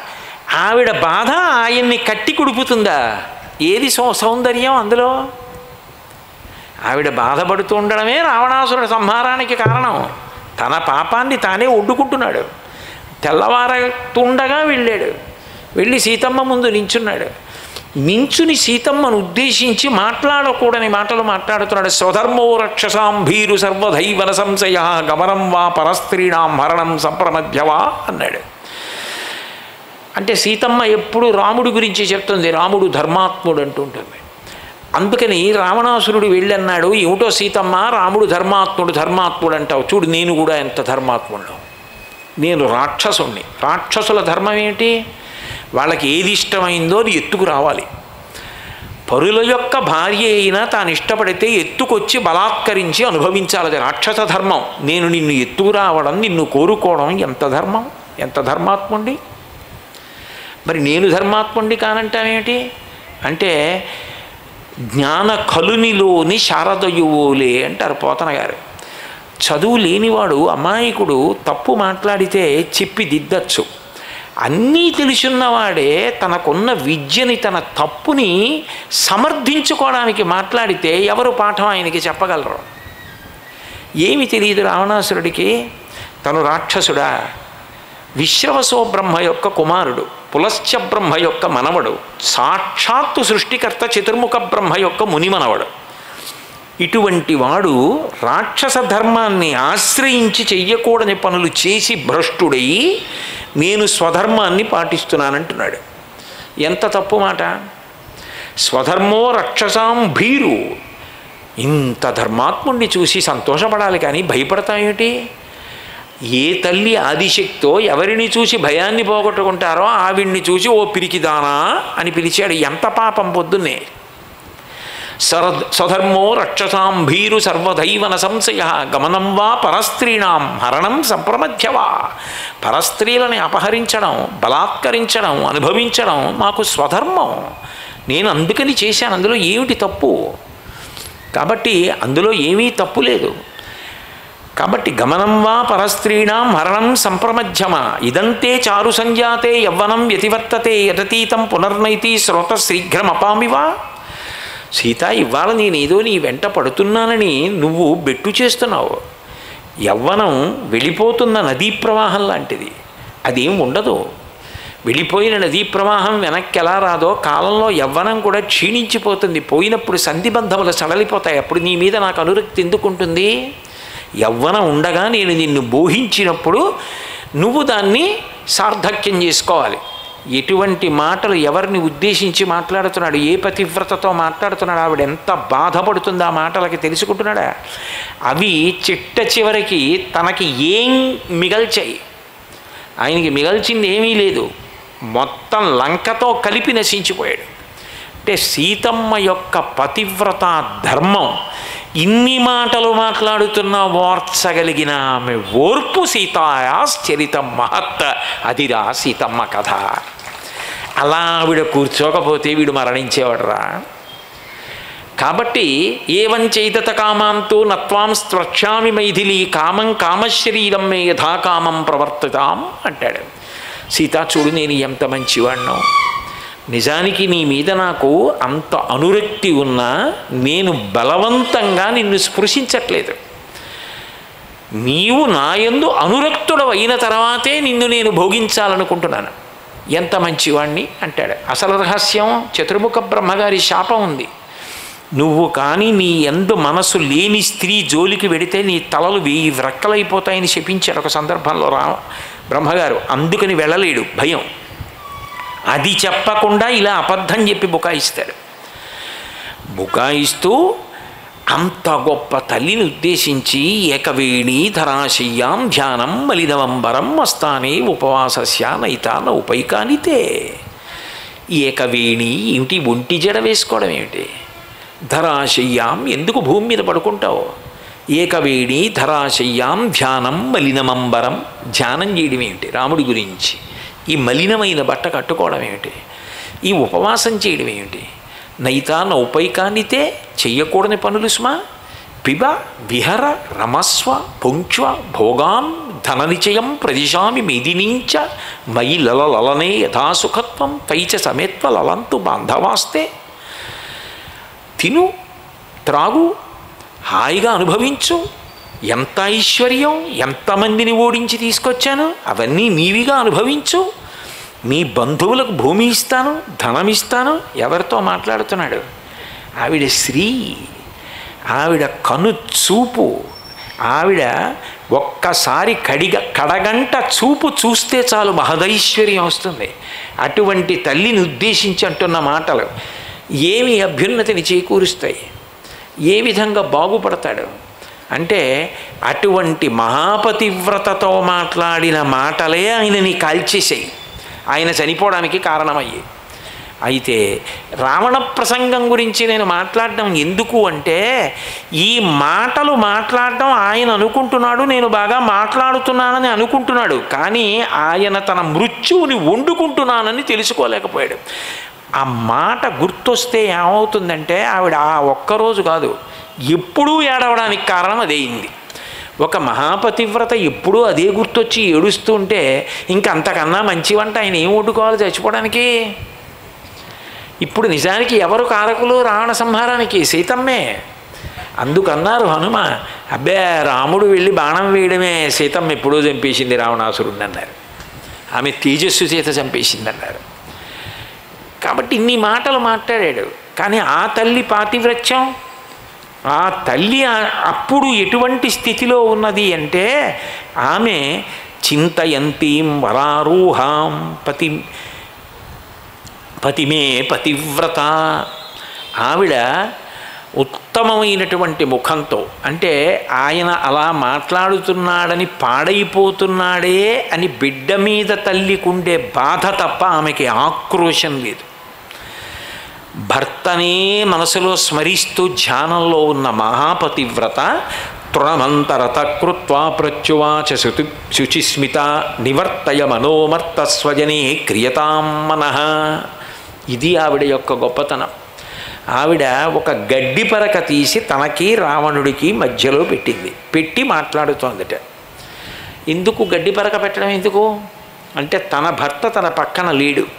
ఆవిడ బాధ ఆయన్ని కట్టి కుడుపుతుందా? ఏది సౌ సౌందర్యం అందులో? ఆవిడ బాధపడుతూ ఉండడమే రావణాసురుడు సంహారానికి కారణం. తన పాపాన్ని తానే ఒడ్డుకుంటున్నాడు. తెల్లవారుతుండగా వెళ్ళాడు. వెళ్ళి సీతమ్మ ముందు నించున్నాడు. మించుని సీతమ్మను ఉద్దేశించి మాట్లాడకూడని మాటలు మాట్లాడుతున్నాడు. స్వధర్మో రక్షసాం భీరు సర్వధైవన సంశయ గమనం వా పరస్త్రీణాం హరణం సంప్రమధ్యవా అన్నాడు. అంటే సీతమ్మ ఎప్పుడు రాముడి గురించి చెప్తుంది రాముడు ధర్మాత్ముడు అంటుంటుంది. అందుకని రావణాసురుడు వెళ్ళన్నాడు ఏమిటో సీతమ్మ రాముడు ధర్మాత్ముడు ధర్మాత్ముడు అంటావు. చూడు నేను కూడా ఎంత ధర్మాత్ముడు నేను రాక్షసుణ్ణి. రాక్షసుల ధర్మం ఏంటి వాళ్ళకి ఏది ఇష్టమైందో అది ఎత్తుకు రావాలి. పరుల యొక్క భార్య అయినా తాను ఇష్టపడితే ఎత్తుకొచ్చి బలాత్కరించి అనుభవించాలి అది రాక్షస ధర్మం. నేను నిన్ను ఎత్తుకు రావడం నిన్ను కోరుకోవడం ఎంత ధర్మం? ఎంత ధర్మాత్ముండి? మరి నేను ధర్మాత్ముండి కానంటామేమిటి అంటే జ్ఞాన కలునిలోని శారదయువులే అంటారు పోతన గారు చదువు లేనివాడు అమాయకుడు తప్పు మాట్లాడితే చెప్పి దిద్దచ్చు. అన్నీ తెలుసున్నవాడే తనకున్న విద్యని తన తప్పుని సమర్థించుకోవడానికి మాట్లాడితే ఎవరు పాఠం ఆయనకి చెప్పగలరు? ఏమి తెలియదు రావణాసురుడికి? తను రాక్షసుడా విశ్రవసో బ్రహ్మ యొక్క కుమారుడు పులశ్చ బ్రహ్మ యొక్క మనవడు సాక్షాత్తు సృష్టికర్త చతుర్ముఖ బ్రహ్మ యొక్క మునిమనవడు. ఇటువంటి వాడు రాక్షస ధర్మాన్ని ఆశ్రయించి చెయ్యకూడని పనులు చేసి భ్రష్టుడై నేను స్వధర్మాన్ని పాటిస్తున్నానంటున్నాడు. ఎంత తప్పు మాట? స్వధర్మో రక్షసాం భీరు. ఇంత ధర్మాత్ముణ్ణి చూసి సంతోషపడాలి కానీ భయపడతాయేమిటి ఏ తల్లి ఆదిశక్తో ఎవరిని చూసి భయాన్ని పోగొట్టుకుంటారో ఆవిడ్ని చూసి ఓ పిరికిదానా అని పిలిచాడు. ఎంత పాపం పొద్దున్నే. సర స్వధర్మో రక్షసాం భీరు సర్వదైవన సంశయ. గమనం వా పరస్త్రీణాం హరణం సంప్రమధ్యవా. పరస్త్రీలని అపహరించడం బలాత్కరించడం అనుభవించడం మాకు స్వధర్మం. నేను అందుకని చేశాను అందులో ఏమిటి తప్పు? కాబట్టి అందులో ఏమీ తప్పు లేదు. కాబట్టి గమనం వా పరస్త్రీణాం హరణం సంప్రమధ్యమ. ఇదంతే చారు సంజాతే యవ్వనం వ్యతివర్తతే యతతీతం పునర్నైతి శ్రోత శీఘ్రమపామివా సీత ఇవాళ నేనేదో నీ వెంట పడుతున్నానని నువ్వు బెట్టు చేస్తున్నావు. యవ్వనం వెళ్ళిపోతున్న నదీ ప్రవాహం లాంటిది. అదేం ఉండదు. వెళ్ళిపోయిన నదీ ప్రవాహం వెనక్కి ఎలా రాదో కాలంలో యవ్వనం కూడా క్షీణించిపోతుంది. పోయినప్పుడు సంధిబంధములు సడలిపోతాయి. అప్పుడు నీ మీద నాకు అనురక్తి ఎందుకుంటుంది? యవ్వనం ఉండగా నేను నిన్ను బోహించినప్పుడు నువ్వు దాన్ని సార్థక్యం చేసుకోవాలి. ఎటువంటి మాటలు ఎవరిని ఉద్దేశించి మాట్లాడుతున్నాడు? ఏ పతివ్రతతో మాట్లాడుతున్నాడు? ఆవిడ ఎంత బాధపడుతుందో ఆ మాటలకి తెలుసుకుంటున్నాడా? అవి చిట్ట చివరికి తనకి ఏం మిగల్చాయి. ఆయనకి మిగల్చింది ఏమీ లేదు. మొత్తం లంకతో కలిపి నశించిపోయాడు. అంటే సీతమ్మ యొక్క పతివ్రత ధర్మం. ఇన్ని మాటలు మాట్లాడుతున్న ఓర్చగలిగిన ఆమె ఓర్పు సీతాయాశ్చరితం మహత్ అదిరా సీతమ్మ కథ. అలా ఆవిడ కూర్చోకపోతే వీడు మరణించేవాడురా. కాబట్టి ఏవం చైతత కామాంతో నత్వాం స్పృక్షామి మైథిలి కామం కామశరీరం మే యథాకామం ప్రవర్తితాం అంటాడు. సీతా చూడు నేను ఎంత మంచివాణ్ణో. నిజానికి నీ మీద నాకు అంత అనురక్తి ఉన్నా నేను బలవంతంగా నిన్ను స్పృశించట్లేదు. నీవు నాయందు అనురక్తుడవైన తర్వాతే నిన్ను నేను భోగించాలనుకుంటున్నాను. ఎంత మంచివాణ్ణి అంటాడు. అసలు రహస్యం చతుర్ముఖ బ్రహ్మగారి శాపం ఉంది. నువ్వు కానీ నీ ఎందు మనసు లేని స్త్రీ జోలికి వెడితే నీ తలలు వెయ్యి వ్రక్కలైపోతాయని శపించారు ఒక సందర్భంలో రా బ్రహ్మగారు. అందుకని వెళ్ళలేడు. భయం. అది చెప్పకుండా ఇలా అబద్ధం చెప్పి బుకాయిస్తాడు బుకాయిస్తూ అంత గొప్ప తల్లిని ఉద్దేశించి ఏకవేణి ధరాశయ్యాం ధ్యానం మలిదవంబరం మస్తానే ఉపవాసస్య నైతాన ఉపైకానితే. ఏకవేణి ఇంటి ఒంటి జడ వేసుకోవడం ఏమిటి? ధరాశయ్యాం ఎందుకు భూమి మీద పడుకుంటావు? ఏకవేణి ధరాశయ్యాం ధ్యానం మలినమంబరం ధ్యానం చేయడం ఏమిటి? రాముడి గురించి. ఈ మలినమైన బట్ట కట్టుకోవడం ఏమిటి? ఈ ఉపవాసం చేయడం ఏమిటి? నైతా నౌపైకానితే చెయ్యకూడని పనులు స్మా? పిబ విహర రమస్వ పుంక్ష్వ భోగాం ధననిచయం ప్రదిశామి మేదినీంచ మయి లల లలనే యథాసుఖత్వం తైచ సమేత్వ లలంతు బాంధవాస్తే. తిను త్రాగు హాయిగా అనుభవించు. ఎంత ఐశ్వర్యం ఎంతమందిని ఓడించి తీసుకొచ్చాను అవన్నీ నీవిగా అనుభవించు. మీ బంధువులకు భూమి ఇస్తాను ధనం ఇస్తాను ఎవరితో మాట్లాడుతున్నాడు? ఆవిడ స్త్రీ ఆవిడ కను చూపు ఆవిడ ఒక్కసారి కడిగ కడగంట చూపు చూస్తే చాలు మహదైశ్వర్యం వస్తుంది. అటువంటి తల్లిని ఉద్దేశించి అంటున్న మాటలు ఏమి అభ్యున్నతిని చేకూరుస్తాయి? ఏ విధంగా బాగుపడతాడు? అంటే అటువంటి మహాపతివ్రతతో మాట్లాడిన మాటలే ఆయనని కాల్చేసాయి ఆయన చనిపోవడానికి కారణమయ్యాయి అయితే రావణ ప్రసంగం గురించి నేను మాట్లాడడం ఎందుకు అంటే ఈ మాటలు మాట్లాడడం ఆయన అనుకుంటున్నాడు నేను బాగా మాట్లాడుతున్నానని అనుకుంటున్నాడు. కానీ ఆయన తన మృత్యువుని వండుకుంటున్నానని తెలుసుకోలేకపోయాడు. ఆ మాట గుర్తొస్తే ఏమవుతుందంటే ఆవిడ ఆ ఒక్కరోజు కాదు ఎప్పుడూ ఏడవడానికి కారణం అదేయింది ఒక మహాపతివ్రత ఎప్పుడూ అదే గుర్తొచ్చి ఏడుస్తూ ఉంటే ఇంకా అంతకన్నా మంచి వంట ఆయన ఏం వండుకోవాలి చచ్చిపోవడానికి? ఇప్పుడు నిజానికి ఎవరు కారకులు రావణ సంహారానికి? సీతమ్మే. అందుకన్నారు హనుమ అబ్బే రాముడు వెళ్ళి బాణం వేయడమే సీతమ్మ ఎప్పుడూ చంపేసింది రావణాసురుణ్ణి అన్నారు. ఆమె తేజస్సు చేత చంపేసింది అన్నారు. కాబట్టి ఇన్ని మాటలు మాట్లాడాడు. కానీ ఆ తల్లి పాతివ్రత్యం ఆ తల్లి అప్పుడు ఎటువంటి స్థితిలో ఉన్నది అంటే ఆమె చింతయంతీం వరారూహాం పతి పతిమే పతివ్రత. ఆవిడ ఉత్తమమైనటువంటి ముఖంతో అంటే ఆయన అలా మాట్లాడుతున్నాడని పాడైపోతున్నాడే అని బిడ్డ మీద తల్లికుండే బాధ తప్ప ఆమెకి ఆక్రోశం లేదు. భర్తనే మనసులో స్మరిస్తూ ధ్యానంలో ఉన్న మహాపతివ్రత తృణమంతరత కృత్వా ప్రత్యువాచ శుతి శుచిస్మిత నివర్తయ మనోమర్త స్వజనే క్రియతాం మనః. ఇది ఆవిడ యొక్క గొప్పతనం. ఆవిడ ఒక గడ్డి పరక తీసి తనకి రావణుడికి మధ్యలో పెట్టింది. పెట్టి మాట్లాడుతోందట. ఎందుకు గడ్డి పరక పెట్టడం ఎందుకు? అంటే తన భర్త తన పక్కన లేడు.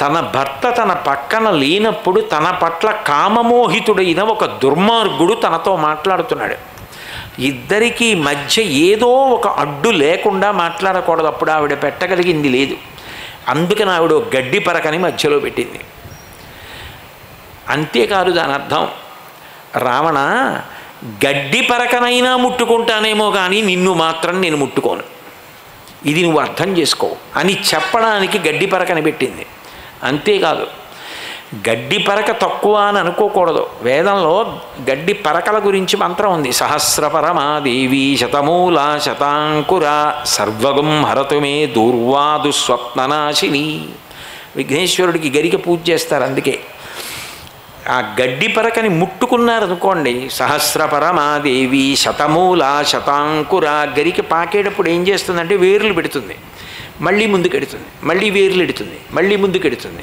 తన భర్త తన పక్కన లేనప్పుడు తన పట్ల కామమోహితుడైన ఒక దుర్మార్గుడు తనతో మాట్లాడుతున్నాడు. ఇద్దరికీ మధ్య ఏదో ఒక అడ్డు లేకుండా మాట్లాడకూడదు. అప్పుడు ఆవిడ పెట్టగలిగింది లేదు. అందుకని ఆవిడ గడ్డి పరకని మధ్యలో పెట్టింది. అంతేకాదు దాని అర్థం రావణ గడ్డి పరకనైనా ముట్టుకుంటానేమో కానీ నిన్ను మాత్రం నేను ముట్టుకోను. ఇది నువ్వు అర్థం చేసుకో అని చెప్పడానికి గడ్డి పరకని పెట్టింది. అంతేకాదు గడ్డి పరక తక్కువ అని అనుకోకూడదు. వేదంలో గడ్డి పరకల గురించి మంత్రం ఉంది. సహస్రపరమాదేవి శతమూల శతాంకుర సర్వగం హరతుమే దూర్వాదు స్వప్ననాశిని. విఘ్నేశ్వరుడికి గరిక పూజ చేస్తారు అందుకే. ఆ గడ్డి పరకని ముట్టుకున్నారనుకోండి సహస్రపరమాదేవి శతమూల శతాంకుర గరికి పాకేటప్పుడు ఏం చేస్తుందంటే వేర్లు పెడుతుంది. మళ్ళీ ముందుకెడుతుంది మళ్ళీ వేర్లెడుతుంది మళ్ళీ ముందుకెడుతుంది.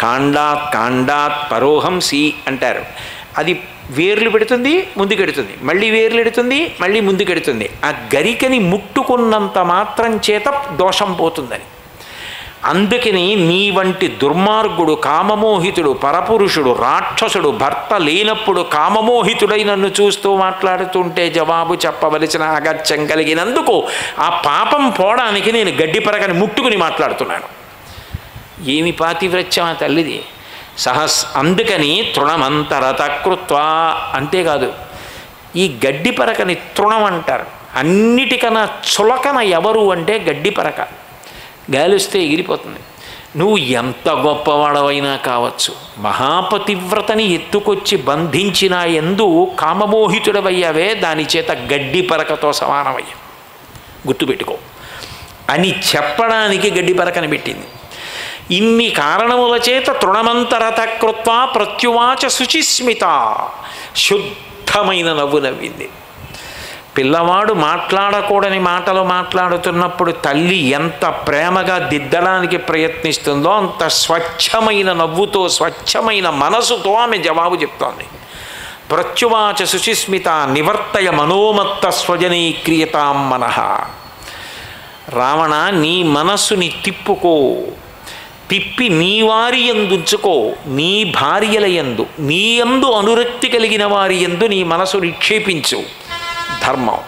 కాండాత్ కాండాత్ పరోహంసి అంటారు. అది వేర్లు పెడుతుంది ముందుకెడుతుంది. మళ్ళీ వేర్లు ఎడుతుంది మళ్ళీ ముందుకెడుతుంది. ఆ గరికని ముట్టుకున్నంత మాత్రం చేత దోషం పోతుందని. అందుకని నీ వంటి దుర్మార్గుడు కామమోహితుడు పరపురుషుడు రాక్షసుడు భర్త లేనప్పుడు కామమోహితుడై నన్ను చూస్తూ మాట్లాడుతుంటే జవాబు చెప్పవలసిన అగత్యం కలిగినందుకు ఆ పాపం పోవడానికి నేను గడ్డి పరకని ముట్టుకుని మాట్లాడుతున్నాను. ఏమి పాతివ్రత్యం ఆ తల్లిది? సహస్ అందుకని తృణమంతరత కృత్వా అంతేకాదు ఈ గడ్డి పరకని తృణం అంటారు. అన్నిటికన్నా చులకన ఎవరు అంటే గడ్డి పరక. గాలిస్తే ఎగిరిపోతుంది. నువ్వు ఎంత గొప్పవాడవైనా కావచ్చు మహాపతివ్రతని ఎత్తుకొచ్చి బంధించిన ఎందు కామమోహితుడవయ్యావే దాని చేత గడ్డి పరకతో సమానమయ్యా. గుర్తుపెట్టుకో అని చెప్పడానికి గడ్డి పరకని పెట్టింది. ఇన్ని కారణముల చేత తృణమంతరత కృత్వా ప్రత్యువాచ శుచిస్మిత. శుద్ధమైన నవ్వు నవ్వింది. పిల్లవాడు మాట్లాడకూడని మాటలు మాట్లాడుతున్నప్పుడు తల్లి ఎంత ప్రేమగా దిద్దడానికి ప్రయత్నిస్తుందో అంత స్వచ్ఛమైన నవ్వుతో స్వచ్ఛమైన మనసుతో ఆమె జవాబు చెప్తోంది. ప్రత్యువాచ సుచిస్మిత నివర్తయ మనోమత్త స్వజనీ క్రియతాం మనః. రావణ నీ మనస్సుని తిప్పుకో. తిప్పి నీ వారి ఎందుంచుకో నీ భార్యల ఎందు నీ ఎందు అనురక్తి కలిగిన వారి ఎందు నీ మనసు నిక్షేపించు. ధర్మం.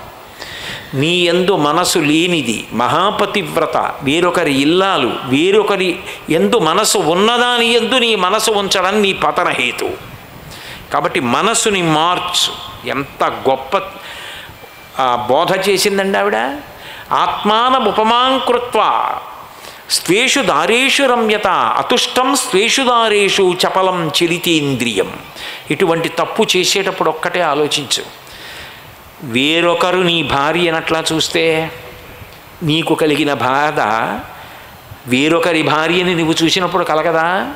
నీ ఎందు మనసు లేనిది మహాపతివ్రత. వేరొకరి ఇల్లాలు వేరొకరి ఎందు మనసు ఉన్నదాని ఎందు నీ మనసు ఉంచడం నీ పతన హేతు. కాబట్టి మనసుని మార్చు. ఎంత గొప్ప బోధ చేసిందండి ఆవిడ? ఆత్మానముపమాంకృత్వ స్వేషు దారేషు రమ్యత. అతుష్టం స్వేషు దారేషు చపలం చలితీంద్రియం. ఇటువంటి తప్పు చేసేటప్పుడు ఒక్కటే ఆలోచించు. వేరొకరు నీ భార్యనట్లా చూస్తే నీకు కలిగిన బాధ వేరొకరి భార్యని నువ్వు చూసినప్పుడు కలగదా?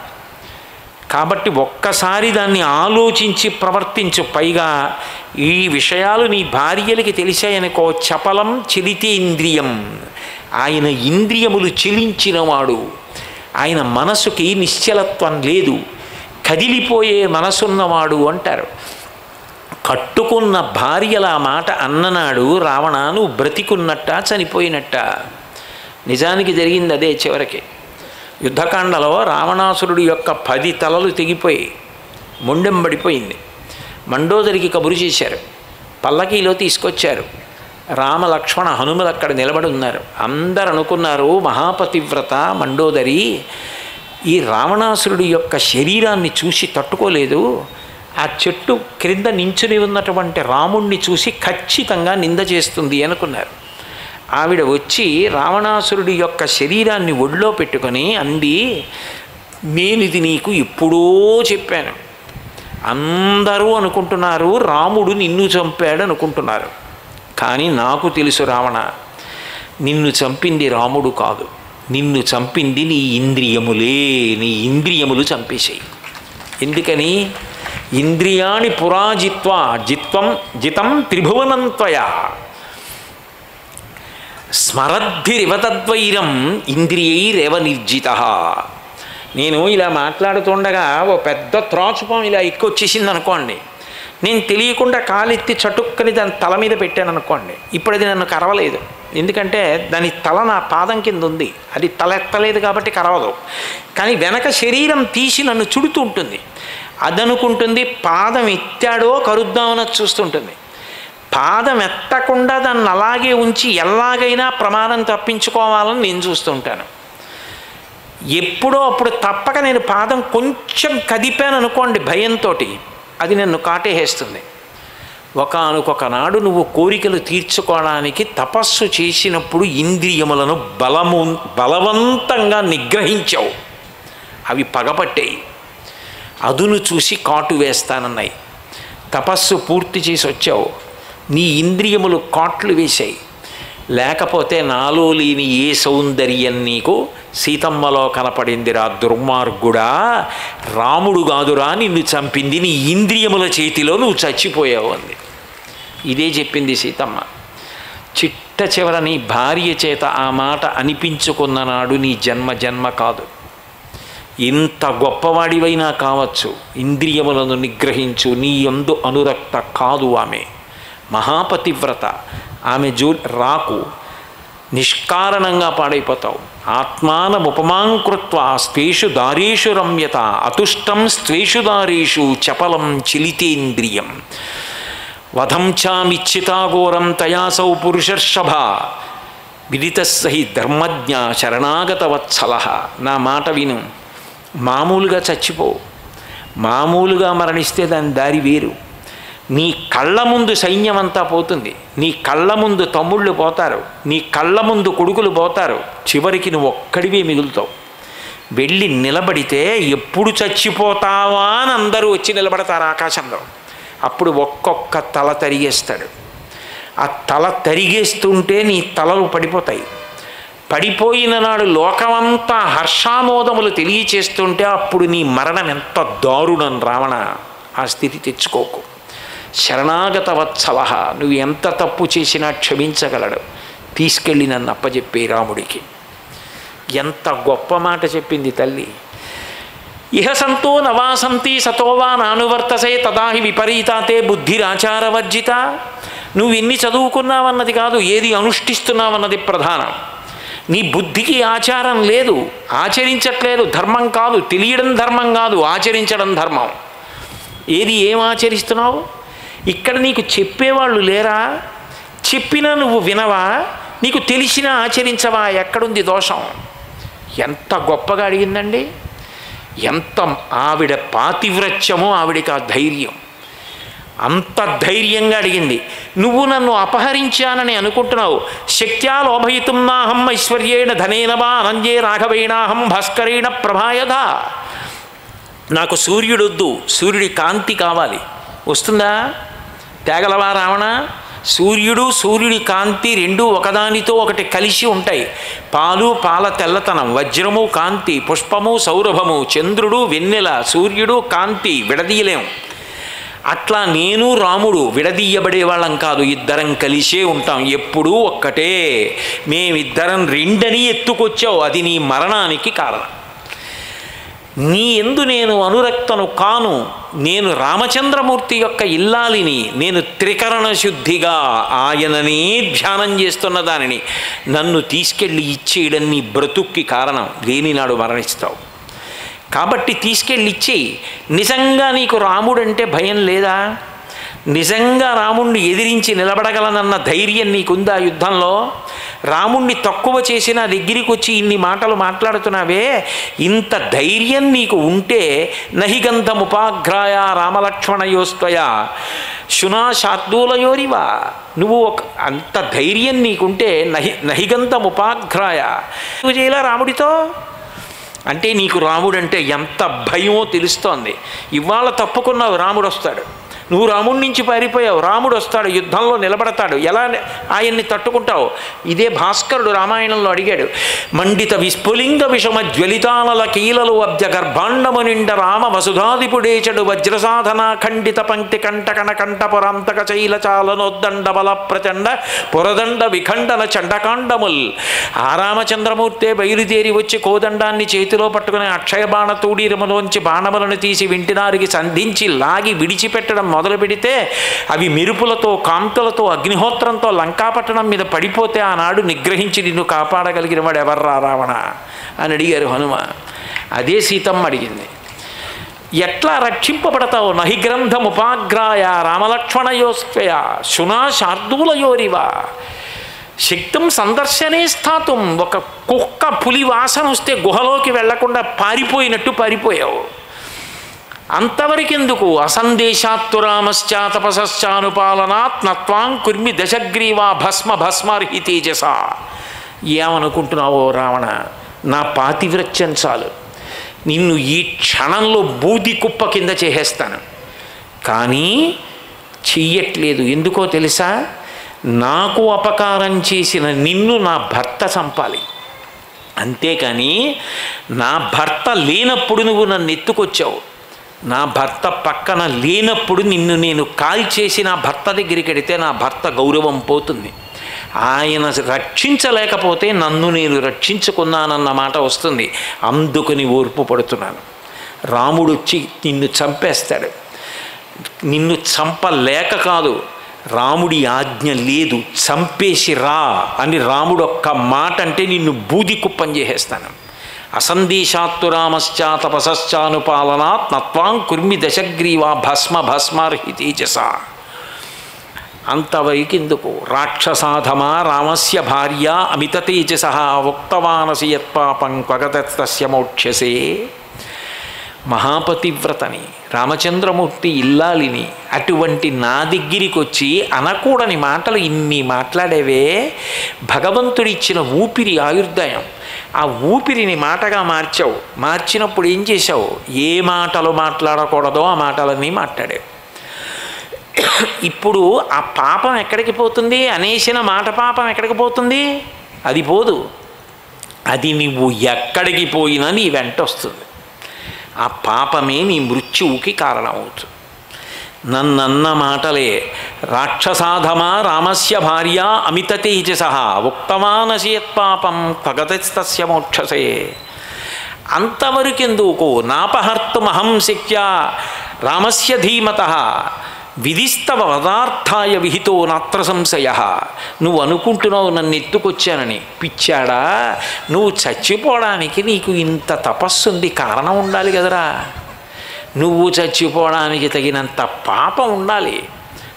కాబట్టి ఒక్కసారి దాన్ని ఆలోచించి ప్రవర్తించు. పైగా ఈ విషయాలు నీ భార్యలకి తెలిసాయనుకో చపలం చెలితే ఇంద్రియం ఆయన ఇంద్రియములు చెలించినవాడు. ఆయన మనసుకి నిశ్చలత్వం లేదు. కదిలిపోయే మనసున్నవాడు అంటారు. కట్టుకున్న భార్యల మాట అన్ననాడు రావణ నువ్వు బ్రతికున్నట్ట చనిపోయినట్ట. నిజానికి జరిగింది అదే చివరికి. యుద్ధకాండలో రావణాసురుడి యొక్క పది తలలు తెగిపోయి మొండెంబడిపోయింది. మండోదరికి కబురు చేశారు. పల్లకీలో తీసుకొచ్చారు. రామ లక్ష్మణ హనుమలు అక్కడ నిలబడి ఉన్నారు. అందరు అనుకున్నారు మహాపతివ్రత మండోదరి ఈ రావణాసురుడి యొక్క శరీరాన్ని చూసి తట్టుకోలేదు. ఆ చెట్టు క్రింద నించుని ఉన్నటువంటి రాముణ్ణి చూసి ఖచ్చితంగా నింద చేస్తుంది అనుకున్నారు. ఆవిడ వచ్చి రావణాసురుడి యొక్క శరీరాన్ని ఒడిలో పెట్టుకొని అంది నేను ఇది నీకు ఎప్పుడో చెప్పాను. అందరూ అనుకుంటున్నారు రాముడు నిన్ను చంపాడు అనుకుంటున్నారు. కానీ నాకు తెలుసు రావణ నిన్ను చంపింది రాముడు కాదు. నిన్ను చంపింది నీ ఇంద్రియములే. నీ ఇంద్రియములు చంపేశాయి. ఎందుకని? ఇంద్రియాణి పురాజిత్వ జిత్వం జితం త్రిభువనంత్వయ. స్మరద్భిరివతద్వైరం ఇంద్రియైరేవ నిర్జిత. నేను ఇలా మాట్లాడుతుండగా ఓ పెద్ద త్రాచుపం ఇలా ఎక్కొచ్చేసింది అనుకోండి నేను తెలియకుండా కాలెత్తి చటుక్కని దాని తల మీద పెట్టాను అనుకోండి ఇప్పుడు అది నన్ను కరవలేదు. ఎందుకంటే దాని తల నా పాదం కింద ఉంది అది తల ఎత్తలేదు కాబట్టి కరవదు. కానీ వెనక శరీరం తీసి నన్ను చుడుతూ ఉంటుంది. అదనుకుంటుంది పాదం ఎత్తాడో కరుద్దామని చూస్తుంటుంది. పాదం ఎత్తకుండా దాన్ని అలాగే ఉంచి ఎలాగైనా ప్రమాదం తప్పించుకోవాలని నేను చూస్తుంటాను. ఎప్పుడో అప్పుడు తప్పక నేను పాదం కొంచెం కదిపాను అనుకోండి భయంతో అది నన్ను కాటేసేస్తుంది. ఒకనొక నాడు నువ్వు కోరికలు తీర్చుకోవడానికి తపస్సు చేసినప్పుడు ఇంద్రియములను బలము బలవంతంగా నిగ్రహించావు. అవి పగపట్టాయి. అదును చూసి కాటు వేస్తానన్నాయి. తపస్సు పూర్తి చేసి వచ్చావు. నీ ఇంద్రియములు కాట్లు వేశాయి. లేకపోతే నాలో లేని ఏ సౌందర్యం నీకు? సీతమ్మలో కనపడిందిరా దుర్మార్గుడా. రాముడు కాదురా నిన్ను చంపింది. నీ ఇంద్రియముల చేతిలో నువ్వు చచ్చిపోయావు అంది. ఇదే చెప్పింది సీతమ్మ. చిట్ట చివర నీ భార్య చేత ఆ మాట అనిపించుకున్న నాడు నీ జన్మ జన్మ కాదు. ఎంత గొప్పవాడివైనా కావచ్చు ఇంద్రియములను నిగ్రహించు నీ ఎందు అనురక్త కాదు ఆమె. మహాపతివ్రత. ఆమె జో రాకు. నిష్కారణంగా పాడైపోతావు. ఆత్మానముపమాంకృత్వ స్వేషు దారీషు రమ్యత. అతుష్టం స్వేషు దారీషు చపలం చిలితేంద్రియం. వధంఛామిచ్చితాఘోరం తయాసౌ పురుషర్షభ. విదితస్సహి ధర్మజ్ఞ శరణాగత వత్సల నా మాట విను. మామూలుగా చచ్చిపోవు. మామూలుగా మరణిస్తే దాని దారి వేరు. నీ కళ్ళ ముందు సైన్యం అంతా పోతుంది. నీ కళ్ళ ముందు తమ్ముళ్ళు పోతారు. నీ కళ్ళ ముందు కొడుకులు పోతారు. చివరికి నువ్వు ఒక్కడివే మిగులుతావు. వెళ్ళి నిలబడితే ఎప్పుడు చచ్చిపోతావా అని అందరూ వచ్చి నిలబడతారు ఆకాశంలో. అప్పుడు ఒక్కొక్క తల తరిగేస్తాడు. ఆ తల తరిగేస్తుంటే నీ తలలు పడిపోతాయి. పడిపోయిన నాడు లోకమంతా హర్షామోదములు తెలియచేస్తుంటే అప్పుడు నీ మరణం ఎంత దారుణం రావణ ఆ స్థితి తెచ్చుకోకు. శరణాగత వత్సల నువ్వు ఎంత తప్పు చేసినా క్షమించగలడు. తీసుకెళ్ళి నన్ను అప్పచెప్పే రాముడికి. ఎంత గొప్ప మాట చెప్పింది తల్లి. ఇహ సంతో నవాసంతి సతోవా నానువర్తసే తదాహి విపరీతాతే బుద్ధిరాచారవర్జిత. నువ్వు ఎన్ని చదువుకున్నావన్నది కాదు ఏది అనుష్ఠిస్తున్నావన్నది ప్రధానం. నీ బుద్ధికి ఆచారం లేదు ఆచరించట్లేదు ధర్మం కాదు తెలియడం ధర్మం కాదు ఆచరించడం ధర్మం. ఏది ఏం ఆచరిస్తున్నావు? ఇక్కడ నీకు చెప్పేవాళ్ళు లేరా? చెప్పినా నువ్వు వినవా? నీకు తెలిసినా ఆచరించవా? ఎక్కడుంది దోషం? ఎంత గొప్పగా అడిగిందండి? ఎంత ఆవిడ పాతివ్రత్యమో ఆవిడకి ఆ ధైర్యం. అంత ధైర్యంగా అడిగింది. నువ్వు నన్ను అపహరించానని అనుకుంటున్నావు. శక్త్యా లోభయితుం నాహం ఐశ్వర్యేణ ధనేన వా అనంజే రాఘవేణాహం భాస్కరేణ ప్రభాయధ. నాకు సూర్యుడొద్దు. సూర్యుడి కాంతి కావాలి. వస్తుందా? తేగలవా రావణ? సూర్యుడు సూర్యుడి కాంతి రెండు ఒకదానితో ఒకటి కలిసి ఉంటాయి. పాలు పాల తెల్లతనం వజ్రము కాంతి పుష్పము సౌరభము చంద్రుడు వెన్నెల సూర్యుడు కాంతి విడదీయలేం. అట్లా నేను రాముడు విడదీయబడే వాళ్ళం కాదు ఇద్దరం కలిసే ఉంటాం. ఎప్పుడూ ఒక్కటే. మేమిద్దరం రెండని ఎత్తుకొచ్చావు అది నీ మరణానికి కారణం. నీ ఎందు నేను అనురక్తను కాను నేను రామచంద్రమూర్తి యొక్క ఇల్లాలిని నేను త్రికరణ శుద్ధిగా ఆయననే ధ్యానం చేస్తున్న దానిని. నన్ను తీసుకెళ్ళి ఇచ్చేయడం నీ బ్రతుక్కి కారణం. లేనినాడు మరణిస్తావు? కాబట్టి తీసుకెళ్ళి ఇచ్చేయి నిజంగా నీకు రాముడంటే భయం లేదా? నిజంగా రాముణ్ణి ఎదిరించి నిలబడగలనన్న ధైర్యం నీకుందా యుద్ధంలో? రాముణ్ణి తక్కువ చేసిన దగ్గరికి వచ్చి ఇన్ని మాటలు మాట్లాడుతున్నావే? ఇంత ధైర్యం నీకు ఉంటే నహిగంధముపాఘ్రాయ రామలక్ష్మణయోస్త్వయ శునాశాద్దూలయోరివా నువ్వు ఒక అంత ధైర్యం నీకుంటే నహి నహిగంధముపాఘ్రాయ. నువ్వు చేయలే రాముడితో? అంటే నీకు రాముడంటే ఎంత భయమో తెలుస్తోంది. ఇవాళ తప్పుకున్నావు రాముడు వస్తాడు నువ్వు రాముడి నుంచి పారిపోయావు. రాముడు వస్తాడు యుద్ధంలో నిలబడతాడు. ఎలా ఆయన్ని తట్టుకుంటావు? ఇదే భాస్కరుడు రామాయణంలో అడిగాడు. మండిత విస్ఫులింగ విషమ జ్వలితానల కీలలు అబ్జ గర్భాండము నిండ రామ వసుధాదిపుడేచడు వజ్రసాధన ఖండిత పంక్తి కంటకణ కంఠపురాంతక చైల చాలనోద్దండ బల ప్రచండ పురదండ విఖండన చండకాండముల్. ఆ రామచంద్రమూర్తే బయలుదేరి వచ్చి కోదండాన్ని చేతిలో పట్టుకుని అక్షయ బాణ తూడీరములోంచి బాణములను తీసి వింటినారికి సంధించి లాగి విడిచిపెట్టడం మొదలు పెడితే అవి మెరుపులతో కాంతులతో అగ్నిహోత్రంతో లంకాపట్టణం మీద పడిపోతే ఆనాడు నిగ్రహించి నిన్ను కాపాడగలిగిన వాడు ఎవర్రా రావణ? అని అడిగారు హనుమ. అదే సీతమ్మ అడిగింది. ఎట్లా రక్షింపబడతావు? నహి గ్రంథముపాగ్రాయ రామలక్ష్మణయోస్వయ శునా శార్దూలయోరివా. శక్తం సందర్శనే స్థాతం. ఒక కుక్క పులి వాసన వస్తే గుహలోకి వెళ్ళకుండా పారిపోయినట్టు పారిపోయావు. అంతవరకెందుకు? అసందేశాత్తురామశ్చ నత్వాం కుర్మి దశగ్రీవా భస్మ భస్మార్హి తేజస. ఏమనుకుంటున్నావో రావణ? నా పాతివ్రత్యం చాలు. నిన్ను ఈ క్షణంలో బూది కుప్ప కింద చేసేస్తాను. కానీ చెయ్యట్లేదు. ఎందుకో తెలుసా? నాకు అపకారం చేసిన నిన్ను నా భర్త చంపాలి. అంతేకాని నా భర్త లేనప్పుడు నువ్వు నన్ను ఎత్తుకొచ్చావు. నా భర్త పక్కన లేనప్పుడు నిన్ను నేను కాల్ చేసి నా భర్త దగ్గరికి వెడితే నా భర్త గౌరవం పోతుంది. ఆయన రక్షించలేకపోతే నన్ను నేను రక్షించుకున్నానన్న మాట వస్తుంది. అందుకుని ఓర్పు పడుతున్నాను. రాముడు వచ్చి నిన్ను చంపేస్తాడు. నిన్ను చంపలేక కాదు రాముడి ఆజ్ఞ లేదు చంపేసి రా అని రాముడు ఒక్క మాట అంటే నిన్ను బూది కుప్పం చేసేస్తాను. అసందీశాత్తురామశ్చా తపసశ్చానుపాలనాత్ నత్వాం కుర్మి దశగ్రీవా భస్మ భస్మార్హి తేజస. అంతవరకు రాక్షసాధమా రామస్య భార్య అమిత తేజస ఉక్తవానసి యత్పాపం క్వగతస్య మోక్షసే మహాపతివ్రతని రామచంద్రమూర్తి ఇల్లాలిని అటువంటి నా దగ్గరికి వచ్చి అనకూడని మాటలు ఇన్ని మాట్లాడేవే? భగవంతుడిచ్చిన ఊపిరి ఆయుర్దాయం. ఆ ఊపిరిని మాటగా మార్చావు. మార్చినప్పుడు ఏం చేశావు? ఏ మాటలు మాట్లాడకూడదో ఆ మాటలన్నీ మాట్లాడావు. ఇప్పుడు ఆ పాపం ఎక్కడికి పోతుంది? అనేసిన మాట పాపం ఎక్కడికి పోతుంది? అది పోదు. అది నువ్వు ఎక్కడికి పోయినా నీ వెంట వస్తుంది. ఆ పాపమే నీ మృత్యువుకి కారణమవుతుంది. నన్నన్న మాటలే. రాక్షసాధమా రామస్య భార్య అమిత తేజస ఉక్తమానసియత్పాపం పగతస్తస్య మోక్షసే. అంతవరకెందుకు? నాపహర్తుమహం శక్య. రామస్య ధీమత. విధిస్తవ పదార్థాయ విహితో నాత్ర సంశయ. నువ్వు అనుకుంటున్నావు నన్ను ఎత్తుకొచ్చానని. పిచ్చాడా? నువ్వు చచ్చిపోవడానికి నీకు ఇంత తపస్సుంది కారణం ఉండాలి కదరా. నువ్వు చచ్చిపోవడానికి తగినంత పాపం ఉండాలి.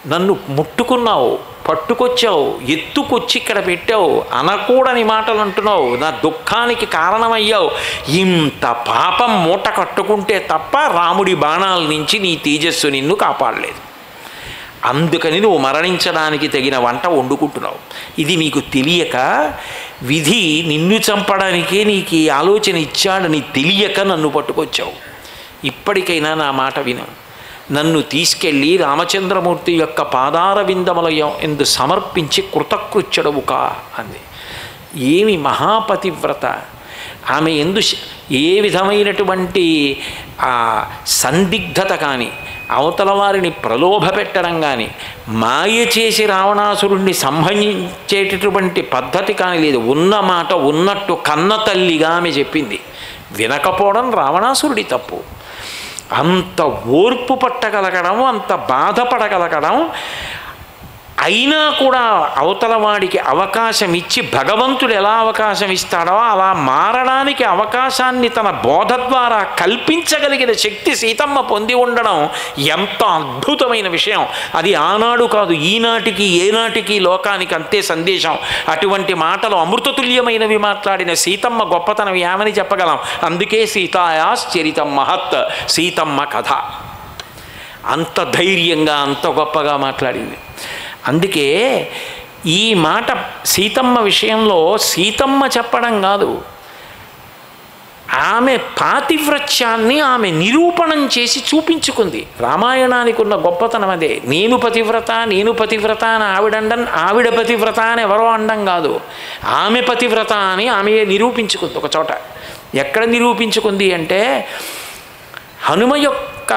నన్ను ముట్టుకున్నావు పట్టుకొచ్చావు ఎత్తుకొచ్చి ఇక్కడ పెట్టావు అనకూడని మాటలు అంటున్నావు నా దుఃఖానికి కారణమయ్యావు. ఇంత పాపం మూట కట్టుకుంటే తప్ప రాముడి బాణాల నుంచి నీ తేజస్సు నిన్ను కాపాడలేదు. అందుకని నువ్వు మరణించడానికి తగిన వంట వండుకుంటున్నావు. ఇది నీకు తెలియక విధి నిన్ను చంపడానికే నీకు ఈ ఆలోచన ఇచ్చాడని తెలియక నన్ను పట్టుకొచ్చావు. ఇప్పటికైనా నా మాట విను. నన్ను తీసుకెళ్ళి రామచంద్రమూర్తి యొక్క పాదార విందమలయం ఎందు సమర్పించి కృతకృత్యుడవుకా అంది. ఏమి మహాపతివ్రత? ఆమె ఎందు ఏ విధమైనటువంటి సందిగ్ధత కానీ అవతల వారిని ప్రలోభ పెట్టడం కానీ మాయ చేసి రావణాసురుణ్ణి సంహరించేటటువంటి పద్ధతి కానీ లేదు. ఉన్న మాట ఉన్నట్టు కన్న తల్లిగా ఆమె చెప్పింది. వినకపోవడం రావణాసురుడి తప్పు. అంత ఓర్పు పట్టగలగడం అంత బాధపడగలగడం అయినా కూడా అవతల వాడికి అవకాశం ఇచ్చి భగవంతుడు ఎలా అవకాశం ఇస్తాడో అలా మారడానికి అవకాశాన్ని తన బోధ ద్వారా కల్పించగలిగిన శక్తి సీతమ్మ పొంది ఉండడం ఎంత అద్భుతమైన విషయం. అది ఆనాడు కాదు ఈనాటికి ఏనాటికి లోకానికి అంతే సందేశం. అటువంటి మాటలు అమృతతుల్యమైనవి మాట్లాడిన సీతమ్మ గొప్పతనం ఏమని చెప్పగలం? అందుకే సీతాయాశ్చరితం మహత్ సీతమ్మ కథ. అంత ధైర్యంగా అంత గొప్పగా మాట్లాడింది. అందుకే ఈ మాట సీతమ్మ విషయంలో సీతమ్మ చెప్పడం కాదు. ఆమె పాతివ్రత్యాన్ని ఆమె నిరూపణం చేసి చూపించుకుంది. రామాయణానికి ఉన్న గొప్పతనం అదే. నేను పతివ్రత నేను పతివ్రత అని ఆవిడండం ఆవిడ పతివ్రత అని ఎవరో అండం కాదు. ఆమె పతివ్రత అని ఆమె నిరూపించుకుంది ఒక చోట. ఎక్కడ నిరూపించుకుంది అంటే హనుమ యొక్క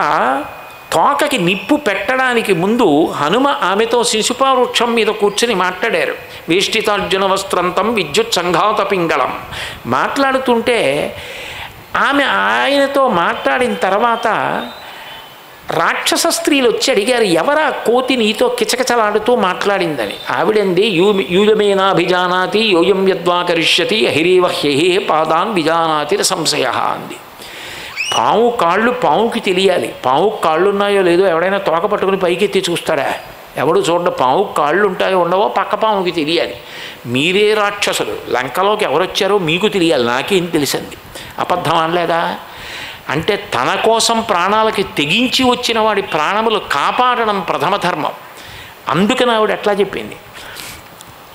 తోకకి నిప్పు పెట్టడానికి ముందు హనుమ ఆమెతో శిశుపావృక్షం మీద కూర్చుని మాట్లాడారు. వేష్టితార్జున వస్త్రంతం విద్యుత్ సంఘాత పింగళం. మాట్లాడుతుంటే ఆమె ఆయనతో మాట్లాడిన తర్వాత రాక్షస స్త్రీలు వచ్చి అడిగారు ఎవరా కోతి నీతో కిచకిచలాడుతూ మాట్లాడిందని? ఆవిడంది యూ యూయమేనాభిజానాతి యోయం యద్వాకరిష్యతి కరిష్యతి హ్యహే పాదాన్ విజానాతి సంశయ అంది. పాము కాళ్ళు పాముకి తెలియాలి. పాము కాళ్ళు ఉన్నాయో లేదో ఎవడైనా తోక పట్టుకుని పైకెత్తి చూస్తాడా ఎవడు చూడ పాము కాళ్ళు ఉంటాయో ఉండవో పక్క పాముకి తెలియాలి. మీరే రాక్షసులు. లంకలోకి ఎవరొచ్చారో మీకు తెలియాలి. నాకేం తెలిసింది. అబద్ధం అనలేదా అంటే తన కోసం ప్రాణాలకి తెగించి వచ్చిన వాడి ప్రాణములు కాపాడడం ప్రథమ ధర్మం. అందుకని ఆవిడ ఎట్లా చెప్పింది.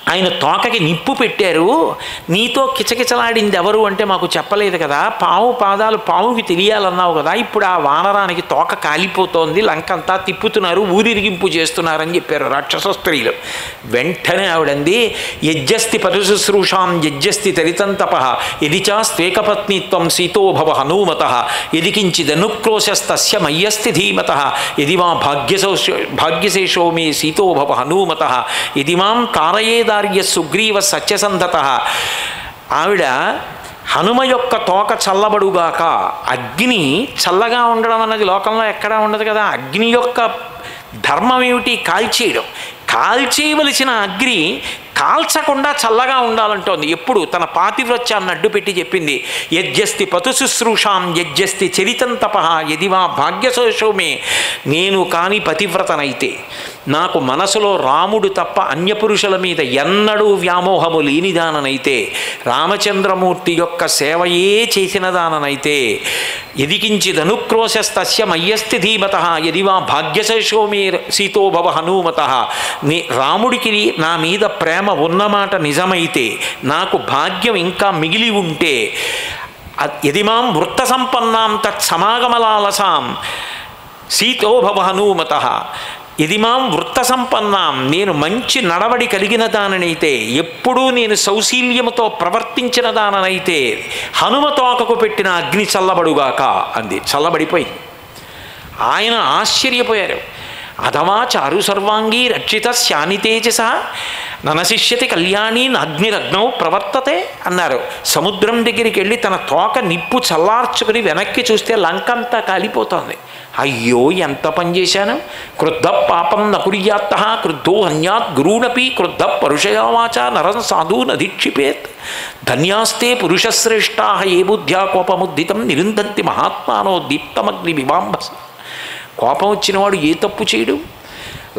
ఆయన తోకకి నిప్పు పెట్టారు. నీతో కిచకిచలాడింది ఎవరు అంటే మాకు చెప్పలేదు కదా. పావు పాదాలు పావుకి తెలియాలన్నావు కదా. ఇప్పుడు ఆ వానరానికి తోక కాలిపోతోంది. లంకంతా తిప్పుతున్నారు. ఊరిరిగింపు చేస్తున్నారని చెప్పారు రాక్షస స్త్రీలు. వెంటనే ఆవిడంది యజ్జస్తి పరుశుశ్రూషాం యజ్జస్తి తరితంతప యది చాస్త్వేకపత్నిత్వం సీతోభవ హనూమత యది కించిదనుక్రోశస్తస్య మయ్యస్తి ధీమత యది మా భాగ్యశో భాగ్యశేషో మే సీతోభవ హనుమత యది మాం గాంధార్య సుగ్రీవ సత్యసంధత. ఆవిడ హనుమ యొక్క తోక చల్లబడుగాక అగ్ని చల్లగా ఉండడం అన్నది లోకంలో ఎక్కడా ఉండదు కదా. అగ్ని యొక్క ధర్మం ఏమిటి? కాల్చేయడం. కాల్చేయవలసిన అగ్ని కాల్చకుండా చల్లగా ఉండాలంటోంది. ఎప్పుడు తన పాతివ్రత్యాన్ని అడ్డు పెట్టి చెప్పింది యజ్జస్తి పతుశుశ్రూషాం యజ్జస్తి చరితం తప యదివా భాగ్యశోషోమే నేను కాని పతివ్రతనైతే. నాకు మనసులో రాముడు తప్ప అన్యపురుషుల మీద ఎన్నడూ వ్యామోహము లేనిదాననైతే రామచంద్రమూర్తి యొక్క సేవయే చేసిన దాననైతే ఎదికించిదనుక్రోశస్తస్య మయ్యస్తి ధీమత యదివా భాగ్యశేషో మే సీతో భవ నీ రాముడికి నా మీద ప్రేమ ఉన్నమాట నిజమైతే నాకు భాగ్యం ఇంకా మిగిలి ఉంటే యదిమాం వృత్త సంపన్నాం తత్ సమాగమలాలసాం సీతో భవ హనూమత వృత్త సంపన్నాం నేను మంచి నడవడి కలిగిన దాననైతే ఎప్పుడూ నేను సౌశీల్యముతో ప్రవర్తించిన దాననైతే హనుమతోకకు పెట్టిన అగ్ని చల్లబడుగాక అంది. చల్లబడిపోయింది. ఆయన ఆశ్చర్యపోయారు. అథవా చారు సర్వాంగీ రక్షిత శానితేజస ననశిష్యతి కళ్యాణి అగ్నిరగ్నౌ ప్రవర్తతే అన్నారు. సముద్రం దగ్గరికి వెళ్ళి తన తోక నిప్పు చల్లార్చుకుని వెనక్కి చూస్తే లంకంతా కాలిపోతోంది. అయ్యో ఎంత పని చేశాను? క్రుద్ధ పాపం నకుర్యాత్త క్రుద్ధో హన్యాత్ గురూణపి క్రుద్ధ పరుషయావాచ నరం సాధు నదీక్షిపేత్. ధన్యాస్తే పురుషశ్రేష్టా ఏ బుద్ధ్యా కోపముద్దితం నిరుంధంతి మహాత్మానో దీప్తమగ్ని వివాంబస కోపం వచ్చినవాడు ఏ తప్పు చేయడు.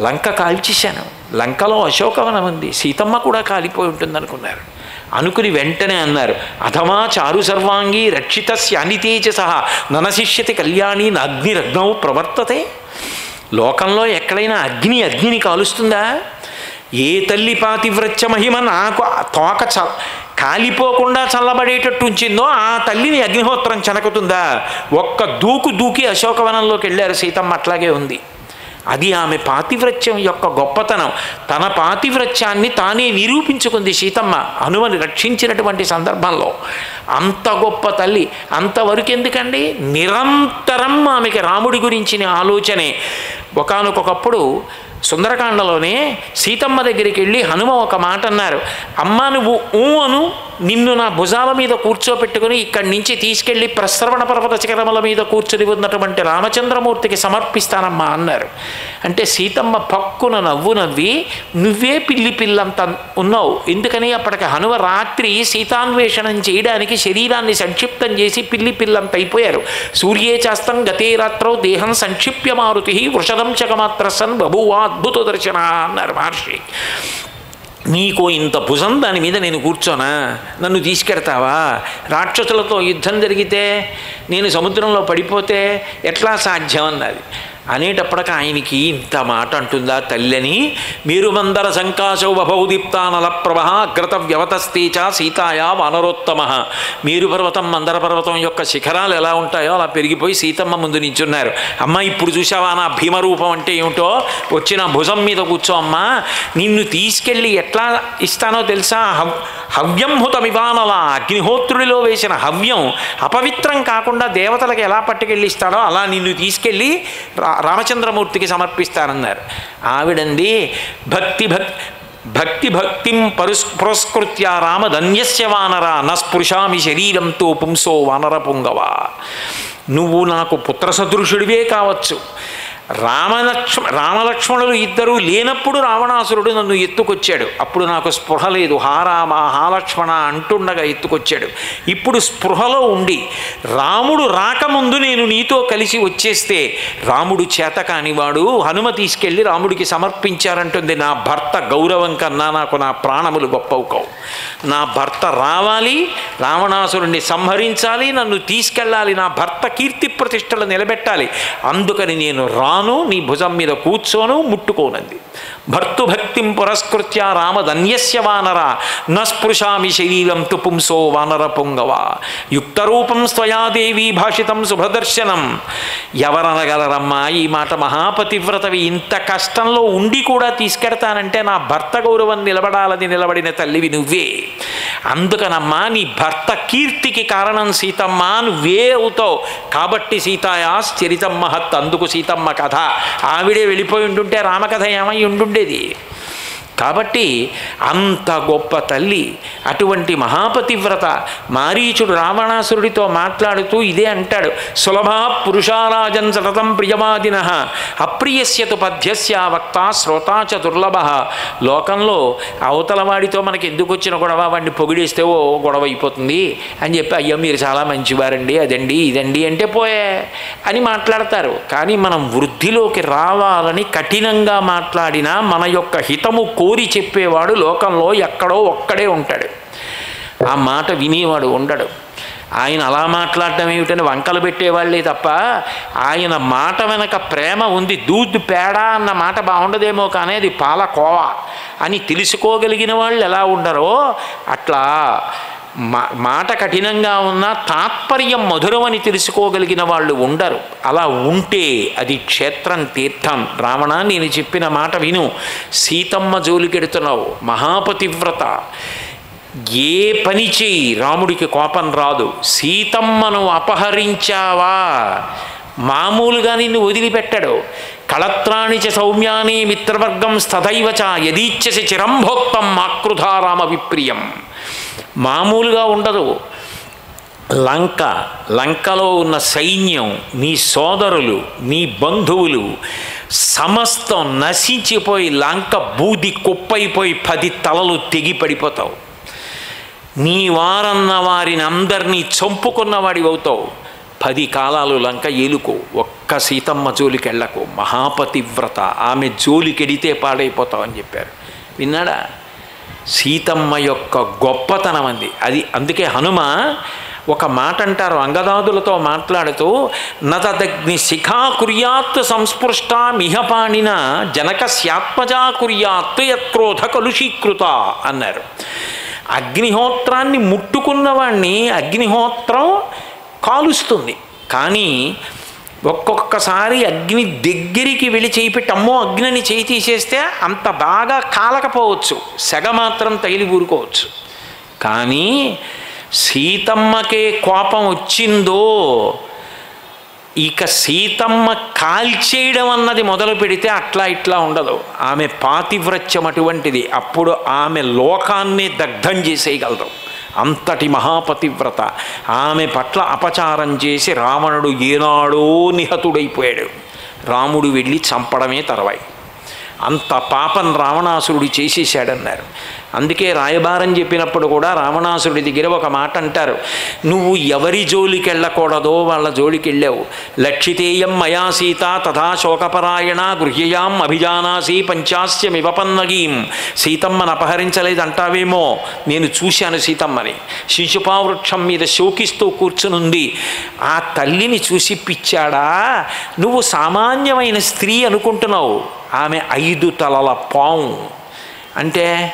లంక కాల్చేశాను. లంకలో అశోకవనం ఉంది. సీతమ్మ కూడా కాలిపోయి ఉంటుంది అనుకున్నారు అనుకుని వెంటనే అన్నారు అథమా చారు సర్వాంగి రక్షిత శానితేజ సహా ననశిష్యతి కళ్యాణి అగ్నిరగ్నౌ ప్రవర్తతే. లోకంలో ఎక్కడైనా అగ్ని అగ్నిని కాలుస్తుందా? ఏ తల్లి పాతివ్రత్య మహిమ నాకు తోక చ కాలిపోకుండా చల్లబడేటట్టు ఉంచిందో ఆ తల్లిని అగ్నిహోత్రం చెనకుతుందా? ఒక్క దూకు దూకి అశోకవనంలోకి వెళ్ళారు సీతమ్మ అట్లాగే ఉంది. అది ఆమె పాతివ్రత్యం యొక్క గొప్పతనం. తన పాతివ్రత్యాన్ని తానే నిరూపించుకుంది సీతమ్మ హనుమని రక్షించినటువంటి సందర్భంలో. అంత గొప్ప తల్లి అంతవరకు ఎందుకండి నిరంతరం ఆమెకి రాముడి గురించిన ఆలోచనే. ఒకనకొకప్పుడు సుందరకాండలోనే సీతమ్మ దగ్గరికి వెళ్ళి హనుమ ఒక మాట అన్నారు అమ్మ నువ్వు ఊ అను నిన్ను నా భుజాల మీద కూర్చోపెట్టుకుని ఇక్కడి నుంచి తీసుకెళ్ళి ప్రసరవణ పర్వత శిఖరముల మీద కూర్చుని ఉన్నటువంటి రామచంద్రమూర్తికి సమర్పిస్తానమ్మా అన్నారు. అంటే సీతమ్మ పక్కున నవ్వు నవ్వి నువ్వే పిల్లి పిల్లంత ఉన్నావు. ఎందుకని? అప్పటికి హనుమ రాత్రి సీతాన్వేషణం చేయడానికి శరీరాన్ని సంక్షిప్తం చేసి పిల్లి పిల్లంత అయిపోయారు సూర్యే చాస్తం గతే రాత్రో దేహం సంక్షిప్య మారుతి వృషదం చకమాత్ర సన్ బభువా అద్భుత దర్శన అన్నారు మహర్షి. నీకు ఇంత భుజం దాని మీద నేను కూర్చోనా? నన్ను తీసుకెడతావా? రాక్షసులతో యుద్ధం జరిగితే నేను సముద్రంలో పడిపోతే ఎట్లా సాధ్యం అన్నది. అనేటప్పటికి ఆయనకి ఇంత మాట అంటుందా తల్లిని? మీరు మందర సంకాశౌ బభౌదీప్తానల ప్రభ అగ్రత వ్యవతస్తేచ సీతాయా వానరోత్తమ. మీరు పర్వతం మందర పర్వతం యొక్క శిఖరాలు ఎలా ఉంటాయో అలా పెరిగిపోయి సీతమ్మ ముందు నించున్నారు. అమ్మ ఇప్పుడు చూసావా నా భీమరూపం అంటే ఏమిటో? వచ్చిన భుజం మీద కూర్చో అమ్మా. నిన్ను తీసుకెళ్ళి ఎట్లా ఇస్తానో తెలుసా? హవ్ హవ్యంహుతమివానల అగ్నిహోత్రుడిలో వేసిన హవ్యం అపవిత్రం కాకుండా దేవతలకు ఎలా పట్టుకెళ్ళి ఇస్తాడో అలా నిన్ను తీసుకెళ్ళి రామచంద్రమూర్తికి సమర్పిస్తానన్నారు. ఆవిడంది భక్తి భక్ భక్తి భక్తిం పరుస్ పురస్కృత్య రామధన్యస్య వానర నస్పృశామి శరీరంతో పుంసో వానర పుంగవ. నువ్వు నాకు పుత్రసదృశుడివే కావచ్చు. రామలక్ష్మ రామలక్ష్మణులు ఇద్దరూ లేనప్పుడు రావణాసురుడు నన్ను ఎత్తుకొచ్చాడు. అప్పుడు నాకు స్పృహ లేదు. హారామ హాలక్ష్మణ అంటుండగా ఎత్తుకొచ్చాడు. ఇప్పుడు స్పృహలో ఉండి రాముడు రాకముందు నేను నీతో కలిసి వచ్చేస్తే రాముడు చేత కానివాడు హనుమ తీసుకెళ్ళి రాముడికి సమర్పించారంటుంది. నా భర్త గౌరవం కన్నా నాకు నా ప్రాణములు గొప్పవు కావు. నా భర్త రావాలి రావణాసురుణ్ణి సంహరించాలి నన్ను తీసుకెళ్ళాలి నా భర్త కీర్తి ప్రతిష్టలు నిలబెట్టాలి. అందుకని నేను రా రాను నీ భుజం మీద కూర్చోను ముట్టుకోనంది. భర్తుభక్తిం పురస్కృత్య రామధన్యస్య వానర న శరీరం తు పుంసో వానర పొంగవ. యుక్తరూపం స్వయాదేవి భాషితం శుభదర్శనం ఎవరనగలరమ్మా ఈ మాట మహాపతివ్రతవి. ఇంత కష్టంలో ఉండి కూడా తీసుకెడతానంటే నా భర్త గౌరవం నిలబడాలని నిలబడిన తల్లివి నువ్వే. అందుకనమ్మా నీ భర్త కీర్తికి కారణం సీతమ్మ నువ్వే అవుతావు కాబట్టి సీతాయా చరితమ్మ మహత్ అందుకు సీతమ్మ కథ ఆవిడే వెళ్ళిపోయి ఉంటుంటే రామకథ ఏమై ఉండుండేది? కాబట్టి అంత గొప్ప తల్లి అటువంటి మహాపతివ్రత మారీచుడు రావణాసురుడితో మాట్లాడుతూ ఇదే అంటాడు. సులభా పురుషారాజన్ సతతం ప్రియమాదిన అప్రియస్యతు పద్యస్య వక్త శ్రోతా దుర్లభ. లోకంలో అవతలవాడితో మనకి ఎందుకు వచ్చిన గొడవ? వాడిని పొగిడేస్తే ఓ గొడవ అయిపోతుంది. అని చెప్పి అయ్యో మీరు చాలా మంచివారండి అదండి ఇదండి అంటే పోయే అని మాట్లాడతారు. కానీ మనం వృద్ధిలోకి రావాలని కఠినంగా మాట్లాడినా మన యొక్క హితము కోరి చెప్పేవాడు లోకంలో ఎక్కడో ఒక్కడే ఉంటాడు. ఆ మాట వినేవాడు ఉండడు. ఆయన అలా మాట్లాడటం ఏమిటని వంకలు పెట్టేవాళ్ళే తప్ప ఆయన మాట వెనక ప్రేమ ఉంది దూద్ పేడ అన్న మాట బాగుండదేమో కానీ అది పాలకోవా అని తెలుసుకోగలిగిన వాళ్ళు ఎలా ఉండరో అట్లా మాట కఠినంగా ఉన్న తాత్పర్యం మధురమని తెలుసుకోగలిగిన వాళ్ళు ఉండరు. అలా ఉంటే అది క్షేత్రం తీర్థం. రావణ నేను చెప్పిన మాట విను. సీతమ్మ జోలికెడుతున్నావు మహాపతివ్రత. ఏ పని చేయి రాముడికి కోపం రాదు. సీతమ్మను అపహరించావా? మామూలుగా నిన్ను వదిలిపెట్టడు. కళత్రాణి చ సౌమ్యాని మిత్రవర్గం స్తథైవ యదీచ్ఛసి చిరంభోక్తం మాకృధారామ విప్రియం మామూలుగా ఉండదు. లంక లంకలో ఉన్న సైన్యం నీ సోదరులు నీ బంధువులు సమస్తం నశించిపోయి లంక బూది కుప్పైపోయి పది తలలు తెగి పడిపోతావు. నీ వారన్న వారిని అందరినీ చంపుకున్నవాడి అవుతావు. పది కాలాలు లంక ఏలుకో ఒక్క సీతమ్మ జోలికెళ్ళకు మహాపతివ్రత. ఆమె జోలికెడితే పాడైపోతావు అని చెప్పారు. విన్నాడా? సీతమ్మ యొక్క గొప్పతనం అంది. అది అందుకే హనుమ ఒక మాట అంటారు అంగదాదులతో మాట్లాడుతూ నతదగ్ని శిఖా కుర్యాత్ సంస్పృష్ట మిహపాణిన జనక శాత్మజా కుర్యాత్ యత్క్రోధ కలుషీకృత అన్నారు. అగ్నిహోత్రాన్ని ముట్టుకున్నవాణ్ణి అగ్నిహోత్రం కాలుస్తుంది. కానీ ఒక్కొక్కసారి అగ్ని దగ్గరికి వెళ్ళి చేయి పెట్టి అమ్మో అగ్నిని చేయి తీసేస్తే అంత బాగా కాలకపోవచ్చు. సెగ మాత్రం తగిలి ఊరుకోవచ్చు. కానీ సీతమ్మకే కోపం వచ్చిందో ఇక సీతమ్మ కాల్చేయడం అన్నది మొదలు పెడితే అట్లా ఇట్లా ఉండదు. ఆమె పాతివ్రత్యం అటువంటిది. అప్పుడు ఆమె లోకాన్ని దగ్ధం చేసేయగలదు అంతటి మహాపతివ్రత. ఆమె పట్ల అపచారం చేసి రావణుడు ఏనాడో నిహతుడైపోయాడు. రాముడు వెళ్ళి చంపడమే తర్వాయి. అంత పాపం రావణాసురుడు చేసేసాడన్నారు అందుకే రాయబారం చెప్పినప్పుడు కూడా రావణాసురుడి దగ్గర ఒక మాట అంటారు. నువ్వు ఎవరి జోలికి వెళ్ళకూడదో వాళ్ళ జోలికి వెళ్ళావు. లక్షితేయం మయా సీత తథా శోకపరాయణ గృహ్యయాం అభిజానాసి పంచాస్యమివ పన్నగీం సీతమ్మను అపహరించలేదంటావేమో? నేను చూశాను సీతమ్మని. శిశుపావృక్షం మీద శోకిస్తూ కూర్చునుంది. ఆ తల్లిని చూసి పిచ్చాడా? నువ్వు సామాన్యమైన స్త్రీ అనుకుంటున్నావు. ఆమె ఐదు తలల పాము. అంటే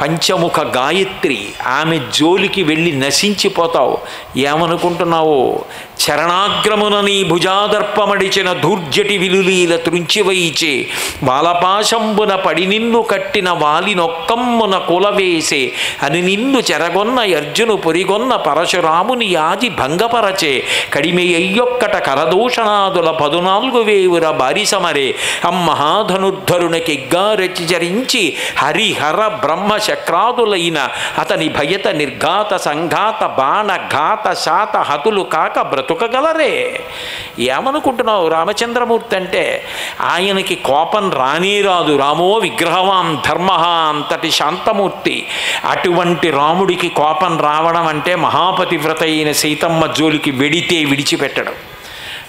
పంచముఖ గాయత్రి ఆమె జోలికి వెళ్ళి నశించిపోతావు. ఏమనుకుంటున్నావు? చరణాగ్రమున నీ భుజాదర్పమడిచిన దూర్జటి విలులీల త్రుంచివైచే బాలపాశంబున పడి నిన్ను కట్టిన వాలినొక్కమ్మున కులవేసే అని నిన్ను చెరగొన్న అర్జును పొరిగొన్న పరశురాముని యాది భంగపరచే కడిమే అయ్యొక్కట కరదూషణాదుల పదునాలుగు వేవుర బారిసమరే. అమ్మహాధనుద్ధరునకిగ్గారచిచరించి హరిహర బ్రహ్మ చక్రాదులైన అతని భయత నిర్ఘాత సంఘాత బాణ ఘాత శాత హతులు కాక బ్రతుకగలరే ఏమనుకుంటున్నావు రామచంద్రమూర్తి అంటే ఆయనకి కోపం రానే రాదు రామో విగ్రహవాం ధర్మ అంతటి శాంతమూర్తి. అటువంటి రాముడికి కోపం రావడం అంటే మహాపతివ్రత అయిన సీతమ్మ జోలికి వెడితే విడిచిపెట్టడం.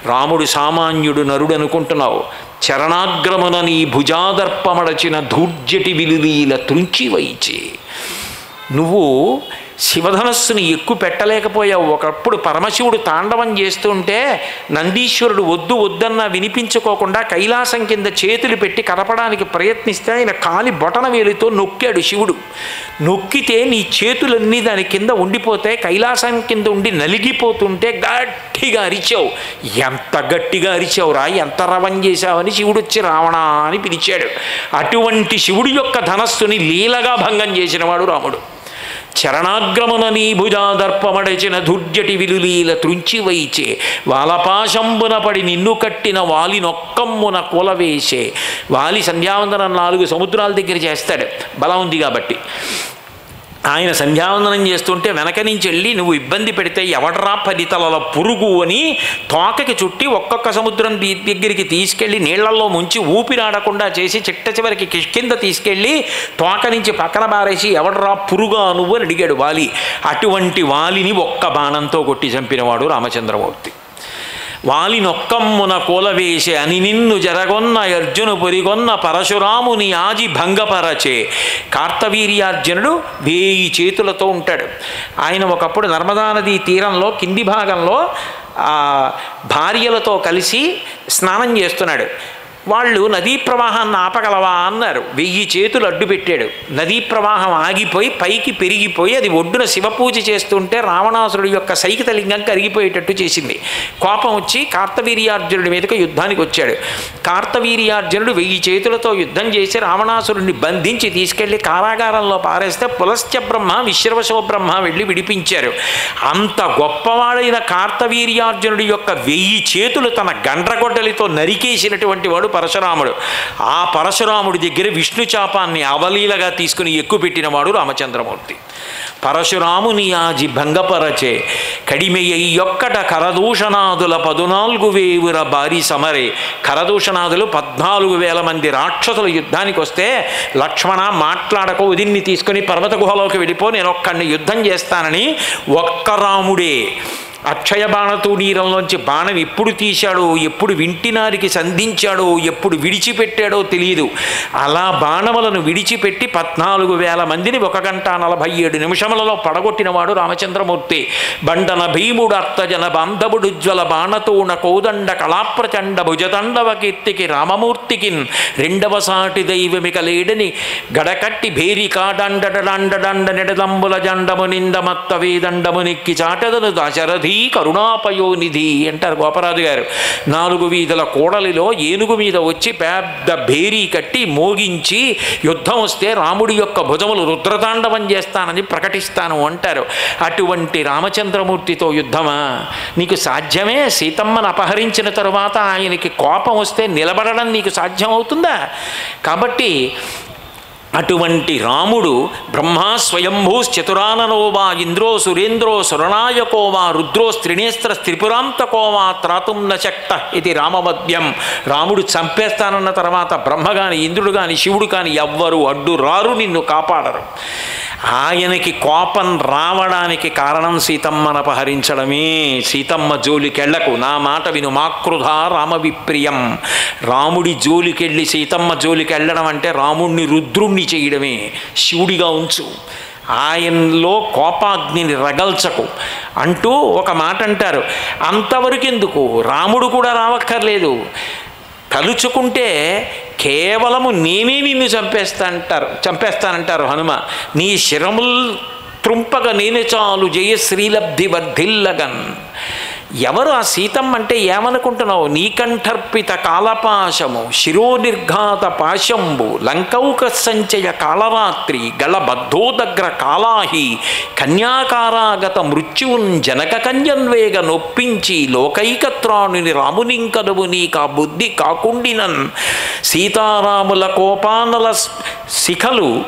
రాముడు సామాన్యుడు నరుడు అనుకుంటున్నావు చరణాగ్రమున నీ భుజాదర్పమడచిన ధూర్జటి విలువీల త్రుంచి వైచి నువ్వు శివధనస్సుని ఎక్కువ పెట్టలేకపోయావు. ఒకప్పుడు పరమశివుడు తాండవం చేస్తుంటే నందీశ్వరుడు వద్దు వద్దన్నా వినిపించుకోకుండా కైలాసం కింద చేతులు పెట్టి కదపడానికి ప్రయత్నిస్తే ఆయన కాలి బొటన వేలితో నొక్కాడు శివుడు. నొక్కితే నీ చేతులన్నీ దాని కింద ఉండిపోతే కైలాసం కింద ఉండి నలిగిపోతుంటే గట్టిగా అరిచావు. ఎంత గట్టిగా అరిచావు రా ఎంత రవం చేశావని శివుడు వచ్చి రావణ అని పిలిచాడు. అటువంటి శివుడి యొక్క ధనస్సుని లీలగా భంగం చేసినవాడు రాముడు. చరణాగ్రమున నీ భుజాదర్పమడచిన దుర్జటి విలులీల త్రుంచి వైచే వాలపాశంబున పడి నిన్ను కట్టిన వాలి నొక్కమ్మున కులవేసే. వాలి సంధ్యావందనం నాలుగు సముద్రాల దగ్గర చేస్తాడు. బలం ఉంది కాబట్టి. ఆయన సంధ్యావందనం చేస్తుంటే వెనక నుంచి వెళ్ళి నువ్వు ఇబ్బంది పెడితే ఎవడరా పది పురుగు అని తోకకి చుట్టి ఒక్కొక్క సముద్రం దగ్గరికి తీసుకెళ్ళి నీళ్ళలో ముంచి ఊపిరాడకుండా చేసి చిట్ట చివరికి కిష్కింద తీసుకెళ్ళి తోక నుంచి పక్కన బారేసి ఎవడరా పురుగా నువ్వు అని అడిగాడు వాలి. అటువంటి వాలిని ఒక్క బాణంతో కొట్టి చంపినవాడు రామచంద్రమూర్తి. వాలినొక్కమ్మున కూలవేసే అని నిన్ను జరగొన్న అర్జును పొరిగొన్న పరశురాముని ఆజి భంగపరచే కార్తవీర్యార్జునుడు వేయి చేతులతో ఉంటాడు. ఆయన ఒకప్పుడు నర్మదా నదీ తీరంలో కింది భాగంలో భార్యలతో కలిసి స్నానం చేస్తున్నాడు. వాళ్ళు నదీ ప్రవాహాన్ని ఆపగలవా అన్నారు. వెయ్యి చేతులు అడ్డు పెట్టాడు. నదీ ప్రవాహం ఆగిపోయి పైకి పెరిగిపోయి అది ఒడ్డున శివపూజ చేస్తుంటే రావణాసురుడి యొక్క సైకిత లింగం కరిగిపోయేటట్టు చేసింది. కోపం వచ్చి కార్తవీర్యార్జునుడి మీదకు యుద్ధానికి వచ్చాడు. కార్తవీర్యార్జునుడు వెయ్యి చేతులతో యుద్ధం చేసి రావణాసురుడిని బంధించి తీసుకెళ్ళి కారాగారంలో పారేస్తే పులస్త్య బ్రహ్మ విశ్రవశో బ్రహ్మ వెళ్ళి విడిపించారు. అంత గొప్పవాడైన కార్తవీర్యార్జునుడి యొక్క వెయ్యి చేతులు తన గండ్రగొడ్డలితో నరికేసినటువంటి వాడు పరశురాముడు. ఆ పరశురాముడి దగ్గర విష్ణు చాపాన్ని అవలీలగా తీసుకుని ఎక్కుపెట్టినవాడు రామచంద్రమూర్తి. పరశురాముని ఆజి భంగపరచే కడిమెయ్యొక్కట కరదూషణాదుల పదునాలుగు వేవుర బారి సమరే. కరదూషణాదులు పద్నాలుగు వేల మంది రాక్షసుల యుద్ధానికి వస్తే లక్ష్మణ మాట్లాడక ఉదిన్ని తీసుకుని పర్వత గుహలోకి వెళ్ళిపో నేను ఒక్కడిని యుద్ధం చేస్తానని ఒక్క రాముడే అక్షయ బాణతూడీరంలోంచి బాణం ఎప్పుడు తీశాడో ఎప్పుడు వింటినారికి సంధించాడో ఎప్పుడు విడిచిపెట్టాడో తెలియదు. అలా బాణములను విడిచిపెట్టి పద్నాలుగు వేల మందిని ఒక గంట నలభై ఏడు నిమిషములలో పడగొట్టినవాడు రామచంద్రమూర్తి. బండన భీముడు అర్థజన బాంధవుడుజ్వల బాణతోన కోదండ కళాప్రచండ భుజదండవ కీర్తికి రామమూర్తికి రెండవ సాటి దైవమిక లేడని గడకట్టి భేరి నిడదంబుల జండము నిందమత్త వేదండము నిక్కి చాటదను దశరథి. కరుణాపయోనిధి అంటారు గోపరాజు గారు. నాలుగు వీధుల కోడలిలో ఏనుగు మీద వచ్చి పెద్ద భేరీ కట్టి మోగించి యుద్ధం వస్తే రాముడి యొక్క భుజములు రుద్రతాండవం చేస్తానని ప్రకటిస్తాను అంటారు. అటువంటి రామచంద్రమూర్తితో యుద్ధమా? నీకు సాధ్యమే? సీతమ్మను అపహరించిన తరువాత ఆయనకి కోపం వస్తే నిలబడడం నీకు సాధ్యమవుతుందా? కాబట్టి అటువంటి రాముడు బ్రహ్మా స్వయంభూశ్చతురాననో చతురాననోవా ఇంద్రో సురేంద్రో సురనాయకోవా రుద్రో స్త్రినేస్త్ర త్రిపురాంతకోవా త్రాతుం నచక్త శక్త ఇది రామవద్యం. రాముడు చంపేస్తానన్న తర్వాత బ్రహ్మ గాని ఇంద్రుడు కాని శివుడు కాని ఎవ్వరు అడ్డు రారు నిన్ను కాపాడరు. ఆయనకి కోపం రావడానికి కారణం సీతమ్మను అపహరించడమే సీతమ్మ జోలికెళ్ళకు నా మాట విను మాకృధ రామవిప్రియం. రాముడి జోలికెళ్ళి సీతమ్మ జోలికెళ్ళడం అంటే రాముణ్ణి రుద్రుణ్ణి చేయడమే శివుడిగా ఉంచు. ఆయనలో కోపాగ్నిని రగల్చకు. అంటూ ఒక మాట అంటారు అంతవరకు ఎందుకు రాముడు కూడా రావక్కర్లేదు. తలుచుకుంటే కేవలము నేనే నిన్ను చంపేస్తా అంటారు చంపేస్తానంటారు హనుమ. నీ శిరముల్ త్రుంపగ నేను చాలు జయ శ్రీలబ్ధి వర్ధిల్లగన్ ఎవరు ఆ సీతమ్మ అంటే ఏమనుకుంటున్నావు? నీకంఠర్పిత కాలపాశము శిరోనిర్ఘాత పాశంబు లంకౌక సంచయ కాళరాత్రి గళబద్ధోదగ్ర కాలాహి కన్యాకారాగత మృత్యువున్ జనక కన్యన్వేగ నొప్పించి లోకైకత్రాణుని రామునింకనువు నీకా బుద్ధి కాకుండినన్. సీతారాముల కోపానల శిఖలు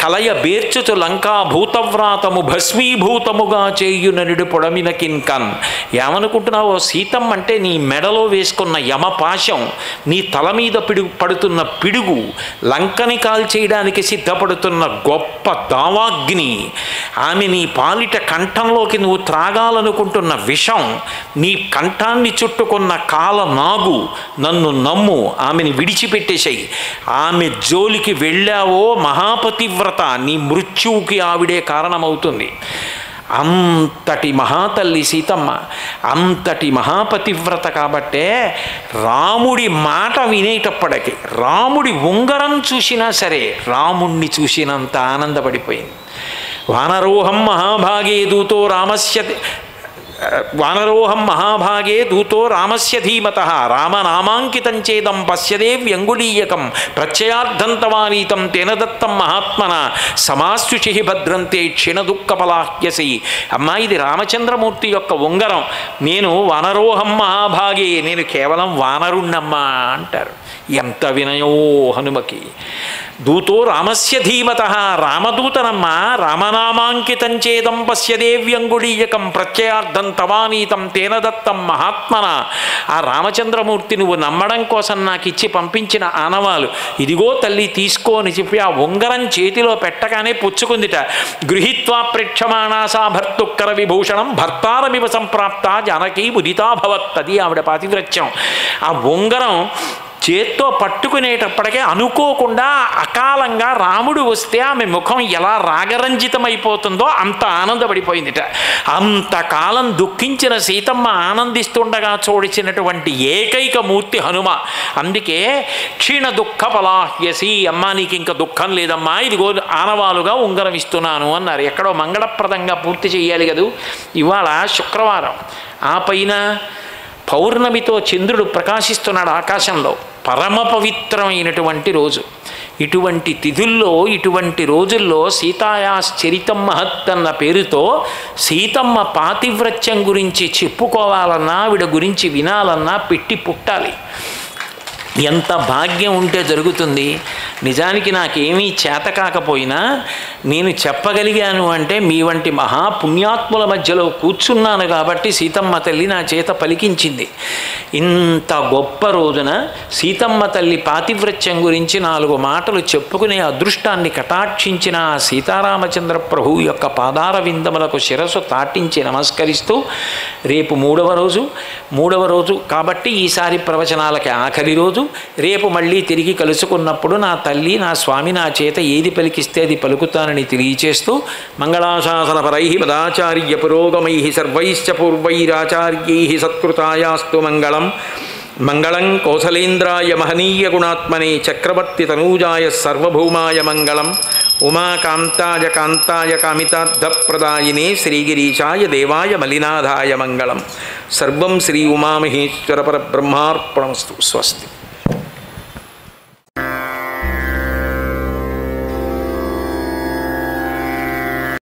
కలయ బేర్చుచు లంకా భూతవ్రాతము భస్మీభూతముగా చేయుననుడు పొడమిన కిన్కన్. ఏమనుకుంటున్నావో సీతమ్మ అంటే నీ మెడలో వేసుకున్న యమపాశం నీ తల మీద పిడుగు పడుతున్న పిడుగు లంకని కాల్చేయడానికి సిద్ధపడుతున్న గొప్ప దావాగ్ని. ఆమె నీ పాలిట కంఠంలోకి నువ్వు త్రాగాలనుకుంటున్న విషం నీ కంఠాన్ని చుట్టుకున్న కాల నాగు నన్ను నమ్ము ఆమెని విడిచిపెట్టేశాయి. ఆమె జోలికి వెళ్ళావో తీవ్రత నీ మృత్యువుకి ఆవిడే కారణమవుతుంది. అంతటి మహాతల్లి సీతమ్మ అంతటి మహాపతివ్రత కాబట్టే రాముడి మాట వినేటప్పటికి రాముడి ఉంగరం చూసినా సరే రాముణ్ణి చూసినంత ఆనందపడిపోయింది. వానరోహం మహాభాగే దూతో రామస్య వానరోహం మహాభాగే దూతో రామస్య ధీమత. రామనామాంకితం చేదం పశ్యదే వ్యంగుళీయకం ప్రత్యయార్థంతవానీతం తేన దత్తం మహాత్మన. సమాశుచి భద్రంతే క్షీణ దుఃఖపలాహ్యసి. అమ్మా ఇది రామచంద్రమూర్తి యొక్క ఉంగరం. నేను వానరోహం మహాభాగే. నేను కేవలం వానరుణ్ణమ్మా అంటారు. ఎంత వినయో హనుమకి. దూతో రామస్య ధీమత. రామదూతనమ్మ రామనామాంకితం చేదం పశ్య దేవ్యంగుళీయకం ప్రత్యయార్థం తవానీతం తేన దత్తం మహాత్మన. ఆ రామచంద్రమూర్తి నువ్వు నమ్మడం కోసం నాకు ఇచ్చి పంపించిన ఆనవాలు. ఇదిగో తల్లి తీసుకో అని చెప్పి ఆ ఉంగరం చేతిలో పెట్టగానే పుచ్చుకుందిట. గృహీత్వా ప్రేక్షమాణాసా భర్తుక్కర విభూషణం భర్తారమివ సంప్రాప్త జానకీ ముదితాభవత్ అది ఆవిడ పాతివ్రత్యం. ఆ ఉంగరం చేత్తో పట్టుకునేటప్పటికే అనుకోకుండా అకాలంగా రాముడు వస్తే ఆమె ముఖం ఎలా రాగరంజితమైపోతుందో అంత ఆనందపడిపోయిందిట. అంతకాలం దుఃఖించిన సీతమ్మ ఆనందిస్తుండగా చూడిచినటువంటి ఏకైక మూర్తి హనుమ. అందుకే క్షీణ దుఃఖ పలాహ్యసి అమ్మా నీకు ఇంకా దుఃఖం లేదమ్మా ఇదిగో ఆనవాలుగా ఉంగరం ఇస్తున్నాను అన్నారు. ఎక్కడో మంగళప్రదంగా పూర్తి చేయాలి కదూ? ఇవాళ శుక్రవారం. ఆ పైన పౌర్ణమితో చంద్రుడు ప్రకాశిస్తున్నాడు ఆకాశంలో. పరమ పవిత్రమైనటువంటి రోజు. ఇటువంటి తిథుల్లో ఇటువంటి రోజుల్లో సీతాయాశ్చరితం హత్ అన్న పేరుతో సీతమ్మ పాతివ్రత్యం గురించి చెప్పుకోవాలన్నా ఆవిడ గురించి వినాలన్నా పెట్టి పుట్టాలి. ఎంత భాగ్యం ఉంటే జరుగుతుంది? నిజానికి నాకేమీ చేత కాకపోయినా నేను చెప్పగలిగాను అంటే మీ వంటి మహాపుణ్యాత్ముల మధ్యలో కూర్చున్నాను కాబట్టి సీతమ్మ తల్లి నా చేత పలికించింది. ఇంత గొప్ప రోజున సీతమ్మ తల్లి పాతివ్రత్యం గురించి నాలుగు మాటలు చెప్పుకునే అదృష్టాన్ని కటాక్షించిన సీతారామచంద్ర ప్రభు యొక్క పాదార విందములకు శిరస్సు తాటించి నమస్కరిస్తూ రేపు మూడవ రోజు మూడవ రోజు కాబట్టి ఈసారి ప్రవచనాలకి ఆఖరి రోజు రేపు మళ్ళీ తిరిగి కలుసుకున్నప్పుడు నా తల్లి నా స్వామి నా చేత ఏది పలికిస్తే అది పలుకుతానని తెలియచేస్తూ మంగళాశాసన పరై పదాచార్య పురోగమై సర్వైశ్చ పూర్వైరాచార్యై సత్కృతాయాస్తు మంగళం. మంగళం కౌసలేంద్రాయ మహనీయ గుణాత్మనే చక్రవర్తి తనూజాయ సర్వభౌమాయ మంగళం. ఉమాకాంతాయ కాంతాయ కామితార్థప్రదాయినే శ్రీగిరీశాయ దేవాయ మలినాథాయ మంగళం. సర్వం శ్రీ ఉమామహేశ్వర పరబ్రహ్మార్పణమస్తు. స్వస్తి.